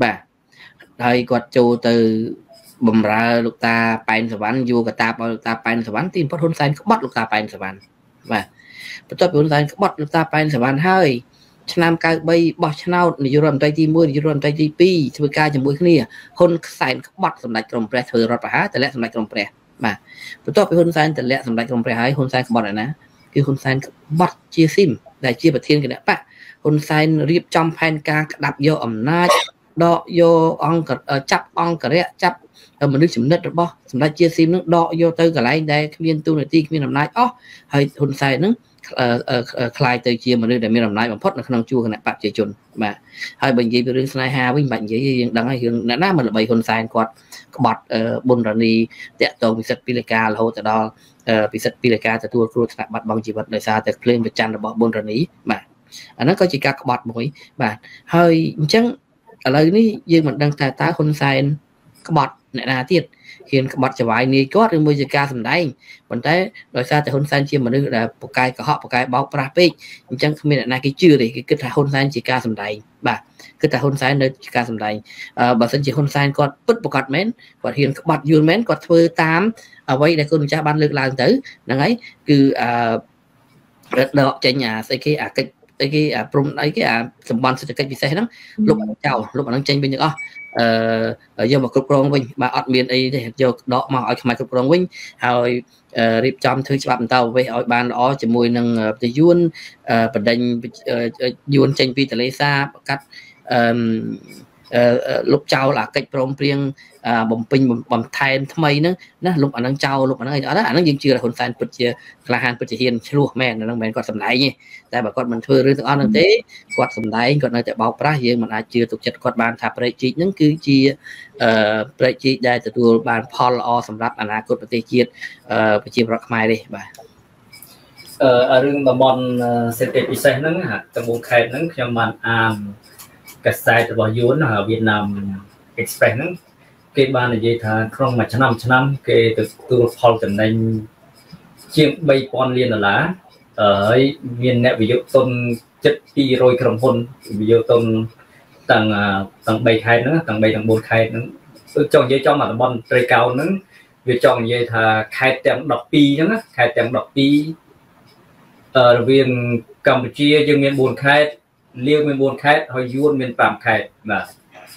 បាទហើយគាត់ចូលទៅបំរើលោកតាប៉ែនសវណ្ណយូកតារបស់លោកតាប៉ែនសវណ្ណទីបំផុតហ៊ុនសែនក្បត់លោកតាប៉ែនសវណ្ណបាទបន្ទាប់ពីហ៊ុនសែនក្បត់លោកតាប៉ែនសវណ្ណហើយ ឆ្នាំ93បោះឆ្នោតនាយករដ្ឋមន្ត្រីទី1នាយករដ្ឋមន្ត្រីទី2ធ្វើការជាមួយគ្នាហ៊ុនសែនក្បត់សម្ដេចក្រមព្រះធ្វើរដ្ឋប្រហារតម្លាក់សម្ដេចក្រមព្រះបាទបន្ទាប់ពីហ៊ុនសែនតម្លាក់សម្ដេចក្រមព្រះហើយហ៊ុនសែនក្បត់ឯណាគឺហ៊ុនសែនក្បត់ជាស៊ីមដែលជាប្រធានគណៈបកហ៊ុនសែនរៀបចំផែនការក្តាប់យកអំណាចដកយកអង្គចាប់អង្គរៈចាប់មនុស្សចំណិតរបស់សម្ដេចជាស៊ីមនឹងដកយកទៅកន្លែងដែលគ្មានទូនាទីគ្មានអំណាចអស់ហើយហ៊ុនសែននឹង คล้ายទៅជាមនុស្សដែលមានអំណាចបំផុតនៅក្នុងជួរគណៈបព្វជិជនបាទហើយបើនិយាយពីរឿងស្នេហាវិញបាច់និយាយយើងដឹងហើយរឿងអ្នកណាមិនល្បីហ៊ុនសែនគាត់ក្បត់ប៊ុនរនីតាក់ទងពិសិដ្ឋពីលការរហូតដល់ពិសិដ្ឋពីលការទទួលគ្រោះថ្នាក់បាត់បង់ជីវិតដោយសារតែភ្លើងប្រច័ណ្ឌរបស់ប៊ុនរនីបាទអាហ្នឹងក៏ជាការក្បត់មួយបាទហើយអញ្ចឹងឥឡូវនេះយើងមិនដឹងថាតើហ៊ុនសែនក្បត់អ្នកណាទៀត ហ៊ានក្បត់ចវាយនាយគាត់ឬមួយជាការសម្ដែងប៉ុន្តែដោយសារតែហ៊ុនសែនជាមនុស្សដែលពូកែកុហកពូកែបោកប្រាស់ពេកអញ្ចឹងគ្មានអ្នកណាគេជឿទេគេគិតថាហ៊ុនសែនជាការសម្ដែងបាទគិតថាហ៊ុនសែននៅជាការសម្ដែងបើសិនជាហ៊ុនសែនគាត់ពិតប្រកបមែនគាត់ហ៊ានក្បត់យល់មែនគាត់ធ្វើតាមអ្វីដែលគុណម្ចាស់បានលើកឡើងទៅហ្នឹងហើយគឺអឺដកចេញអាស្អីគេអាកិច្ចអីគេអាព្រំអីគេអាសម្បត្តិសេដ្ឋកិច្ចពិសេសហ្នឹងលុបចោលលុបអាហ្នឹងចេញវិញទាំងអស់ អឺយកមកគ្រប់គ្រងវិញបាទអត់មានអីទេយកដកមកឲ្យខ្មែរគ្រប់គ្រងវិញហើយរៀបចំធ្វើច្បាប់បន្តវេសឲ្យបានល្អជាមួយនឹងប្រទេសយួនបដិញយួនចេញពីទលេសាបកាត់អឺលុបចោលអាកិច្ចព្រមព្រៀង បំពេញបន្ថែមថ្មីហ្នឹងណាលុបអាហ្នឹងចោលលុបអាហ្នឹងអត់អាហ្នឹងយើងជឿថាហ៊ុនសែនពិតជាក្លាហានពិតជាហ៊ានឆ្លោះមែនអាហ្នឹងមិនមែនគាត់សម្ដែងទេតែបើគាត់មិនធ្វើរឿងទាំងអស់ហ្នឹងទេគាត់សម្ដែងគាត់នៅតែបោកប្រាស់យើងមិនអាចជឿទុកចិត្តគាត់បានថាប្រេកជីកហ្នឹងគឺជាអឺប្រេកជីកដែលទទួលបានផលល្អសម្រាប់អនាគតប្រទេសជាតិប្រជាប្រដ្ឋខ្មែរទេបាទអឺរឿងតំបន់សេដ្ឋកិច្ចពិសេសហ្នឹងទាំង4ខេត្តហ្នឹងខ្ញុំបានអានកសែតរបស់យួនវៀតណាម Express ហ្នឹង គេបាននិយាយថាក្នុងមួយឆ្នាំឆ្នាំគេទទួលផលចំណេញជាង3000លានដុល្លារហើយមានអ្នកវិនិយោគទុនជិត200ក្រុមហ៊ុនវិនិយោគទុនទាំងទាំង3ខេត្តហ្នឹងទាំង3ទាំង4ខេត្តហ្នឹងចង់និយាយចំតំបន់ត្រីកោណហ្នឹងវាចង់និយាយថាខេត្តទាំង12ហ្នឹងខេត្តទាំង12អឺរវាងកម្ពុជាយើងមាន4ខេត្តលាវមាន4ខេត្តហើយយួនមាន5ខេត្តបាទ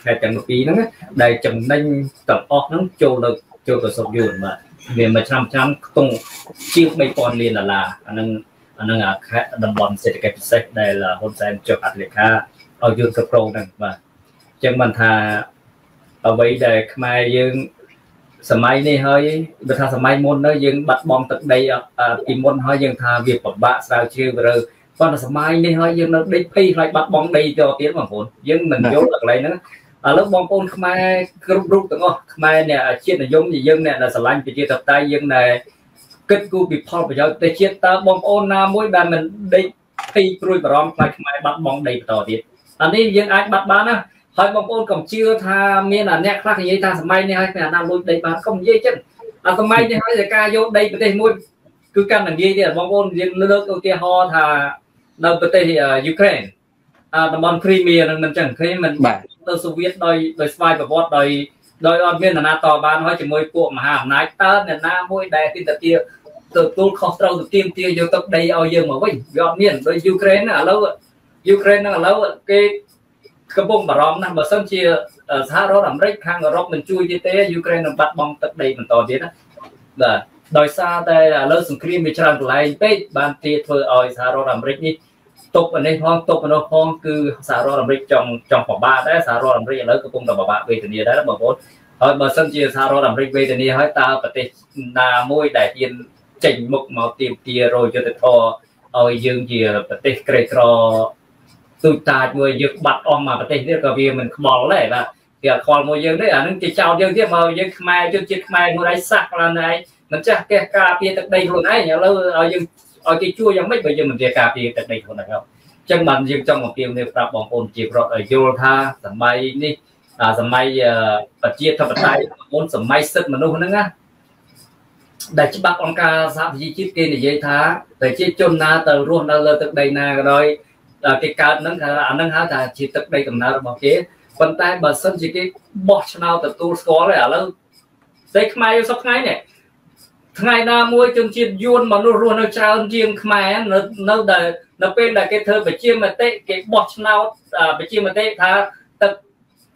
ខេត្តទាំងពីរហ្នឹងដែលចំណេញទាំងអស់ហ្នឹងចូលទៅចូលទៅសុកយួនបាទវាមួយឆ្នាំឆ្នាំខ្ទង់ជាង3000លានដុល្លារអាហ្នឹងអាហ្នឹងអាខេត្តតំបន់សេដ្ឋកិច្ចពិសេសដែលហ៊ុនសែនចុះអត្ថលេខាឲ្យយួនគ្រប់គ្រងហ្នឹងបាទអញ្ចឹងបានថាអ្វីដែលខ្មែរយើងសម័យនេះហើយបើថាសម័យមុនទៅយើងបាត់បង់ទឹកដីពីមុនហើយយើងថាវាពិបាកស្រាវជ្រាវរើប៉ុន្តែសម័យនេះហើយយើងនៅដេកភ័យខ្លាចបាត់បង់ដីទៅទៀតបងប្អូនយើងមិនយល់ដល់កន្លែងហ្នឹង ឥឡូវបងប្អូនខ្មែរគ្រប់រូបទាំងអស់ខ្មែរអ្នកជាតិនិយមយើងអ្នកដែលស្រឡាញ់ប្រជាធិបតេយ្យយើងដែលគិតគូរពីផលប្រយោជន៍ប្រទេសជាតិតើបងប្អូនណាមួយដែលមិនដេកភ័យព្រួយបារម្ភខ្លាចខ្មែរបាត់បង់ដីបន្តទៀតអានេះយើងអាចបាត់បានណាហើយបងប្អូនកុំជឿថាមានអាអ្នកខ្លះនិយាយថាសម័យនេះហើយគ្មានអាណាលួចដីបានកុំនិយាយចឹងអាសម័យនេះហើយតែការយកដីប្រទេសមួយគឺកាន់តែនិយាយទៀតបងប្អូនយើងលើកឧទាហរណ៍ថានៅប្រទេសយូក្រែនអាតំបន់គ្រីមៀនឹងមិនចឹងគ្រីមមិនទៅ សូវៀតដោយដោយស្វ័យប្រវត្តិដោយដោយអត់មាននរណាតបានហើយជាមួយពួកមហាអំណាចតើអ្នកណាមួយដែលទីតាទាទទួលខុសត្រូវទៅទៀមទាយកទឹកដីឲ្យយើងមកវិញវាអត់មានដោយយូក្រែនឥឡូវយូក្រែនហ្នឹងឥឡូវគេកំពុងបារម្ភណាស់បើសិនជាសហរដ្ឋអាមេរិកខាងអឺរ៉ុបមិនជួយទៀតទេយូក្រែននឹងបាត់បង់ទឹកដីបន្តទៀតណាបាទដោយសារតែឥឡូវសង្គ្រាមវាច្រើនកន្លែងពេកបានទាធ្វើឲ្យសហរដ្ឋអាមេរិកនេះ ទុកនេះផងទុកនោះផងគឺសហរដ្ឋអាមេរិកចង់ចង់ពិបាកដែរសហរដ្ឋអាមេរិកឥឡូវកំពុងតែពិបាកវេទនាដែរបងប្អូនហើយបើសិនជាសហរដ្ឋអាមេរិកវេទនាហើយតើប្រទេសណាមួយដែលហ៊ានចេញមុខមកទៀមទារយុទ្ធធរឲ្យយើងជាប្រទេសក្រីក្រទូចតាចមួយយើងបាត់អស់មកប្រទេសនេះក៏វាមិនខ្វល់ដែរបាទគេអត់ខ្វល់មួយយើងទេអានឹងគេចោតយើងទៀតមកយើងខ្មែរជនជាតិខ្មែរមួយឯងសាក់ខ្លួនឯងមិនចាស់កេះការពារទឹកដីខ្លួនឯងឥឡូវឲ្យយើង ឲ្យគេជួយយ៉ាងម៉េចបើយើងមិនជាការពារទឹកដីខ្លួនឯងអញ្ចឹងបានយើងចង់មកពីនេះប្រាប់បងប្អូនជាប្រវត្តិយល់ថាសម័យនេះសម័យប្រជាធិបតេយ្យមុនសម័យសិទ្ធិមនុស្សហ្នឹងណាដែលច្បាប់អង្គការសហប្រជាជាតិគេនិយាយថាប្រជាជនណាទៅរស់នៅលើទឹកដីណាក៏ដោយគេកើតហ្នឹងថាអាហ្នឹងហៅថាជាទឹកដីកំណើតរបស់គេប៉ុន្តែបើសិនជាគេបោះឆ្នោតទទួលស្គាល់ហើយឥឡូវស្ដីខ្មែរយល់សប្ថ្ងៃនេះ ថ្ងៃណាមួយជនជាតិយួនមនុស្សរស់នៅច្រើនជាងខ្មែរនៅនៅដែលនៅពេលដែលគេធ្វើប្រជាមតិគេបោះឆ្នោតប្រជាមតិថាទឹក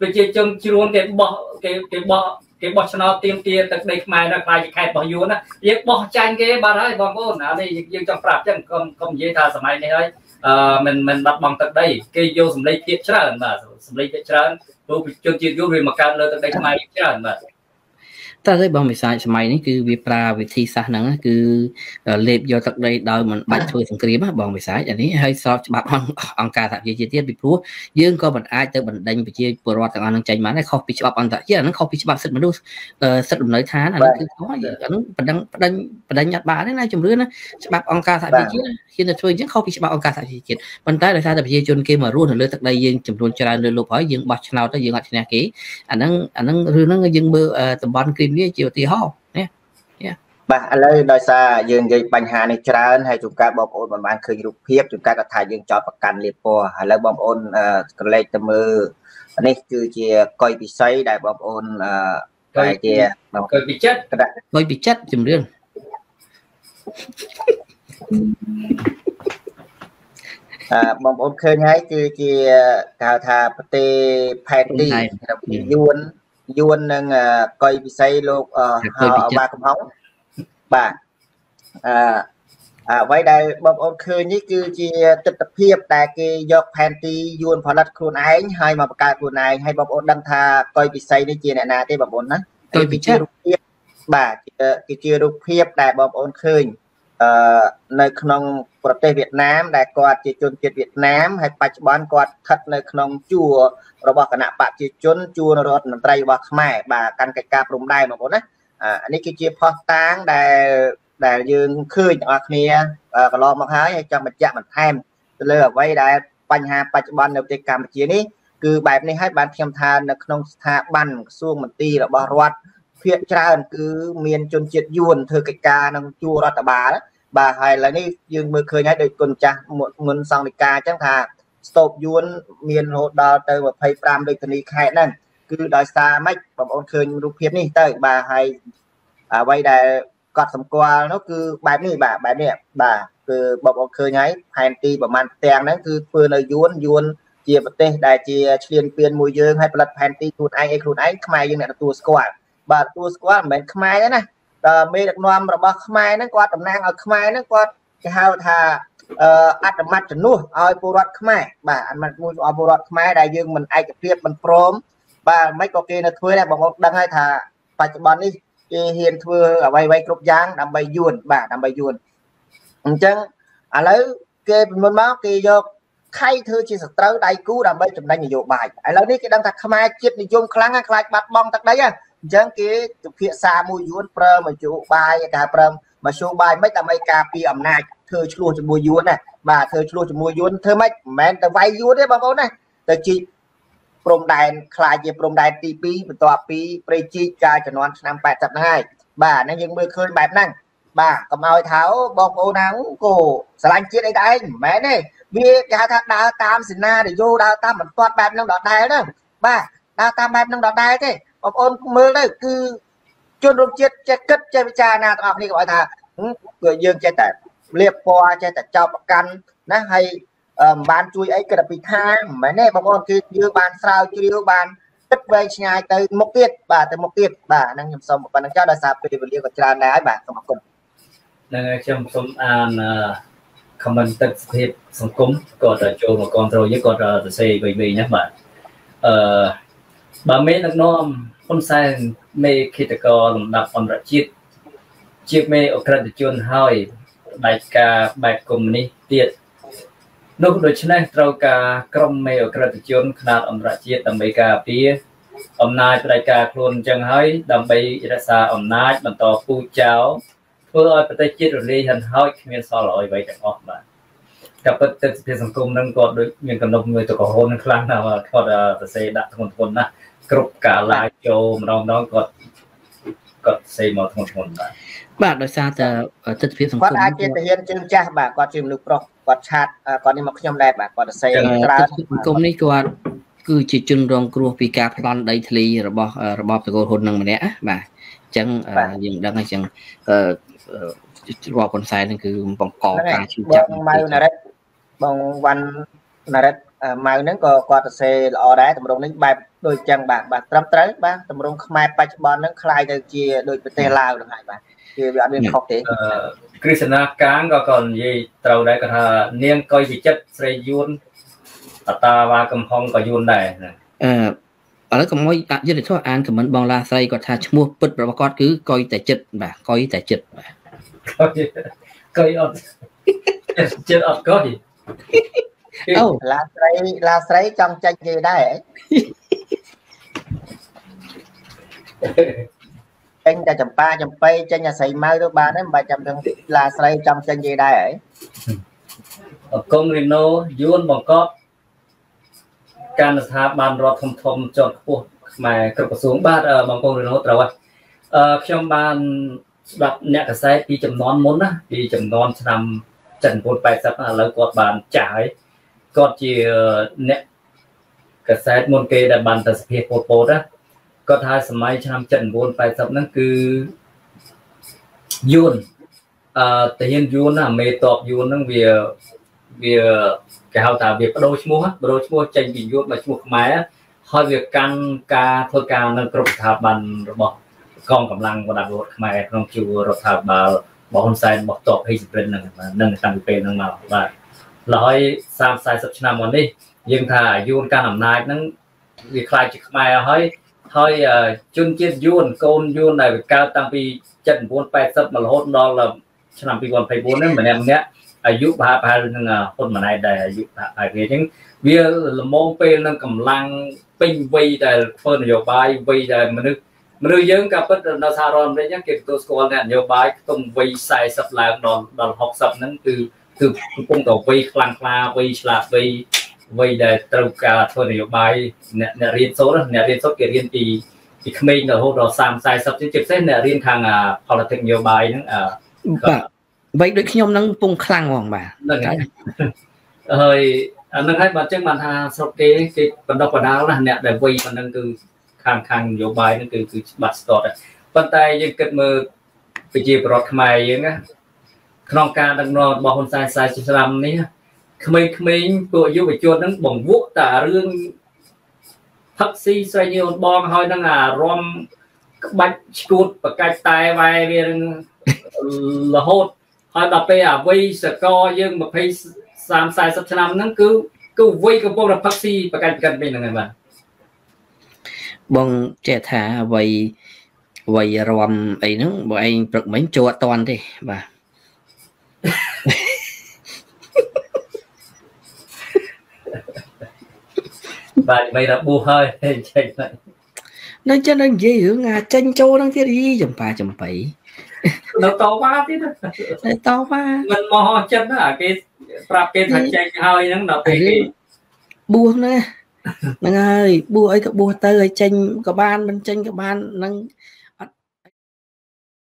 ប្រជាជនជ្រួនគេបោះគេគេបោះគេបោះឆ្នោតទៀមទាទឹកដីខ្មែរនៅខ្លាយជាខេត្តរបស់យួនណាយើងបោះចាញ់គេបាទហើយបងប្អូនអានេះយើងចង់ប្រាប់ចឹងកុំកុំនិយាយថាសម័យនេះហើយអឺមិនមិនបាត់បង់ទឹកដីគេយកសម្លេងទៀតច្រើនបាទសម្លេងទៀតច្រើនព្រោះជនជាតិយួនវាមកកើតលើទឹកដីខ្មែរច្រើនបាទ តែហើយបងវិសាចសម័យនេះគឺវាប្រើវិធីសាស្ត្រហ្នឹងគឺលេបយកទឹកដីដោយមិនបាច់ធ្វើសង្គ្រាមបងវិសាចអានេះហើយស្របច្បាប់អង្គការសហប្រជាជាតិទៀតពីព្រោះយើងក៏មិនអាចទៅបណ្ដេញប្រជាពលរដ្ឋទាំងអស់នឹងចេញបានដែរខុសពីច្បាប់អន្តរជាតិអាហ្នឹងខុសពីច្បាប់សិទ្ធិមនុស្សសិទ្ធិលំនៅឋានអានេះគឺខុសអាហ្នឹងបណ្ដឹងបណ្ដេញបណ្ដេញអត់បានទេណាជំរឿនណាច្បាប់អង្គការសហប្រជាជាតិហ៊ានទៅធ្វើអញ្ចឹងខុសពីច្បាប់អង្គការសហប្រជាជាតិប៉ុន្តែដោយសារតែប្រជាជនគេមករស់នៅលើទឹកដីយើងចំនួនច្រើនលើលោកហើយយើងបោះឆ្នោតទៅយើងអត់ឈ្នះគេអាហ្នឹងអាហ្នឹងរឿងហ្នឹងយើងមើលតំបន់គ្រីមនេះជាឧទាហរណ៍ណាបាទឥឡូវដោយសារយើងនិយាយបញ្ហានេះច្រើនហើយជួនកាលបងប្អូនមិនបានឃើញរូបភាពជួនកាលក៏ថាយើងចោតប្រកាន់លៀបពណ៌ឥឡូវបងប្អូនក្រឡេកទៅមើលនេះគឺជាកុយពិសីដែលបងប្អូនតែជាកុយពិចិត្រកុយពិចិត្រជំរឿនអឺបងប្អូនឃើញហើយគឺជាគេហៅថាប្រទេសផែនទីយួន យួននិងកុយពិសីលោកបាកំហុងបាទអឺអ្វីដែលបងប្អូនឃើញនេះគឺជាទស្សនវិជ្ជាដែលគេយកផែនទីយួនផលិតខ្លួនឯងហើយមកបង្កើតខ្លួនឯងហើយបងប្អូនដឹងថាកុយពិសីនេះជាអ្នកណាទេបងប្អូនណាកុយពិសីរូបភាពបាទគឺជារូបភាពដែលបងប្អូនឃើញ អឺនៅក្នុងប្រទេសវៀតណាមដែលគាត់ជាជនជាតិវៀតណាមហើយបច្ចុប្បន្នគាត់ស្ថិតនៅក្នុងជួររបស់គណៈបព្វជិជនជួររដ្ឋមន្ត្រីរបស់ខ្មែរបាទកាន់កិច្ចការព្រំដែនបងប្អូនណាអានេះគឺជាផុសតាងដែលដែលយើងឃើញទាំងអស់គ្នាកន្លងមកហើយហើយចង់បញ្ជាក់បន្ថែមទៅលើអ្វីដែលបញ្ហាបច្ចុប្បន្ននៅប្រទេសកម្ពុជានេះគឺបែបនេះហើយបានខ្ញុំថានៅក្នុងស្ថាប័នក្រសួងមន្ទីររបស់រដ្ឋភាគច្រើនគឺមានជនជាតិយួនធ្វើកិច្ចការនឹងជួររដ្ឋបាល បាទហើយឥឡូវនេះយើងមើលឃើញហើយដោយគុណចាស់មុនសង្ឃនិកាអញ្ចឹងថាស្ទូបយួនមានរហូតដល់ទៅ25ដូចធនីខេត្តហ្នឹងគឺដោយសារម៉េចបងប្អូនឃើញរូបភាពនេះទៅបាទហើយអ្វីដែលកត់សម្គាល់នោះគឺបែបនេះបាទបែបនេះបាទគឺបងប្អូនឃើញហើយផែនទីប្រមាណផ្ទាំងហ្នឹងគឺធ្វើនៅយួនយួនជាប្រទេសដែលជាឈ្លានពានមួយយើងហើយផលិតផែនទីខ្លួនឯងឲ្យខ្លួនឯងខ្មែរយើងអ្នកទទួលស្គាល់បាទទទួលស្គាល់មិនមែនខ្មែរទេណាដល់ មេដឹកនាំរបស់ខ្មែរហ្នឹងគាត់តំណាងឲ្យខ្មែរហ្នឹងគាត់គេហៅថាអត្តមត្តជំនួសឲ្យពលរដ្ឋខ្មែរបាទអត្តមត្តមួយឲ្យពលរដ្ឋខ្មែរដែលយើងមិនឯកភាពមិនព្រមបាទមិនក៏គេនៅធ្វើដែរបងប្អូនដឹងហើយថាបច្ចុប្បន្ននេះគេហ៊ានធ្វើអ្វីៗគ្រប់យ៉ាងដើម្បីយួនបាទដើម្បីយួនអញ្ចឹងឥឡូវគេពីមុនមកគេយកខៃធ្វើជាសត្រូវដៃគូដើម្បីចំណេញនយោបាយឥឡូវនេះគេដឹងថាខ្មែរជាតិនិយមខ្លាំងខ្លាចបាត់បង់ទឹកដីហ៎ អញ្ចឹងគេពិភាក្សាមួយយួនប្រើមជ្ឈបាយគេប្រើមជ្ឈបាយមិនដើម្បីការពារអំណាចធ្វើឆ្លោះជាមួយយួនណាបាទធ្វើឆ្លោះជាមួយយួនធ្វើម៉េចមិនមែនទៅវាយយួនទេបងប្អូនណាទៅជីកព្រំដែនខ្លាចជាព្រំដែនទី2បន្ទាប់ពីព្រៃជីកកាលចំនួនឆ្នាំ80ហ្នឹងហើយបាទហ្នឹងយើងមើលឃើញបែបហ្នឹងបាទកុំឲ្យថាបងប្អូនណាគោស្រឡាញ់ជាតិអីតែឯងមិនមែនទេវាគេហៅថាដើរតាមសេនានយោដើរតាមបន្ទាត់បែបហ្នឹងដដែលហ្នឹងបាទដើរតាមបែបហ្នឹងដដែលទេ បងប្អូនមើលទៅគឺជនរួមជាតិចេះគិតចេះពិចារណាទាំងអស់គ្នាក៏ឲ្យថាគឺយើងចេះតែលៀបពណ៌ចេះតែចោបប្រកាន់ណាហើយមិនបានជួយអីគិតពីថាមិនមែនទេបងប្អូនគឺយើងបានស្រាវជ្រាវបានគិតវែងឆ្ងាយទៅមុខទៀតបាទទៅមុខទៀតបាទហ្នឹងខ្ញុំសូមប៉ុណ្្នឹងចោលដោយសារពេលវេលាក៏ច្រើនដែរហើយបាទសូមអរគុណហ្នឹងហើយខ្ញុំសូមអាន comment ទឹកសភាពសង្គមគាត់ចូលមកគ្រប់គ្រងយើងគាត់សរសេរវិញវិញណាបាទអឺ បើមេដឹកនាំហ៊ុនសែនមេគិតកលំដាប់អន្តរជាតិជាមេអក្រិតជនហើយដាច់ការបែបកុម្មុយនីសទៀតនោះដូច្នេះត្រូវការក្រុមមេអក្រិតជនខ្នាតអន្តរជាតិដើម្បីការពារអំណាចផ្ដាច់ការខ្លួនអញ្ចឹងហើយដើម្បីរក្សាអំណាចបន្តពូជចោលធ្វើឲ្យប្រទេសជាតិរលាយហិនហោចគ្មានសល់អ្វីទាំងអស់បាទតែពិតទឹកសភាសង្គមនឹងគាត់ដូចមានកំណត់មួយទៅក្រហមនឹងខ្លាំងណាស់គាត់សរសេរដាក់ធ្ងន់ធ្ងរណាស់ គ្រប់កាលាចូលម្ដងម្ដងគាត់គាត់សេមកធ្ងន់ធ្ងរបាទបាទដោយសារតែទស្សនវិជ្ជាសង្គមគាត់អាចជាទាហានជើងចាស់បាទគាត់ជាមនុស្សប្រុសគាត់ឆាតគាត់នេះមកខ្ញុំដែរបាទគាត់សរសេរច្រើនសង្គមនេះគាត់គឺជាជនរងគ្រោះពីការប្លន់ដីធ្លីរបស់របបតកូលហ៊ុននឹងម្នាក់បាទអញ្ចឹងយើងដឹងហើយអញ្ចឹងរបបហ៊ុនសែននឹងគឺបង្កការឈឺចាប់បងម៉ៅណារិតបងវ៉ាន់ណារិតម៉ៅហ្នឹងក៏គាត់សរសេរល្អដែរតម្រងនេះបែប ដូចចឹងបាទបាទត្រឹមត្រូវបាទតម្រងខ្មែរបច្ចុប្បន្នហ្នឹងคล้ายទៅជាដូចប្រទេសឡាវហ្នឹងហើយបាទគឺវាអត់មានខុសទេគ្រីស្ណាកាងក៏គាត់និយាយត្រូវដែរគាត់ថានាងកុយវិចិត្រស្រីយួនអតាវ៉ាកំហុងក៏យួនដែរអឺឥឡូវកុំឲ្យយុទ្ធធម៌អានខមមិនបងឡាស្រីគាត់ថាឈ្មោះពិតរបស់គាត់គឺកុយតែចិត្តបាទកុយតែចិត្តបាទកុយកុយអត់ចិត្តអត់កុយអូឡាស្រីឡាស្រីចង់ចាច់គេដែរ ចេញតែចម្ប៉ាចំបៃចេញអាស្រីម៉ៅទៅបានហើយមិនបាច់ចាំទាំងឡាស្រីចង់ចេញគេដែរហើយអកុងរីណូយួនបង្កប់ការស្ថាប័នរដ្ឋធំធំជាន់ខ្ពស់ខ្មែរគ្រប់ក្រសួងបាទបងប្អូនរីណូត្រូវហើយអឺខ្ញុំបានស្ដាប់អ្នកកសែតពីចំនួនមុនណាពីចំនួនឆ្នាំ7980ឥឡូវគាត់បានចាស់ហើយគាត់ជាអ្នក កសែតមុនគេដែលបានទៅសភាពលពតណាគាត់ថាសម័យឆ្នាំ79 80ហ្នឹងគឺយួនអឺតាហ៊ានយួនណាមេតបយួនហ្នឹងវាវាគេហៅថាវាបដូរឈ្មោះបដូរឈ្មោះចេញពីយួនមកឈ្មោះខ្មែរហើយវាកាន់ការធ្វើការនៅគ្រប់ស្ថាប័នរបស់កងកម្លាំងបណ្ដាលរដ្ឋខ្មែរក្នុងជួររដ្ឋាភិបាលរបស់ហ៊ុនសែនរបស់តបហេសព្រិនហ្នឹងនឹងតាំងពីពេលហ្នឹងមកបាទហើយ30 40ឆ្នាំមកនេះ យើងថាយួនកាន់អំណាចហ្នឹងវាខ្លាចជាខ្មែរហើយហើយជនជាតិយួនកូនយួនដែលកើតតាំងពី79 80មករហូតដល់ឆ្នាំ2024ហ្នឹងម្នាក់ម្នាក់អាយុប្រហែលប្រហែលនឹងហ៊ុនម៉ាណែតដែរអាយុប្រហែលគ្នាអញ្ចឹងវាល្មងពេលនឹងកម្លាំងពេញវ័យដែលធ្វើនយោបាយវ័យដែលមនុស្សមនុស្សយើងក៏ពិតនៅសហរដ្ឋអាមេរិកហ្នឹងគេទទួលស្គាល់អ្នកនយោបាយខ្ទង់វ័យ40ឡើងដល់ដល់60ហ្នឹងគឺគឺកំពុងតែវ័យខ្លាំងក្លាវ័យឆ្លាតវ័យ វ័យដែលត្រូវការធ្វើនយោបាយអ្នកអ្នករៀនសូត្រអ្នករៀនសូត្រគេរៀនពីពីក្មេងរហូតដល់30 40ជាពិសេសអ្នករៀនខាង politics នយោបាយហ្នឹងបាទវ័យដូចខ្ញុំហ្នឹងពងខ្លាំងហ្មងបាទហ្នឹងហើយហើយអាហ្នឹងហើយបើអញ្ចឹងបានថាស្រុកគេគេបណ្ដុះបណ្ដាលណាអ្នកដែលវ័យប៉ុណ្ណឹងគឺខាងខាងនយោបាយហ្នឹងគឺគឺច្បាស់ស្ទាត់ហើយប៉ុន្តែយើងគិតមើលប្រជាប្រដ្ឋខ្មែរយើងណាក្នុងការដឹកនាំរបស់ហ៊ុនសែន40ឆ្នាំនេះ ក្មេងៗពួកយុវជនហ្នឹងបង្វក់តែរឿងផឹកស៊ីស្រីញអូនបងហើយនឹងអារំក្បាច់ឈួតបកាច់តែវ៉ែវានឹងរហូតហើយដល់ពេលអាវ័យសកលយើង20 30 40ឆ្នាំហ្នឹងគឺគឺវ័យកំពុងតែផឹកស៊ីបកាច់បកាច់វិញហ្នឹងហើយបាទបងចេះថាវ័យវ័យរំអីហ្នឹងបើឯងព្រឹកមិញជួអត់តន់ទេបាទ បាទបីរបួសហើយចេញហើយនៅចឹងនិយាយរឿងអាចេញចូលហ្នឹងទៀតអីចំប៉ាចំបៃនៅតវ៉ាទៀតនៅតវ៉ាមិនមកចិត្តណាគេប្រាប់គេថាចេញហើយហ្នឹងដល់ពេលគេបួសណាហ្នឹងហើយបួសអីក៏បួសទៅឲ្យចេញក៏បានមិនចេញក៏បានហ្នឹង